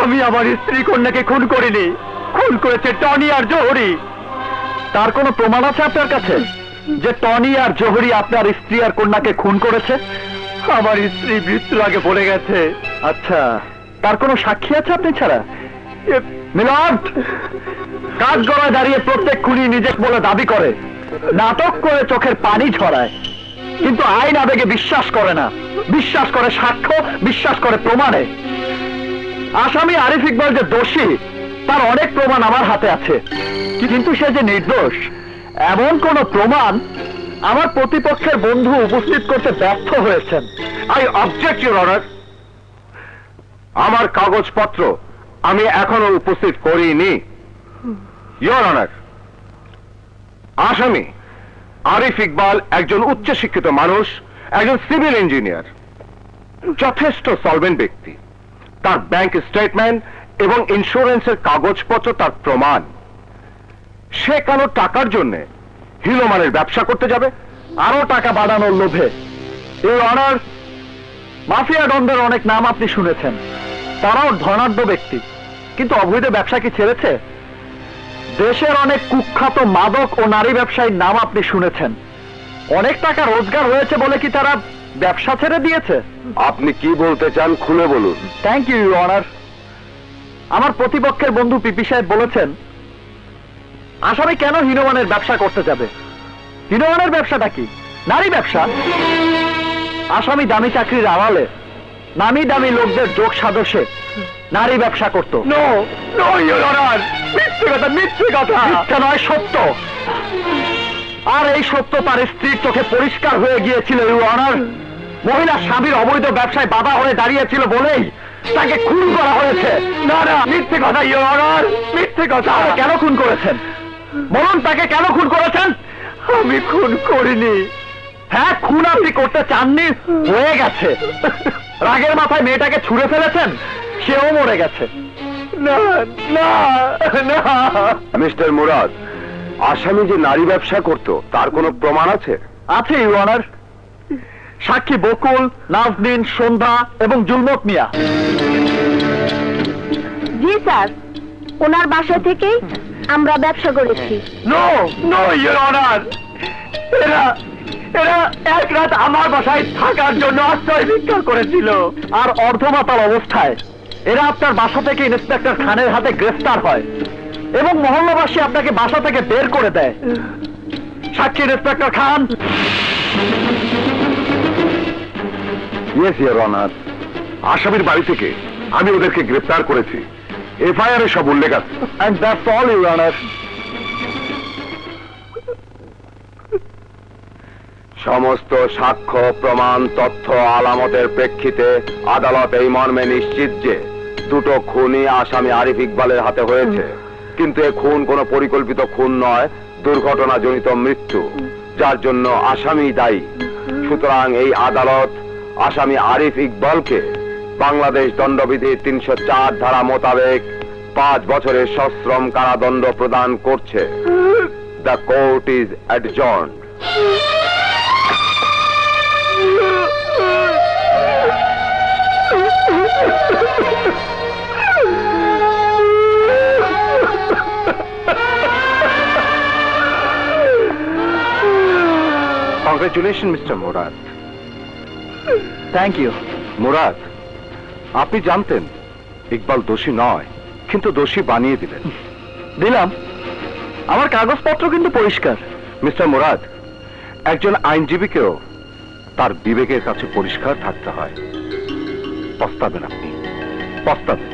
আমি আমার স্ত্রী কন্যাকে খুন করিনি, খুন করেছে টনি আর জোহরি। তার কোনো প্রমাণ আছে আপনার কাছে? যে টনি আর জোহরি আপনার স্ত্রী আর কন্যাকে খুন করেছে? আমার স্ত্রী মৃত্যুর আগে বলে গেছে। আচ্ছা তার কোনো সাক্ষী আছে আপনি ছাড়া? মিলাদ কাজ গড়ায় দাঁড়িয়ে প্রত্যেক খুনি নিজেকে বলে দাবি করে। নাটক করে চোখের পানি ঝরায়। কিন্তু আইন আবেগে বিশ্বাস করে না। বিশ্বাস করে সাক্ষ্য, বিশ্বাস করে প্রমাণে। আসামি আরিফ ইকবাল যে দোষী, তার অনেক প্রমাণ আমার হাতে আছে। কিন্তু সে যে নির্দোষ, এমন কোন প্রমাণ আমার প্রতিপক্ষের বন্ধু উপস্থিত করতে ব্যর্থ হয়েছেন। আই অবজেক্ট ইউর অনার আমার কাগজপত্র আমি এখনও উপস্থিত করিনি। ইউর অনার আসামি আরিফ ইকবাল একজন উচ্চশিক্ষিত মানুষ, একজন সিভিল ইঞ্জিনিয়ার। যথেষ্ট সলভেন্ট ব্যক্তি। তার ব্যাংক স্টেটমেন্ট এবং ইন্স্যুরেন্সের কাগজপত্র তার প্রমাণ। সে কেন টাকার জন্য হিলোমানের ব্যবসা করতে যাবে, আরও টাকা বাড়ানোর লোভে। এই অনার মাফিয়া ডনদের অনেক নাম আপনি শুনেছেন। তারাও ধনাঢ্য ব্যক্তি। কিন্তু অবৈধ ব্যবসা কি ছেড়েছে? দেশের অনেক কুখ্যাত মাদক ও নারী ব্যবসায়ীর নাম আপনি শুনেছেন। অনেক টাকা রোজগার হয়েছে বলে কি তারা ব্যবসা ছেড়ে দিয়েছে? আপনি কি বলতে চান খুলে বলুন। থ্যাংক ইউ অনার আমার প্রতিপক্ষের বন্ধু পিপি সাহেব বলেছেন আসামি কেন হিনোমানের ব্যবসা করতে যাবে? হিনোমানের ব্যবসাটা কি? নারী ব্যবসা? আসামি দামি চাকরির আড়ালে নামি দামি লোকদের যোগ সাদস্যে নারী ব্যবসা করত। নো নো ইউর অনার মিথ্যে কথা মিথ্যে কথা! মিথ্যে নয় সত্য। আর এই সত্য তার স্ত্রীর চোখে পরিষ্কার হয়ে গিয়েছিল ইউর অনার মহিলা স্বামীর অবৈধ ব্যবসায় বাধা হয়ে দাঁড়িয়েছিল বলেই তাকে খুন করা হয়েছে। না না মিথ্যে কথা ইউর অনার মিথ্যে কথা! কেন খুন করেছেন? বলুন তাকে কেন খুন করেছেন? আমি খুন করিনি। হ্যাঁ খুন আপনি করতে চাননি? হয়ে গেছে। রাগের মাথায় মেয়েটাকে ছুঁড়ে ফেলেছেন? সেও মরে গেছে। না না না। মিস্টার মুরাদ আসামি যে নারী ব্যবসা করত তার কোনো প্রমাণ আছে? আছে ইউ অনার। সাক্ষী বকুল নাজদিন সন্ধ্যা এবং জুলমত মিয়া। জি স্যার। ওনার বাসা থেকেই আমরা ব্যবসা করেছি। No no your honour. এরা এরা এক রাত আমার বাসায় থাকার জন্য আশ্রয় ভিক্ষা করেছিল। আর অর্ধমাতাল অবস্থায়। এরা আপনার বাসা থেকে ইন্সপেক্টর খানের হাতে গ্রেফতার হয়। এবং মহল্লাবাসী আপনাকে বাসা থেকে বের করে দেয়। সাক্ষী inspector Khan. Yes your honour আসামির বাড়ি থেকে আমি ওদেরকে গ্রেফতার করেছি। এফআইআর এ সব উল্লেখ আছে। And that's all your honour সমস্ত সাক্ষ্য প্রমাণ তথ্য আলামতের প্রেক্ষিতে আদালত এই মর্মে নিশ্চিত যে দুটো খুনই আসামি আরিফ ইকবালের হাতে হয়েছে। কিন্তু এ খুন কোনো পরিকল্পিত খুন নয় দুর্ঘটনাজনিত মৃত্যু যার জন্য আসামি দায়ী। সুতরাং এই আদালত আসামি আরিফ ইকবালকে বাংলাদেশ দণ্ডবিধির তিনশো চার ধারা মোতাবেক পাঁচ বছরের সশ্রম কারাদণ্ড প্রদান করছে। The court is adjourn congratulation mister Murad thank you Murad আপনি জানতেন ইকবাল দোষী নয় কিন্তু দোষী বানিয়ে দিলেন। দিলাম। আমার কাগজপত্র কিন্তু পরিষ্কার। মিস্টার মুরাদ একজন আইনজীবীকেও তার বিবেকের কাছে পরিষ্কার থাকতে হয়। পস্তাবেন আপনি। পস্তাবেন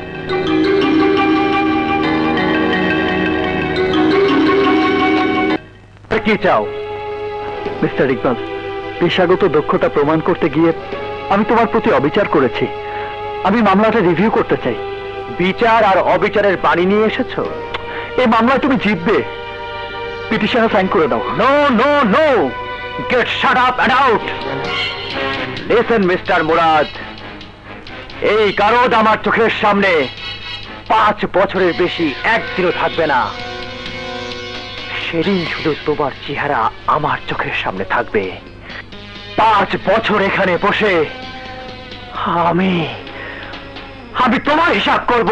কি চাও? মিস্টার ইকবাল পেশাগত দক্ষতা প্রমাণ করতে গিয়ে আমি তোমার প্রতি অবিচার করেছি। আমি মামলাটা রিভিউ করতে চাই। বিচার আর অবিচারের বাণী নিয়ে এসেছ? এই মামলা তুমি জিতবে। পিটিশনে সাইন করে দাও। No no no get shut up and out listen mister Murad এই কারোদ আমার চোখের সামনে পাঁচ বছরের বেশি একদিনও থাকবে না। সেদিন শুধু তোমার চেহারা আমার চোখের সামনে থাকবে। পাঁচ বছর এখানে বসে আমি আমি তোমার হিসাব করব।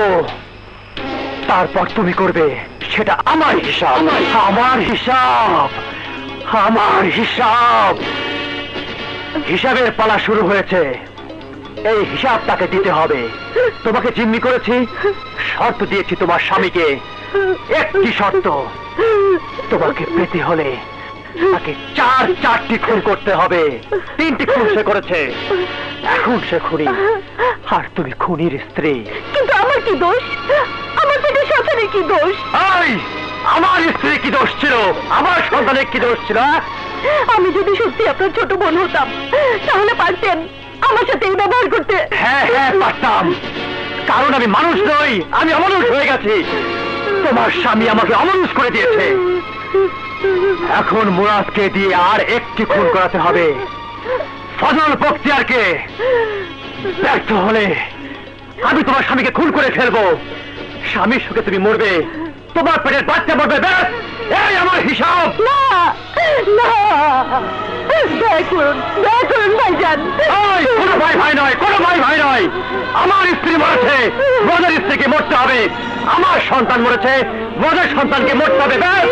তারপর তুমি করবে সেটা আমার হিসাব। আমার হিসাব। আমার হিসাব। হিসাবের পালা শুরু হয়েছে। এই হিসাব তাকে দিতে হবে। তোমাকে জিম্মি করেছি। শর্ত দিয়েছি তোমার স্বামীকে। একটি শর্ত। তোমাকে পেতে হলে তাকে চার চারটি খুন করতে হবে। তিনটি খুন সে করেছে। এখন সে খুনি। আর তুমি খুনির স্ত্রী। কিন্তু আমার কি দোষ? আমার পেটে শ্মশানে কি দোষ? এই! আমার স্ত্রী কি দোষ ছিল? আমার সন্তানের কি দোষ ছিল? আমি যদি সত্যি আপনার ছোট বোন হতাম তাহলে পারতেন আমার সাথে এই ব্যবহার করতে। হ্যাঁ হ্যাঁ পারতাম। কারণ আমি মানুষ নই আমি অমানুষ হয়ে গেছি। তোমার স্বামী আমাকে অমানুষ করে দিয়েছে। এখন মুরাদকে দিয়ে আর একটি খুন করাতে হবে। ফজল বক্তিয়ারকে ব্যর্থ হলে আমি তোমার স্বামীকে খুন করে ফেলব। স্বামীর সুখে তুমি মরবে। তোমার পেটের বাচ্চা পড়বে ব্যাস! এই আমার হিসাব! না না! ভাইজান। ওই, কোনো ভাই ভাই নয় কোনো ভাই ভাই নয়। আমার স্ত্রী মরেছে স্ত্রীকে মরতে হবে। আমার সন্তান মরেছে মজার সন্তানকে মরতে হবে ব্যাস!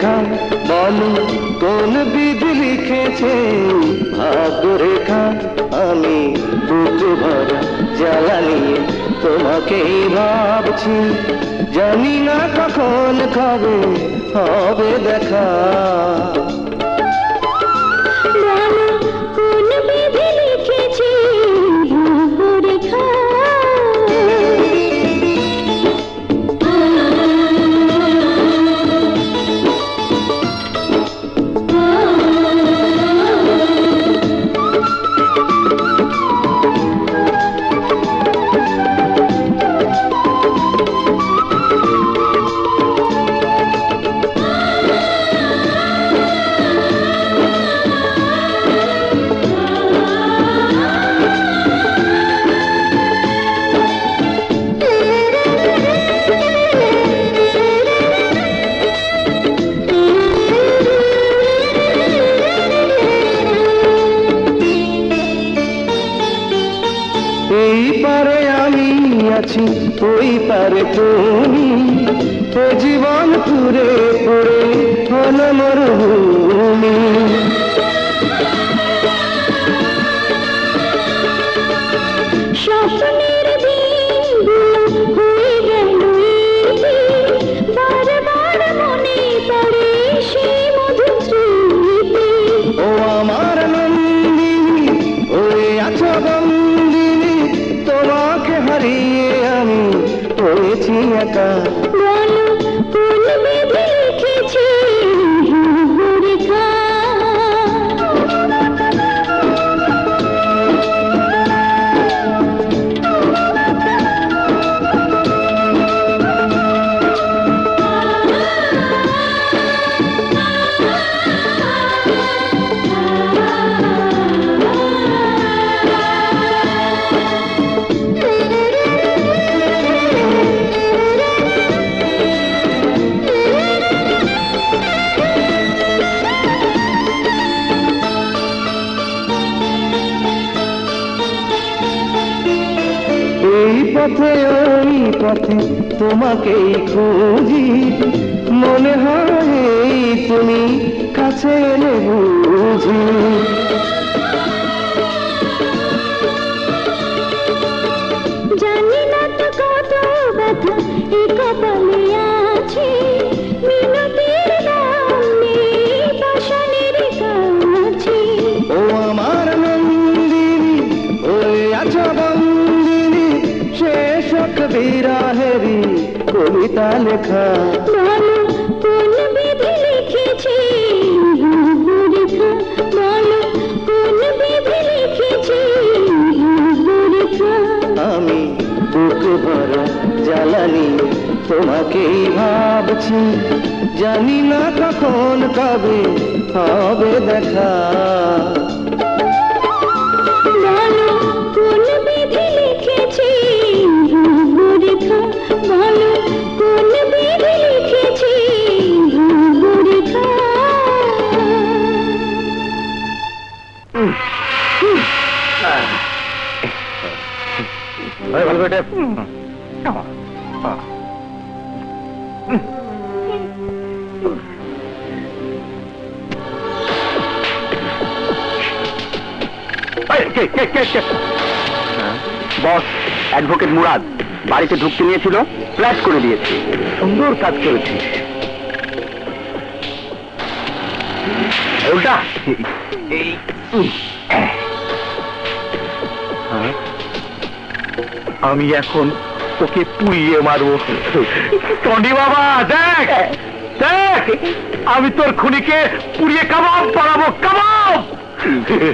ভাগ্যরেখা বলো কোন বিধি লিখেছে? ভাগ্যরেখা আমি বুক ভরা জ্বালা নিয়ে ভাবছি, জানি না কখন কবে হবে দেখা। পারে আমি আছি ওই পারে তুমি। জীবন পুরে পুরে হল মরুভূমি পথে ওই পথে তোমাকেই খুঁজি। মনে হয় তুমি কাছে এলে বুঝি। লেখা। কোন বিধি লিখেছে? আমি বুক ভরা জ্বালানি তোমাকেই ভাবছি। জানি না কখন কবে হবে দেখা। ভালো করে বস অ্যাডভোকেট মুরাদ বাড়িতে ঢুকতে নিয়েছিল ফ্ল্যাশ করে দিয়েছে। সুন্দর কাজ করেছে। উল্টা এই আমি এখন ওকে পুড়িয়ে মারবো। টন্ডি বাবা, দেখ! দেখ! আমি তোর খুনিকে পুড়িয়ে কাবাব বানাবো, কাবাব! দে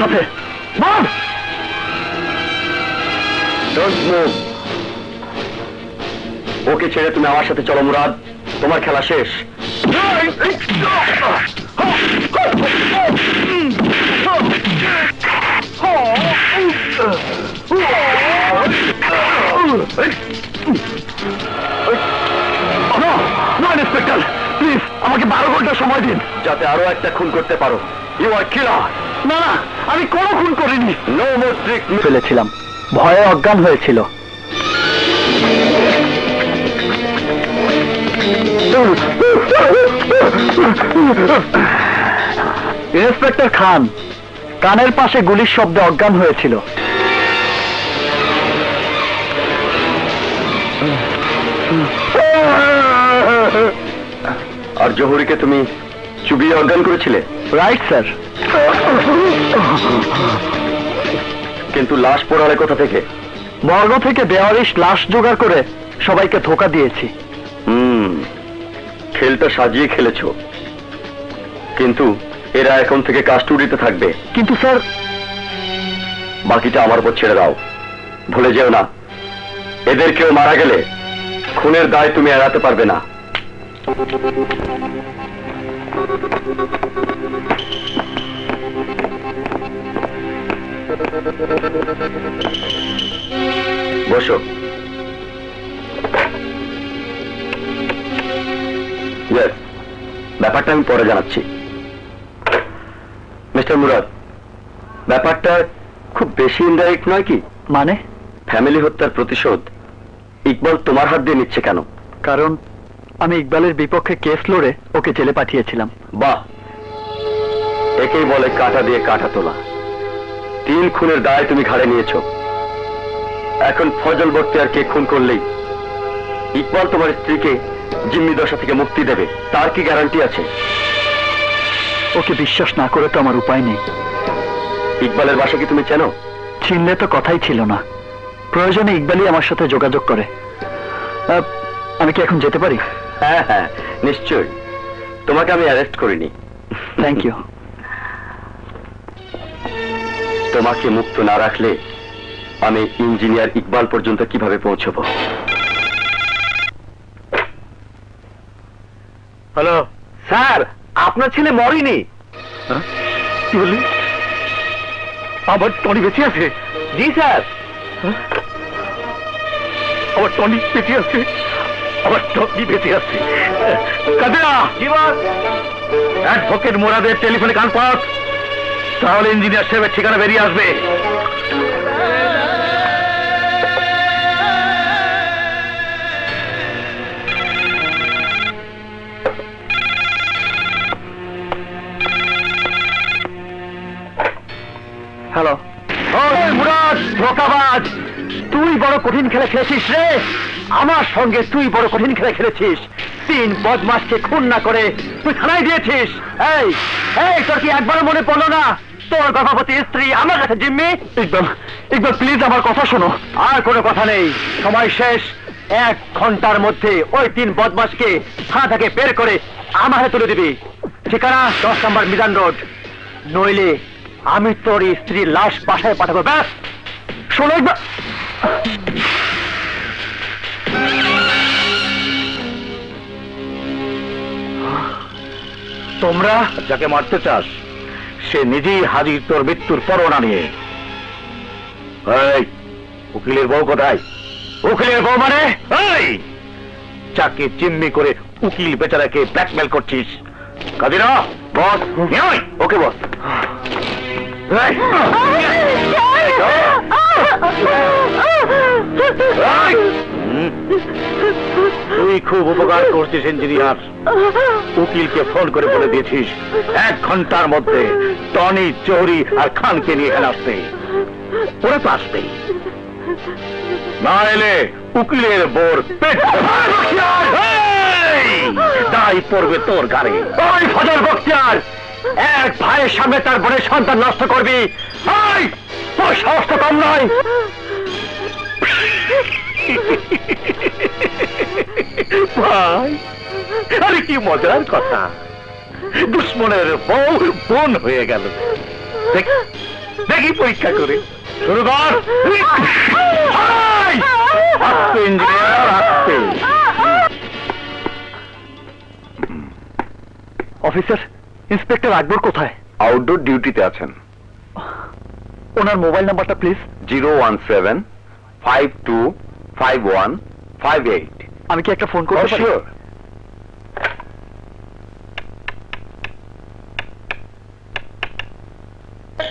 সাথে। ডোন্ট মুভ ওকে ছেড়ে তুমি আমার সাথে চলো মুরাদ। তোমার খেলা শেষ। ইন্সপেক্টর প্লিজ আমাকে বারো ঘণ্টা সময় দিন। যাতে আরও একটা খুন করতে পারো। ইউ আর কিলার না না আমি কোনো খুন করিনি। নো মোর ট্রিক ফেলেছিলাম। ভয়ে অজ্ঞান হয়েছিল। ইন্সপেক্টর খান কানের পাশে গুলির শব্দে অজ্ঞান হয়েছিল। আর জহুরিকে তুমি চুবিয়ে অজ্ঞান করেছিলে? রাইট স্যার কিন্তু লাশ পোড়ালে কোথা থেকে? বর্গ থেকে বেয়ারিশ লাশ জোগাড় করে সবাইকে ধোকা দিয়েছি। হুম। খেলটা সাজিয়ে খেলেছো। কিন্তু এরা এখন থেকে কাস্টডিতে থাকবে। কিন্তু স্যার বাকিটা আমার উপর ছেড়ে দাও। ভুলে যেও না। এদের কেউ মারা গেলে খুনের দায় তুমি এড়াতে পারবে না। বসো। Yes, ব্যাপারটা আমি পরে জানাচ্ছি। মিস্টার মুরাদ ব্যাপারটা খুব বেশি ইনডাইরেক্ট নয় কি? মানে? ফ্যামিলি হত্যার প্রতিশোধ ইকবাল তোমার হাত দিয়ে নিচ্ছে কেন? কারণ আমি ইকবালের বিপক্ষে কেস লড়ে ওকে জেলে পাঠিয়েছিলাম। বাহ! একেই বলে কাটা দিয়ে কাটা তোলা। তিন খুনের দায় তুমি ঘাড়ে নিয়েছো। এখন ফজল বক্তিয়ারকে খুন করলেই ইকবাল তোমার স্ত্রীকে জিম্মি দশা থেকে মুক্তি দেবে। তার কি গ্যারান্টি আছে? ওকে বিশ্বাস না করে তো আমার উপায় নেই। ইকবালের বাসা কি তুমি চেনো? চিনলে তো কথাই ছিল না। প্রয়োজনে ইকবালই আমার সাথে যোগাযোগ করে। আমি কি এখন যেতে পারি? হ্যাঁ হ্যাঁ নিশ্চয়ই। তোমাকে আমি অ্যারেস্ট করিনি। থ্যাংক ইউ তোমাকে মুক্ত না রাখলে আমি ইঞ্জিনিয়ার ইকবাল পর্যন্ত কীভাবে পৌঁছবো? হ্যালো। স্যার আপনার ছেলে মরেনি। কি বললি? আমার টনি বেঁচে আছে? জি স্যার। আমার টনি বেঁচে আছে? আমার টনি বেঁচে আছে? কাদেরা জীবন অ্যাডভোকেট মোরাদের টেলিফোনে কান পাস। তাহলে ইঞ্জিনিয়ার সাহেবের ঠিকানা বেরিয়ে আসবে। হ্যালো। ওই মুরাদ ধোকাবাজ, তুই বড় কঠিন খেলা খেলেছিস রে। আমার সঙ্গে তুই বড় কঠিন খেলা খেলেছিস। তিন বদমাসকে খুন না করে তুই থানায় দিয়েছিস। এই এই, তোর কি একবার মনে পড়ল না? তোর গর্ভবতী স্ত্রী আমার কাছে জিম্মি? ইকবাল ইকবাল প্লিজ আমার কথা শোনো। আর কোনো কথা নেই। সময় শেষ। এক ঘণ্টার মধ্যে ওই তিন বদমাসকে থানা থেকে বের করে আমার তুলে দিবি। ঠিকানা দশ নম্বর মিজান রোড। নইলে আমি তোর স্ত্রীর লাশ বাসায় পাঠাবো, ব্যাস! শোনো তোমরা যাকে মারতে চাস, সে নিজেই হাজির তোর মৃত্যুর পরোনা নিয়ে। উকিলের বউ কোথায়? উকিলের বউ মানে? চাকে চিম্মি করে উকিল বেচারাকে ব্ল্যাকমেল করছিস। কাদিরা বস ওকে বস। তুই খুব উপকার করছিস ইঞ্জিনিয়ার। উকিলকে ফোন করে বলে দিয়েছিস এক ঘণ্টার মধ্যে টনি চৌরি আর খানকে নিয়ে এখানে আসতে। ওরা তো আসবেই। না এলে উকিলের বোর পেট এই! দায় পড়বে তোর গাড়ি ওই ফজল বক্তিয়ার এক ভাইয়ের সামনে তার বোনের সন্তান নষ্ট করবি! তোর সাহস তো কম নয় ভাই আরে কি মজার কথা দুশ্মনের বউ বোন হয়ে গেল দেখি পরীক্ষা করে শুরু কর! ইঞ্জিনিয়ার আস্তে অফিসার ইন্সপেক্টর আকবর কোথায়? আউটডোর ডিউটিতে আছেন। ওনার মোবাইল নাম্বারটা please. Zero one seven five two five one five eight. আমি কি একটা ফোন করতে পারি?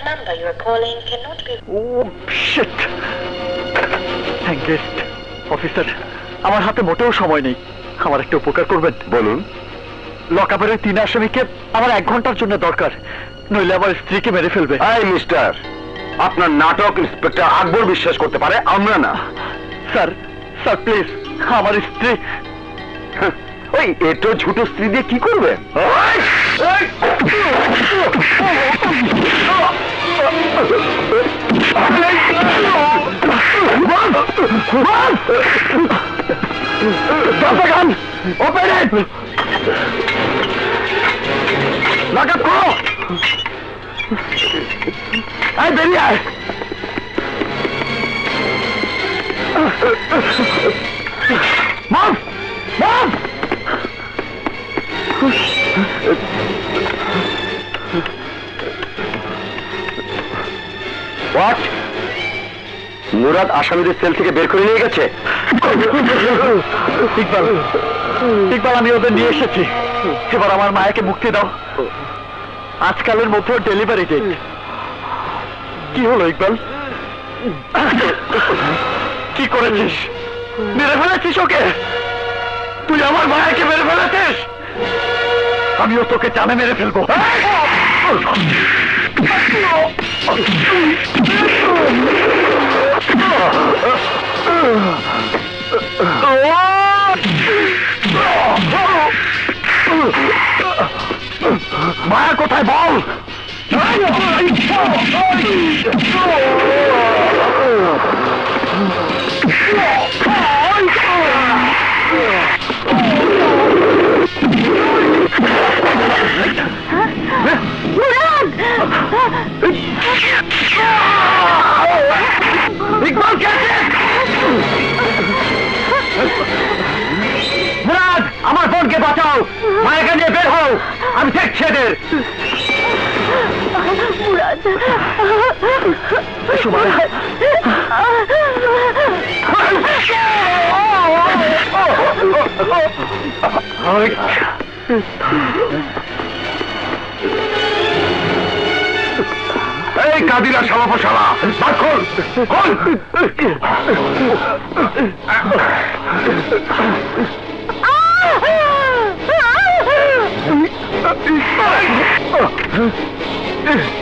number you are calling cannot be oh shit thank guest officer আমার হাতে মোটেও সময় নেই। আমার একটা উপকার করবেন। বলুন। ওই তিন আসামিকে আমার এক ঘণ্টার জন্য দরকার নইলে আমার স্ত্রীকে মেরে ফেলবে মিস্টার আপনার নাটক ইন্সপেক্টর আকবর বিশ্বাস করতে পারে আমরা না স্যার স্যার প্লিজ আমার স্ত্রী ওই এটো ঝুটো স্ত্রী দিয়ে কি করবে দশাগান ওপেন হোয়াট মুরাদ আসামিদের সেল থেকে বের করে নিয়ে গেছে? ইকবাল ইকবাল, আমি ওদের নিয়ে এসেছি। এবার আমার মায়াকে মুক্তি দাও। আজকালের মধ্যে ডেলিভারি ডেট কি হলো, ইকবাল? কি করেছিস? মেরে ফেলেছিস ওকে? তুই আমার মায়াকে মেরে ফেলেছিস? আমিও তোকে জানে মেরে ফেলব। মায়া কোথায় বল? ইকবাল কে মুরাদ আমার বোনকে বাঁচাও। মায়াকে নিয়ে বের হও। আমি দেখছি এদের। এই কাদিরা সালাপা সালা বাক্ষণ হল Ugh!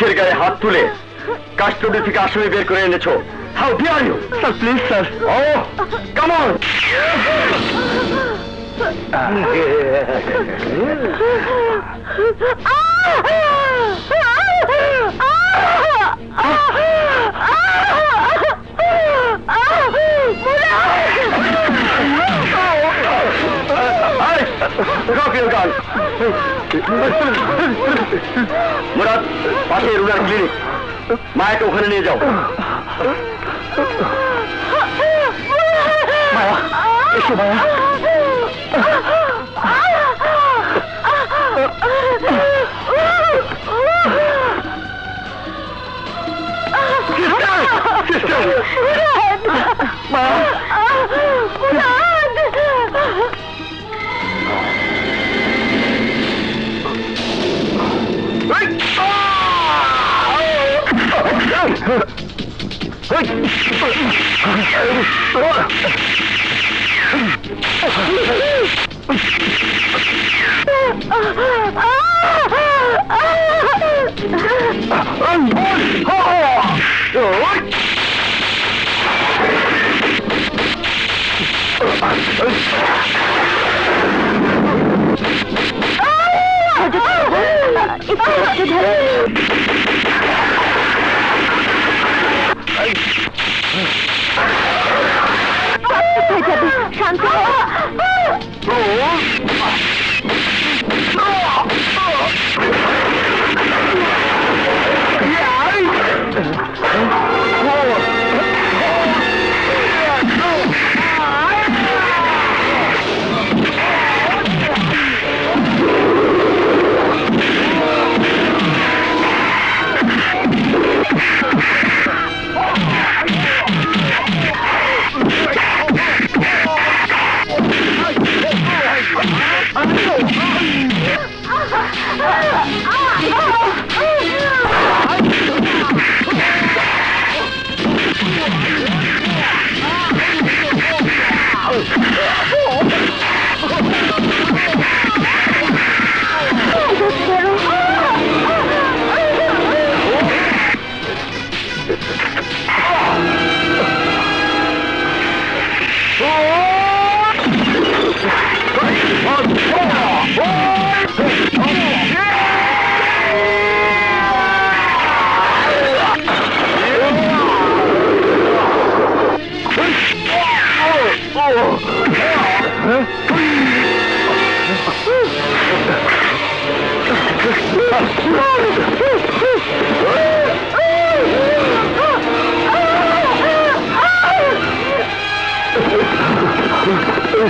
পুলিশের গায়ে হাত তুলে কাস্টডি থেকে আসামি বের করে এনেছো how dare you sir please sir oh come on Drop your gun. Murad পাশে রুরাল ক্লিনিক মায়াকে ওখানে নিয়ে যাও। মায়া এসো মায়া। ধরে শান্ত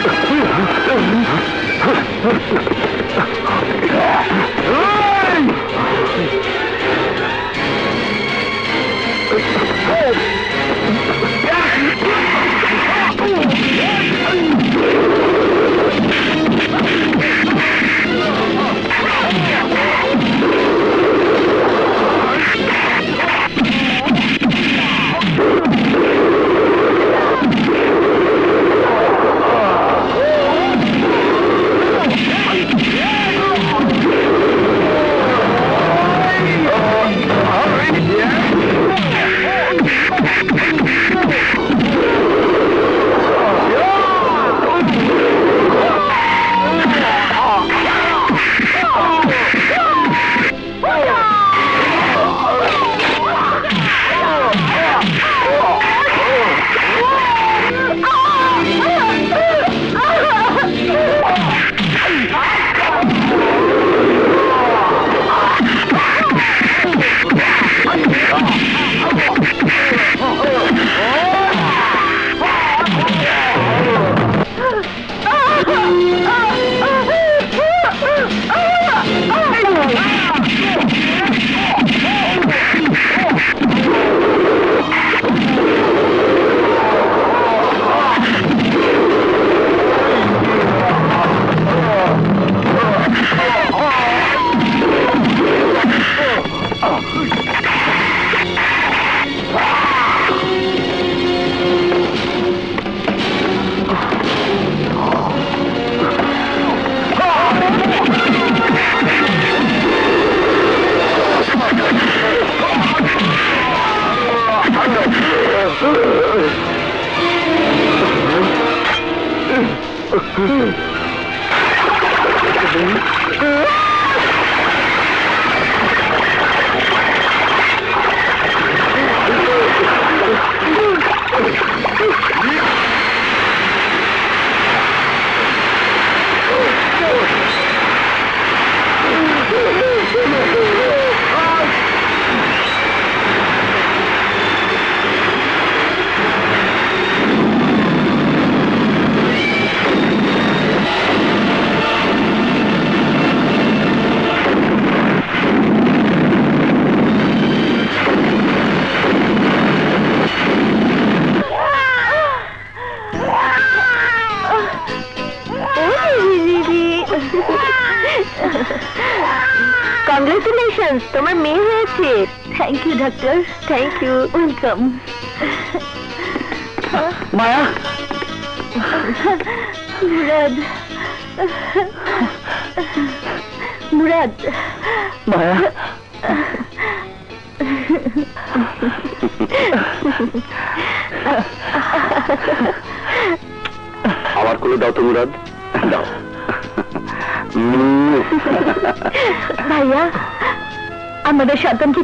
嗯嗯嗯嗯嗯嗯嗯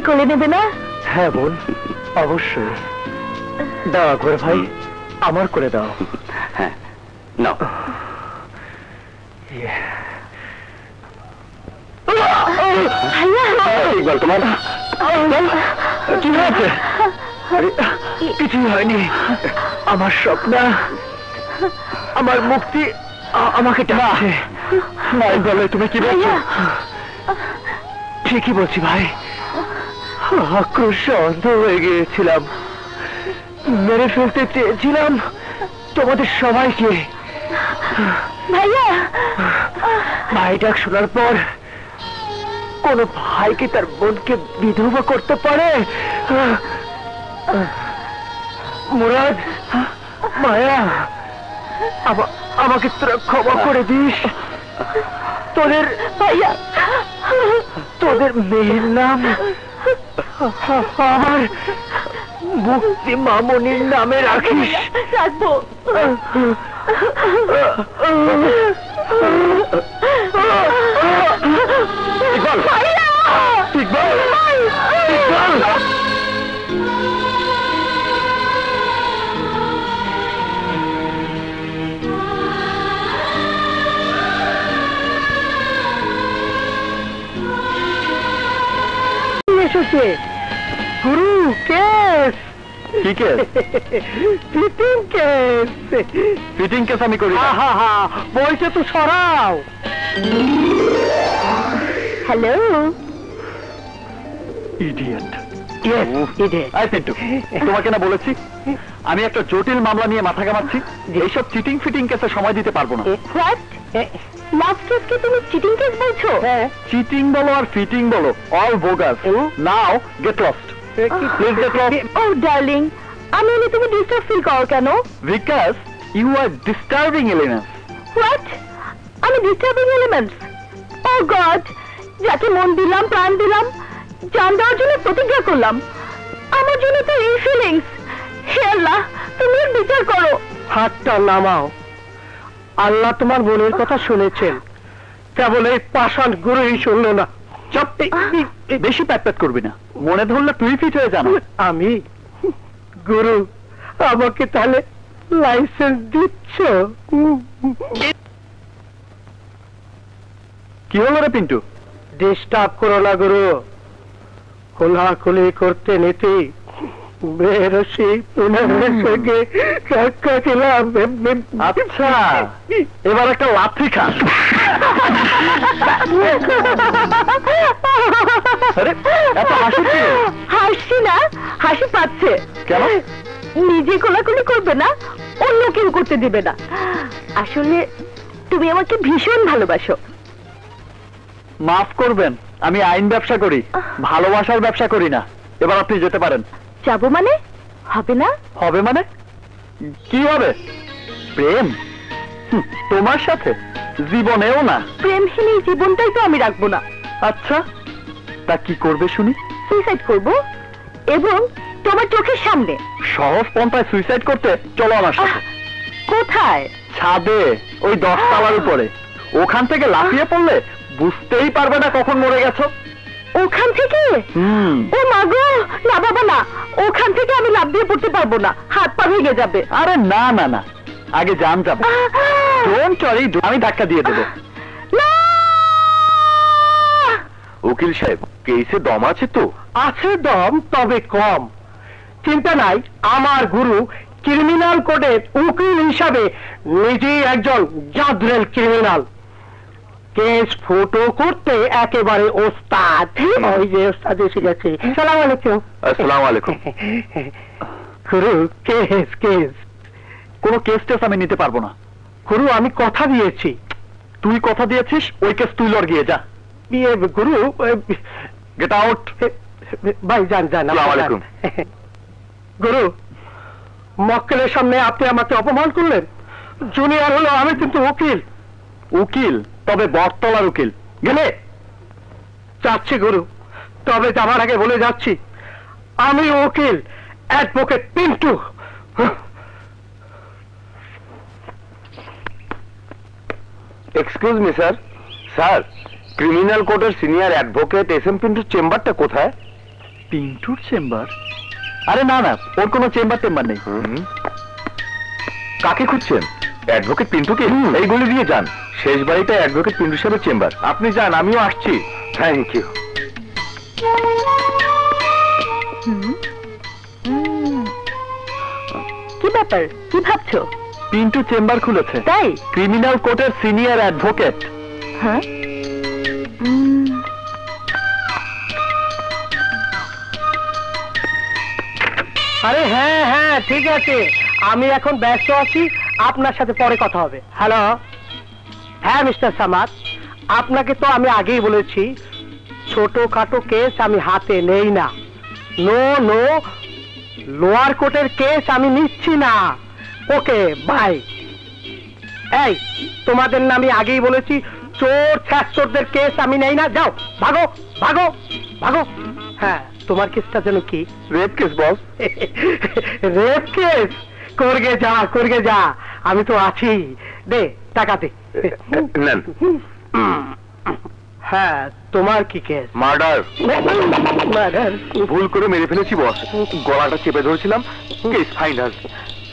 কোলে নেবে না? হ্যাঁ বোন অবশ্যই। দাও করে ভাই আমার করে দাও। হ্যাঁ নাও। ভাইয়া ইকবাল তোমার কি হয়েছে? আরে, কিছুই হয়নি। আমার স্বপ্ন আমার মুক্তি আমাকে ডাকছে। বলে তুমি কি বলছো? ঠিকই বলছি ভাই। আক্রোশে অন্ধ হয়ে গিয়েছিলাম। মেরে ফেলতে চেয়েছিলাম তোমাদের সবাইকে। ভাইয়া! ভাই ডাক শোনার পর কোন ভাইকে তার বোনকে বিধবা করতে পারে? মুরাদ মায়া আমাকে তোরা ক্ষমা করে দিস। তোদের ভাইয়া! তোদের মেয়ের নাম আর মুক্তি মামনির নামে রাখিস রাখব ফিটিং কেস ফিটিং কেস আমি করি হা হা বইটা তো সরাও। হ্যালো ইডিয়েট তোমাকে না বলেছি আমি একটা জটিল মামলা নিয়ে মাথা কামাচ্ছি এইসব চিটিং ফিটিং কেসে সময় দিতে পারব না। তুমি চিটিং কেস বলছো? চিটিং বলো আর ফিটিং বলো all bogus now get lost please get lost oh darling আমি এলে তুমি ডিস্টার্ব ফিল করো কেন? Because you are disturbing elements what আমি ডিস্টার্বিং এলিমেন্টস ও গড যাকে মন দিলাম প্রাণ দিলাম জান দেওয়ার জন্য প্রতিজ্ঞা করলাম। আমার জন্য তো এই ফিলিংস হে আল্লাহ তুমি বিচার করো। হাতটা নামাও। আল্লাহ তোমার মনের কথা শুনেছেন। কেবল এই পাষাণ গুরুই শুনলো না। বেশি প্যাট করবি না। মনে ধরলে তুই ফিট হয়ে জানো আমি? গুরু আমাকে তাহলে লাইসেন্স দিচ্ছ? কি হলো রে পিন্টু? ডিস্টার্ব করো না গুরু। খোলাখুলি করতে নিতে। বেরসি ধাক্কা আচ্ছা এবার একটা লাথি খা এত হাসি? না হাসি পাচ্ছে। কেন? নিজে কোলাকুলি করবে না অন্য কেউ করতে দিবে না। আসলে তুমি আমাকে ভীষণ ভালোবাসো। মাফ করবেন আমি আইন ব্যবসা করি ভালোবাসার ব্যবসা করি না। এবার আপনি যেতে পারেন। যাব মানে? হবে না? হবে মানে? কি হবে? প্রেম? তোমার সাথে? জীবনেও না। প্রেমহীন এই জীবনটাই তো আমি রাখব না। আচ্ছা তা কি করবে শুনি? সুইসাইড করব? এবং তোমার চোখের সামনে। সহজ পন্থায় সুইসাইড করতে চলো আমার সাথে। কোথায়? ছাদে ওই দশ দশতলার উপরে। ওখান থেকে লাফিয়ে পড়লে বুঝতেই পারবে না কখন মরে গেছো। ওখান থেকে? ও মাগো না বাবা না। ওখান থেকে আমি লাভ দিয়ে পড়তে পারব না। হাত পা ভেঙে যাবে। আরে না না না। আগে জান যাবে ডোন্ট সরি আমি ধাক্কা দিয়ে দেবো। উকিল সাহেব কেসে দম আছে তো? আছে দম তবে কম। চিন্তা নাই আমার গুরু ক্রিমিনাল কোডের উকিল হিসাবে নিজেই একজন জাদ্রেল ক্রিমিনাল কেস ফটো করতে একেবারে ওস্তাদ। ওই যে ওস্তাদ এসে গেছে। সালাম আলাইকুম। আসসালামু আলাইকুম। গুরু কেস কেস। কোনো কেস টেস আমি নিতে পারব না। গুরু আমি কথা দিয়েছি। তুই কথা দিয়েছিস ওই কেস তুই লড় গিয়ে যা। ইয়ে, গুরু গেট আউট ভাই যান যান। আলাইকুম। গুরু মক্কেলের সামনে আপনি আমাকে অপমান করলেন? জুনিয়র হলো আমি কিন্তু উকিল। উকিল? তবে বটতলার উকিল। গেলে? যাচ্ছি গুরু তবে যাবার আগে বলে যাচ্ছি আমি উকিল advocate Pintu. Excuse me sir. Sir criminal কোর্টের সিনিয়র অ্যাডভোকেট এস এম পিন্টুর চেম্বারটা কোথায়? পিন্টুর চেম্বার? আরে না না ওর কোনো চেম্বার টেম্বার নেই। কাকে খুঁজছেন? অ্যাডভোকেট পিন্টুকে এই গলি দিয়ে যান। শেষ বাড়িটা অ্যাডভোকেট পিন্টু সাহেবের চেম্বার। আপনি যান আমিও আসছি। থ্যাংক ইউ কি ব্যাপার? কি ভাবছ? পিন্টু চেম্বার খুলেছে। তাই? ক্রিমিনাল কোর্টের সিনিয়র অ্যাডভোকেট হ্যাঁ। আরে হ্যাঁ হ্যাঁ ঠিক আছে। আমি এখন ব্যস্ত আছি। আপনার সাথে পরে কথা হবে। হ্যালো হ্যাঁ মিস্টার সামাদ। আপনাকে তো আমি আগেই বলেছি ছোটখাটো কেস আমি হাতে নেই না। নো নো লোয়ার কোর্টের কেস আমি নিচ্ছি না। ওকে বাই এই তোমাদের না আমি আগেই বলেছি চোর ছ্যাচোরদের কেস আমি নেই না। যাও ভাগো ভাগো ভাগো। হ্যাঁ তোমার কেসটা যেন কি? Rape case boss rape case করগে যা করগে যা। আমি তো আছি। দে টাকা দে। নেন। হ্যাঁ তোমার কি কেস? মার্ডার। মার্ডার। ভুল করে মেরে ফেলেছি বস। গলাটা চেপে ধরেছিলাম কেস ফাইনাল।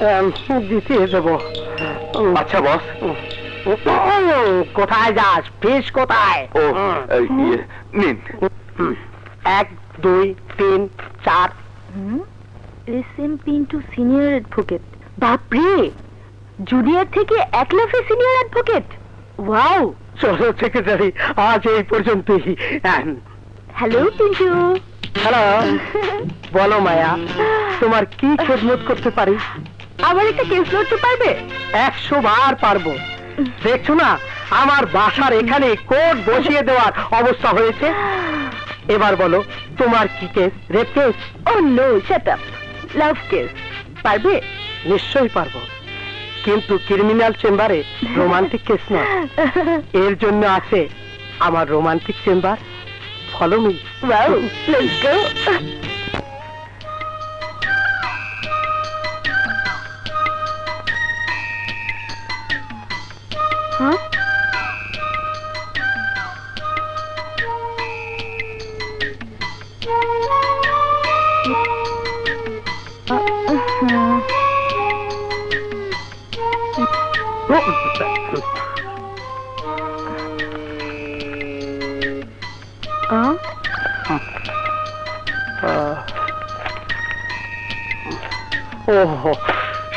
আম, জিতিয়ে দেবো। আচ্ছা বস। কোথায় যাস? ফিস কোথায়? ও ইয়ে, নিন। এক দুই তিন চার। S M Pintu senior advocate. বাপরে! জুনিয়র থেকে এক লাফে সিনিয়র অ্যাডভোকেট ওয়াও চলো সেক্রেটারি আজ এই পর্যন্তই। হ্যালো পিন্টু হ্যালো বলো মায়া তোমার কি খেদমত করতে পারি? আবার একটা কেস লড়তে পারবে? একশো বার পারব। দেখছ না আমার বাসার এখানে কোর্ট বসিয়ে দেওয়ার অবস্থা হয়েছে। এবার বলো তোমার কি case rape case oh no shut up love case পারবে? নিশ্চয়ই পারব। কিন্তু ক্রিমিনাল চেম্বারে রোমান্টিক কেস নয়। এর জন্য আছে আমার romantic chamber. Follow me wow let's go হ্যাঁ ওহ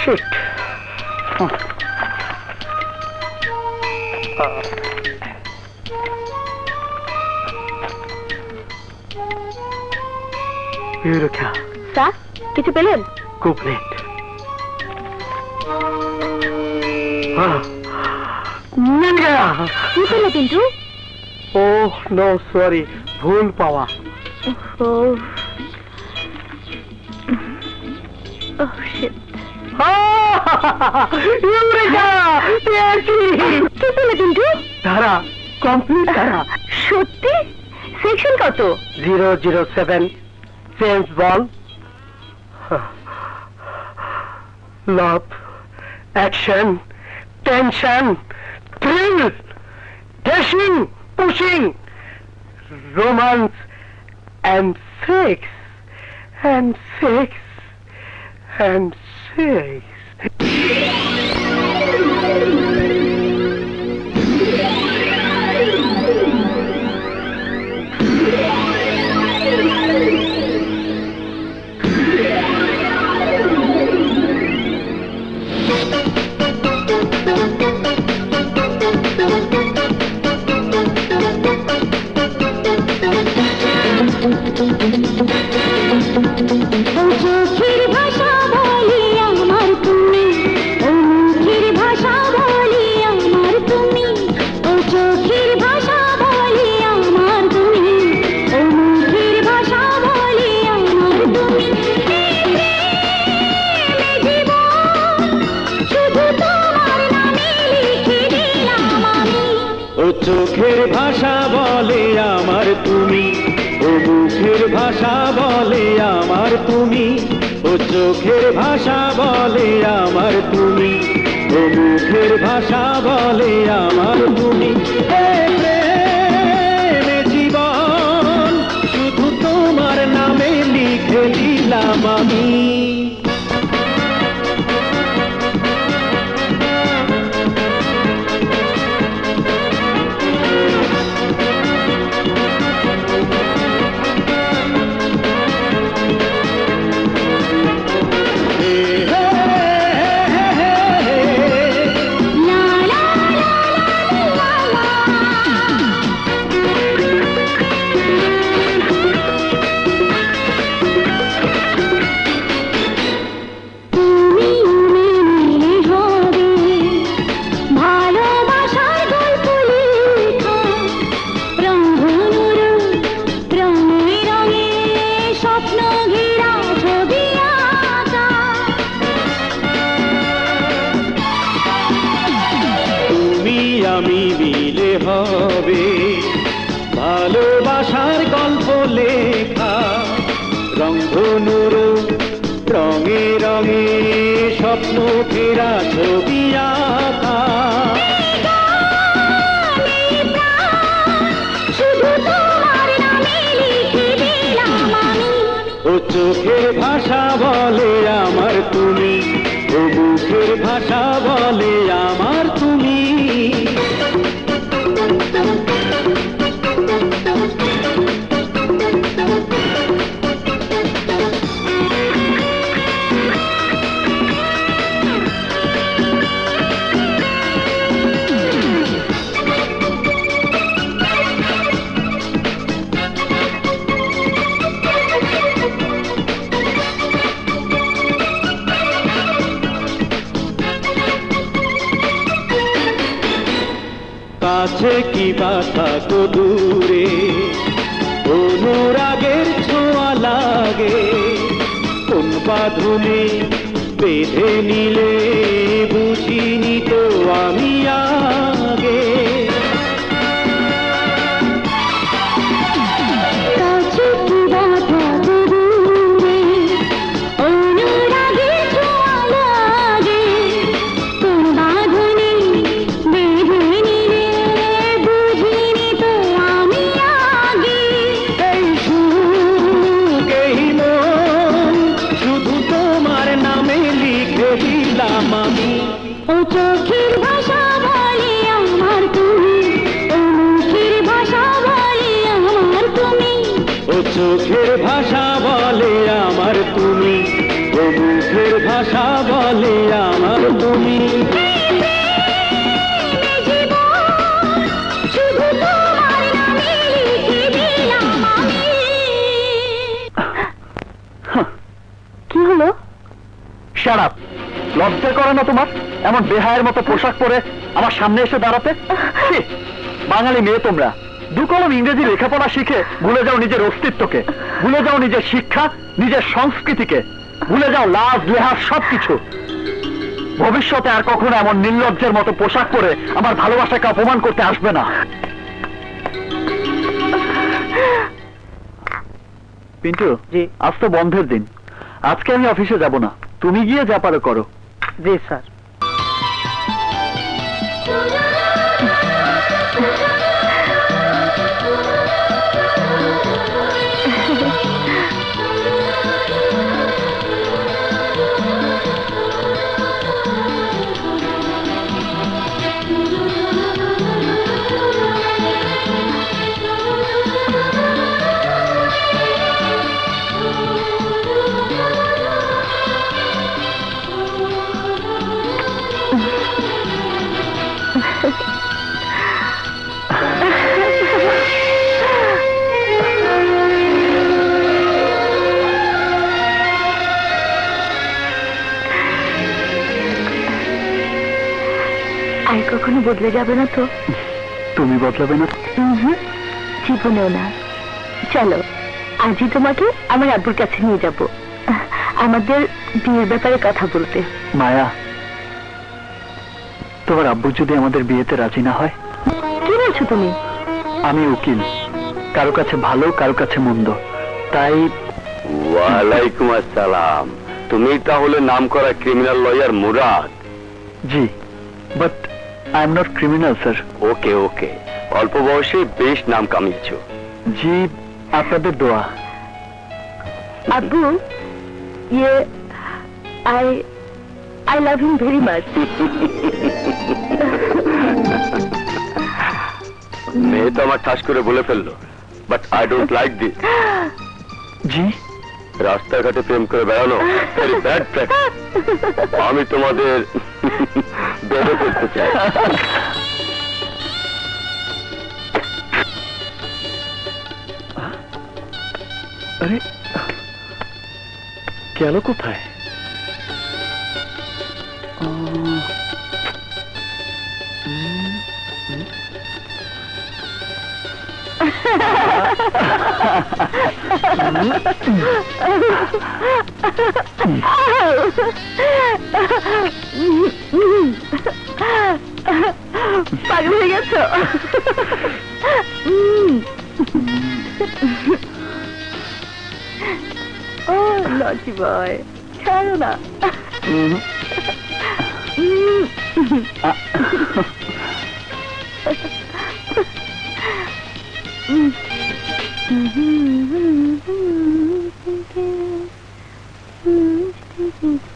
শিট ইউরোকা স্যার কিছু পেলেন? খুব লেট সরি ভুল ওহ শিট ইউরেকা পেয়েছি কি পেলে পিন্টু ধারা কমপ্লিট ধারা সত্যি সেকশন কত zero zero seven James ball love action tension, thrill, dashing, pushing, romance, and sex, and sex, and sex. Sex ও ও চোখের ভাষা বলে আমার তুমি। ও মুখের ভাষা বলে আমার তুমি। জীবন, শুধু তোমার নামে লিখে দিলাম আমি। রঙ্গনুর রঙে রঙে স্বপ্ন ফেরা ছবি আঁকা। ও চোখের ভাষা বলে আমার তুমি, ও মুখের ভাষা বলে আমার বা তো দূরে অনুরাগের ছোঁয়া লাগে। কোন বাঁধনে বেঁধে নিলে বুঝিনি তো আমি আগে করে না তোমার? এমন বেহায়ের মতো পোশাক পরে আমার সামনে এসে দাঁড়াতে? বাঙালি মেয়ে তোমরা। দু কলম ইংরেজি লেখাপড়া শিখে ভুলে যাও নিজের অস্তিত্বকে ভুলে যাও নিজের শিক্ষা নিজের সংস্কৃতিকে ভুলে যাও লাভ লেহাজ সবকিছু। ভবিষ্যতে আর কখনো এমন নির্লজ্জের মতো পোশাক পরে আমার ভালোবাসাকে অপমান করতে আসবে না। পিন্টু আজ তো বন্ধের দিন। আজকে আমি অফিসে যাব না। তুমি গিয়ে যা পারো করো। জি স্যার বদলে যাবে না তো? তুমি বদলাবে না? জীবনেও না। চলো আজই তোমাকে আমার আব্বুর কাছে নিয়ে যাব। আমাদের বিয়ের ব্যাপারে কথা বলতে। মায়া তোমার আব্বু যদি আমাদের বিয়েতে রাজি না হয়? কি বলছো তুমি? আমি উকিল কারও কাছে ভালো কারও কাছে মন্দ। তাই ওয়ালাইকুম আসসালাম। তুমি তাহলে নাম করা criminal lawyer Murad. G. I am not criminal sir okay okay অল্প বয়সে বেশ নাম কামিয়েছো। জি আপনাদের দোয়া। আব্বু ইয়ে I I love him very much মেয়ে তো আমার ঠাস করে বলে ফেলল but I don't like this জি? রাস্তাঘাটে প্রেম করে বেড়ানো আমি তোমাদের বেঁধে ফেলতে চাই আরে গেল কোথায় আহ, উম, উম। পাগল হয়ে গেছো। ও লজি বয়। ছাড়ো না। উম,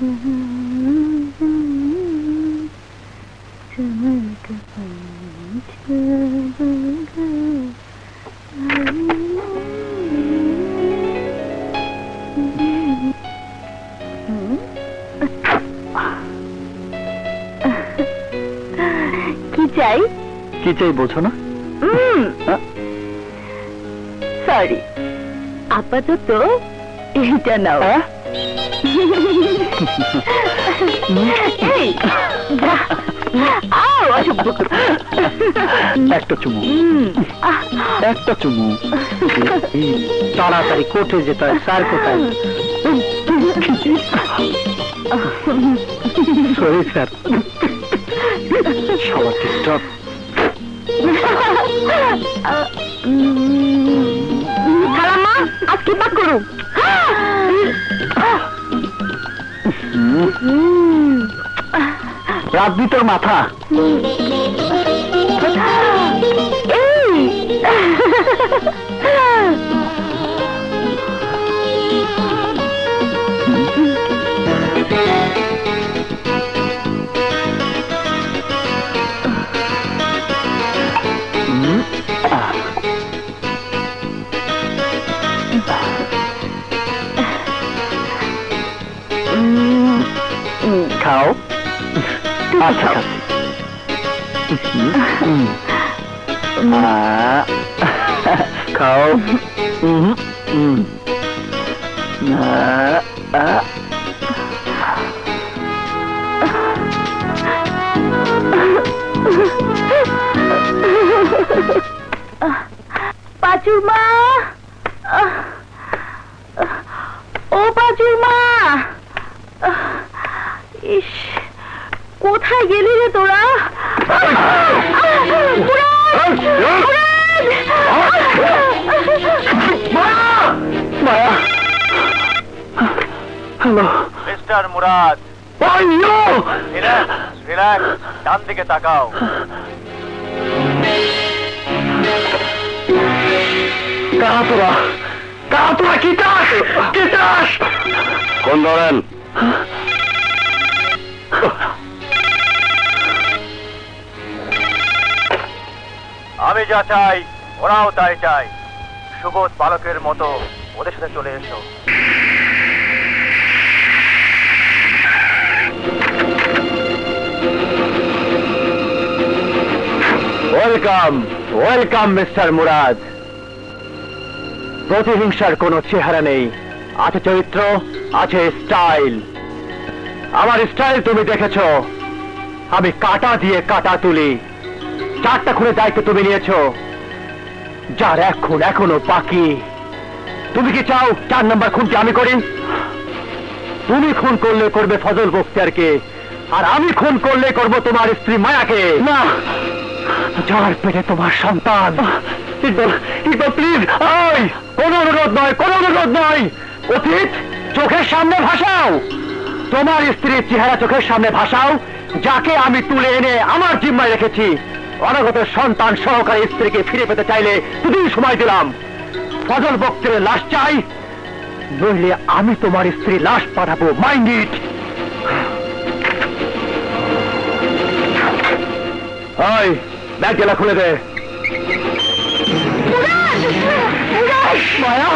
কি চাই? কি চাই বোঝো না? সরি আপাতত এইটা নাও। একটা চুমু। একটা চুমু। তাড়াতাড়ি কোর্টে যেতে হয় স্যার কোথায়? সরি স্যার সবার উম, খালাম্মা আজকে পাক করু ভিতর মাথা। আচ্ছা খাচ্ছি হুম। আ, খাও হুম, হুম। লাগাও। কারা তোরা কারা তোরা কি চাস? কি চাস? কোন ধরেন? আমি যা চাই ওরাও তাই চাই সুবোধ বালকের মতো ওদের সাথে চলে এসো। ওয়েলকাম ওয়েলকাম মিস্টার মুরাদ প্রতিহিংসার কোনো চেহারা নেই। আছে চরিত্র, আছে স্টাইল। আমার স্টাইল তুমি দেখেছ। আমি কাটা দিয়ে কাটা তুলি। চারটা খুনে দায়িত্ব তুমি নিয়েছো। যার এক খুন এখনও বাকি। তুমি কি চাও চার নাম্বার খুনটি আমি করি? তুমি খুন করলে করবে ফজল বক্তিয়ারকে আর আমি খুন করলে করব তোমার স্ত্রী মায়াকে। না। যার পেটে তোমার সন্তান। প্লিজ ওই কোনো অনুরোধ নয়, কোনো অনুরোধ নয়। অতীত, চোখের সামনে ভাসাও। তোমার স্ত্রীর চেহারা চোখের সামনে ভাসাও, যাকে আমি তুলে এনে আমার জিম্মায় রেখেছি। অনাগত সন্তান সহকারে স্ত্রীকে ফিরে পেতে চাইলে দুদিন সময় দিলাম। ফজল বক্তের লাশ চাই, নইলে আমি তোমার স্ত্রী লাশ পাঠাবো। মাইন্ড ইট ওই ব্যাগ গেলা খুলে দে। মায়া!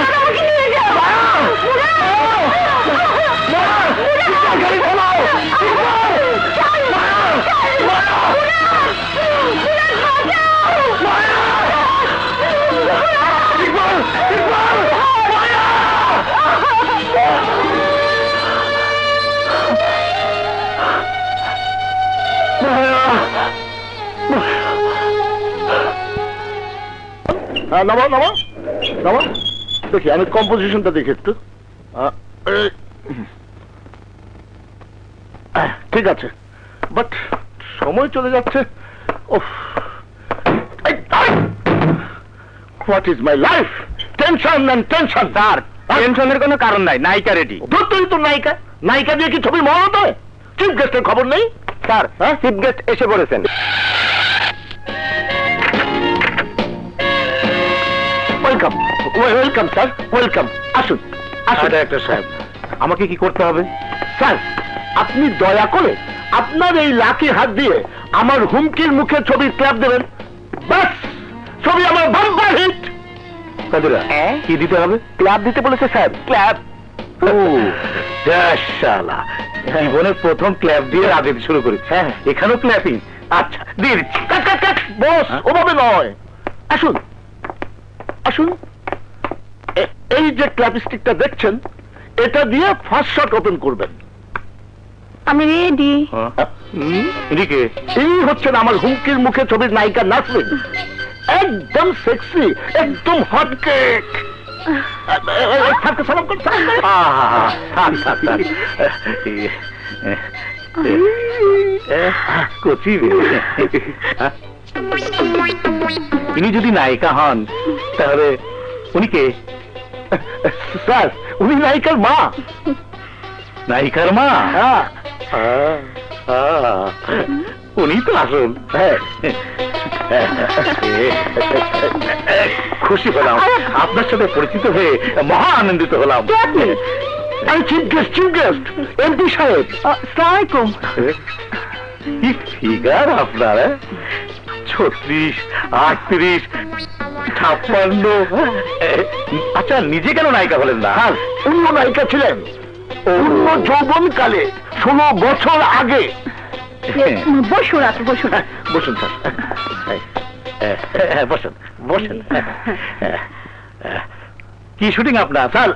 হ্যাঁ নামো নামো নামো। দেখি আমি কম্পোজিশনটা দেখি একটু। ঠিক আছে। বাট সময় চলে যাচ্ছে। What is my life tension and tension sir টেনশনের কোনো কারণ নাই নায়িকা রেডি ধর তুই তো নায়িকা। নায়িকা দিয়ে কি ছবি মহানত হয়? চিফ গেস্টের খবর নেই? স্যার চিফ গেস্ট এসে পড়েছেন। Welcome sir welcome. আসুন আসুন। ডাক্তার সাহেব। আমাকে কি করতে হবে? স্যার আপনি দয়া করে আপনার এই লাকি হাত দিয়ে আমার হুমকির মুখে ছবি ক্ল্যাপ দেবেন। বাস ছবি আমার বাম্পার হিট। কাদুরা কি দিতে হবে? ক্লাব দিতে বলেছে স্যার শালা জীবনের প্রথম ক্ল্যাব দিয়ে রাজনীতি শুরু করেছে। হ্যাঁ। এখানেও ক্ল্যাপিং। আচ্ছা দিয়ে দিচ্ছি। কাট কাট কাট বস হ্যাঁ? ওভাবে নয়। আসুন আসুন। এই যে ক্ল্যাপস্টিকটা দেখছেন এটা দিয়ে ফার্স্ট শট ওপেন করবেন। আমি রেডি এদিকে। এই হচ্ছেন আমার হুমকির মুখে ছবির নায়িকা নাসরিন। একদম সেক্সি একদম হট কেক সালাম কর সালাম কর। কচি ইনি যদি নায়িকা হন তাহলে উনি কে? স্যার উনি নায়িকার মা। নায়িকার মা? হ্যাঁ। উনি তো আসল। হ্যাঁ। খুশি হলাম। আপনার সাথে পরিচিত হয়ে মহা আনন্দিত হলাম। আমি chief guest chief guest MP সাহেব। সালামালাইকুম কি ফিগার আপনার হ্যাঁ? ছত্রিশ আটত্রিশ ছাপ্পান্ন। আচ্ছা নিজে কেন নায়িকা হলেন না? হ্যাঁ অন্য নায়িকা ছিলেন। অন্য যৌবন কালে ষোলো বছর আগে। বসুন আপনি বসুন। বসুন স্যার। বসুন বসুন। কি শুটিং আপনার? স্যার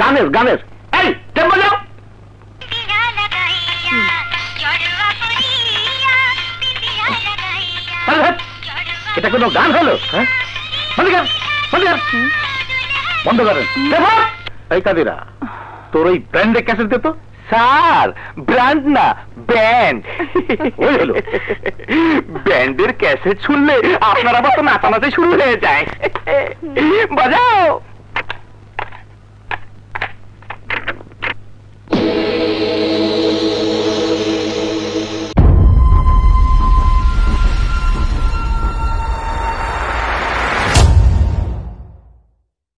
গানের গানের। এই টেম্পো যাও এটা কোনো গান হলো? হ্যাঁ? বন্ধ করেন এই কাদিরা তোর ওই ব্র্যান্ডে ক্যাসেট দে তো। স্যার ব্র্যান্ড না ব্যান্ড। ব্যান্ডের ক্যাসেট শুনলে আপনার আবার তো নাচানাচি শুরু হয়ে যায়। বাজাও।